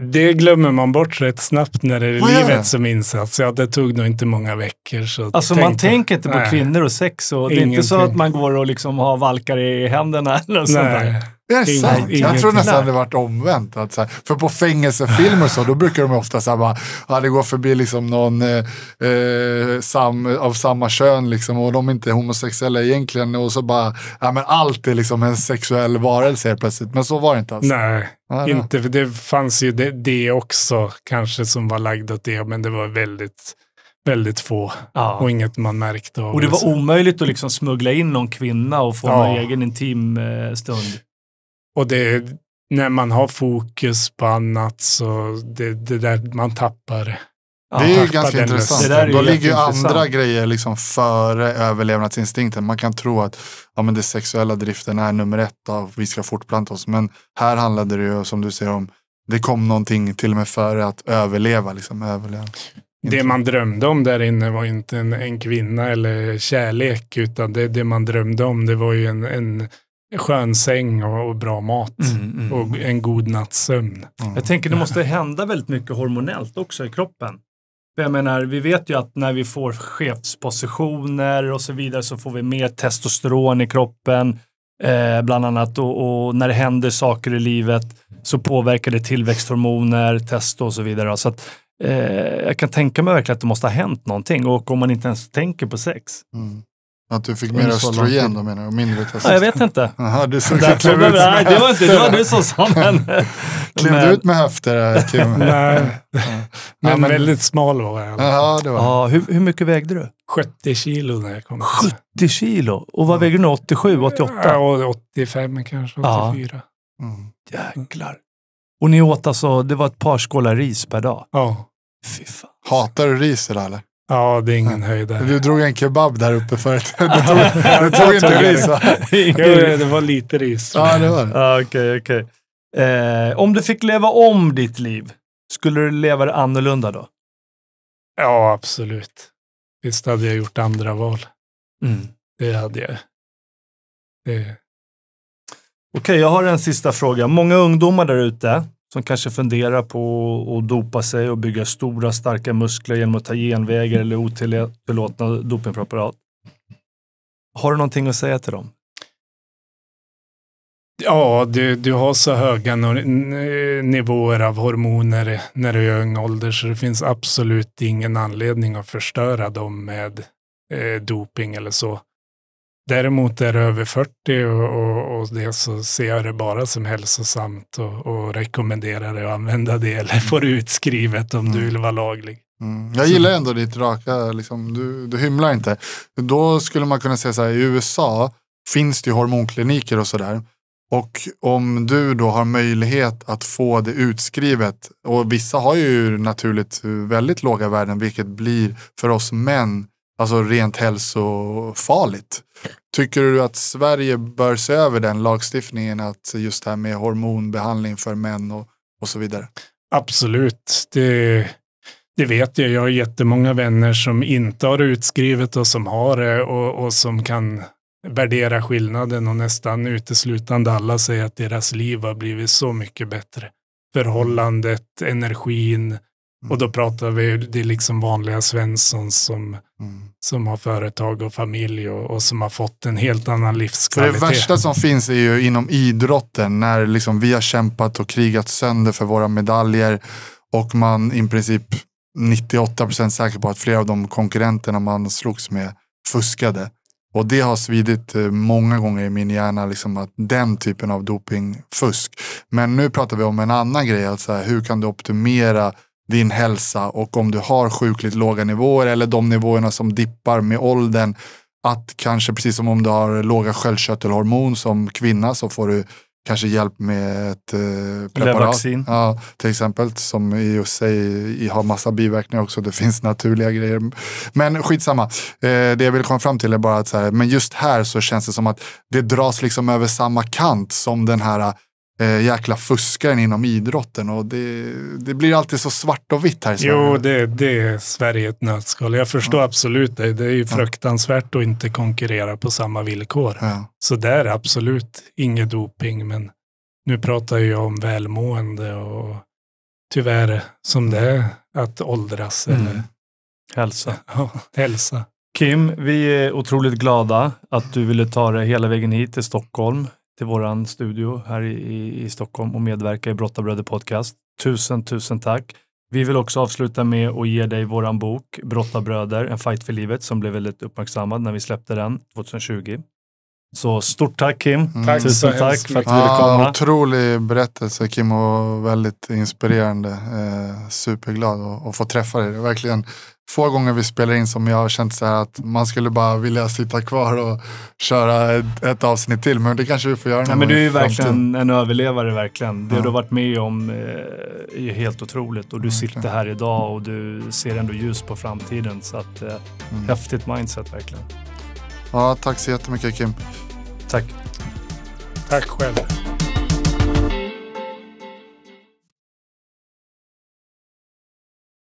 Det glömmer man bort rätt snabbt när det är Vad det? livet som insats. Ja, det tog nog inte många veckor. Så Alltså tänk man tänker inte på Nej. kvinnor och sex och det är inte så att man går och liksom har valkar i händerna eller sånt där. Det är Ingen- sant. Jag tror nästan det varit omvänt. Att, så här, för på fängelsefilmer så, då brukar de ofta så här, bara, ja, det går förbi liksom någon eh, eh, sam, av samma kön liksom, och de är inte homosexuella egentligen. Och så bara, ja men allt är liksom en sexuell varelse helt plötsligt. Men så var det inte alls. Nej, Ja, inte för det fanns ju det, det också kanske som var lagd åt det, men det var väldigt, väldigt få Ja. och inget man märkte av. Och det var omöjligt att liksom smuggla in någon kvinna och få Ja. någon egen intim eh, stund. Och det, när man har fokus på annat så det, det där man tappar. Ja. Det är ju ganska intressant. Det där är Då ligger ju andra grejer liksom före överlevnadsinstinkten. Man kan tro att ja, men det sexuella driften är nummer ett av vi ska fortplanta oss. Men här handlade det ju som du säger om, det kom någonting till och med före att överleva. Liksom, överleva. Det man drömde om där inne var inte en, en kvinna eller kärlek, utan det, det man drömde om det var ju en, en skön säng och, och bra mat. Mm, mm. Och en god natts sömn. Jag tänker det måste hända väldigt mycket hormonellt också i kroppen. Jag menar, vi vet ju att när vi får chefspositioner och så vidare så får vi mer testosteron i kroppen. Eh, bland annat och, och när det händer saker i livet så påverkar det tillväxthormoner, testo och så vidare. Så att, eh, jag kan tänka mig verkligen att det måste ha hänt någonting och om man inte ens tänker på sex. Mm. Att du fick mer östrogen då menar du? Och mindre Ja, testosteron? jag vet inte. [LAUGHS] Jaha, du såg Där ut som tog jag- nej, det var inte det var du som sa men... Klev du men- ut med höfter där, Kim? [LAUGHS] Nej, men, Ja, men- väldigt smal var jag. Ja, det var Ja, hur, hur mycket vägde du? 70 kilo när jag kom. 70 kilo. Och vad väger du nu? 87, 88? Ja, och 85 kanske, Ja. 84. mm. Jäklar. Och ni åt alltså, det var ett par skålar ris per dag? Ja. Fy fan. Hatar du ris idag eller? Ja, det är ingen höjdare. Du drog en kebab där uppe förut. [LAUGHS] Du tog, du tog inte ris va? [LAUGHS] Jo, det var lite ris. Ja, det var det. Ja, Okej, okej. Eh, om du fick leva om ditt liv, skulle du leva det annorlunda då? Ja, absolut. Visst hade jag gjort andra val. Mm. Det hade jag. Det, Okej, jag har en sista fråga. Många ungdomar där ute som kanske funderar på att dopa sig och bygga stora starka muskler genom att ta genvägar eller otillåtna dopingpreparat. Har du någonting att säga till dem? ja, du, du har så höga nivåer av hormoner när du är i ung ålder så det finns absolut ingen anledning att förstöra dem med eh, doping eller så. Däremot är det över 40 och, och, och det så ser jag det bara som hälsosamt och, och rekommenderar det att använda det eller få det utskrivet om du Mm. vill vara laglig. Mm. Jag gillar ändå ditt raka, liksom, du, du hymlar inte. Då skulle man kunna säga så här, i USA finns det ju hormonkliniker och sådär. Och om du då har möjlighet att få det utskrivet, och vissa har ju naturligt väldigt låga värden, vilket blir för oss män alltså rent hälsofarligt. Tycker du att Sverige bör se över den lagstiftningen, att just det här med hormonbehandling för män och, och så vidare? Absolut, det, det vet jag. Jag har jättemånga vänner som inte har utskrivet och som har det och, och som kan värdera skillnaden och nästan uteslutande alla säger att deras liv har blivit så mycket bättre. Förhållandet, energin och då pratar vi, det är liksom vanliga Svensson som, Mm. som har företag och familj och, och som har fått en helt annan För det livskvalitet. värsta som finns är ju inom idrotten när liksom vi har kämpat och krigat sönder för våra medaljer och man i princip 98% säker på att flera av de konkurrenterna man slogs med fuskade. Och det har svidit eh, många gånger i min hjärna, liksom att den typen av dopingfusk. Men nu pratar vi om en annan grej, alltså hur kan du optimera din hälsa och om du har sjukligt låga nivåer eller de nivåerna som dippar med åldern. Att kanske precis som om du har låga sköldkörtelhormon som kvinna så får du kanske hjälp med ett eh, preparat. Ja, till exempel som i sig har massa biverkningar också. Det [LAUGHS] finns naturliga grejer. Men skitsamma. Eh, det jag vill komma fram till är bara att så här, men just här så känns det som att det dras liksom över samma kant som den här eh, jäkla fuskaren inom idrotten. Och det, det blir alltid så svart och vitt här i Sverige. Jo, det, det är Sverige ett nötskal. Jag förstår ja. absolut det. Det är ju fruktansvärt att inte konkurrera på samma villkor. Ja. Så det är absolut inget doping, men nu pratar jag om välmående och tyvärr som det är att åldras. Mm. Eller, hälsa. Ja, hälsa. Kim, vi är otroligt glada att du ville ta dig hela vägen hit till Stockholm till våran studio här i, i Stockholm och medverka i Brottabröder podcast. Tusen, tusen tack. Vi vill också avsluta med att ge dig våran bok Brottabröder, en fight för livet som blev väldigt uppmärksammad när vi släppte den 2020. Så stort tack Kim. Mm. Tack Tusen tack för att du ville komma. Ja, otrolig berättelse Kim och väldigt inspirerande. Eh, superglad att få träffa dig. Verkligen få gånger vi spelar in som jag har känt så att man skulle bara vilja sitta kvar och köra ett, ett avsnitt till. Men det kanske vi får göra. Ja, men du är ju verkligen en överlevare. verkligen. Det ja. du har varit med om eh, är helt otroligt. Och du verkligen. sitter här idag och du ser ändå ljus på framtiden. Så att, eh, mm. häftigt mindset verkligen. Ja, tack så jättemycket Kim. Tack. Tack själv.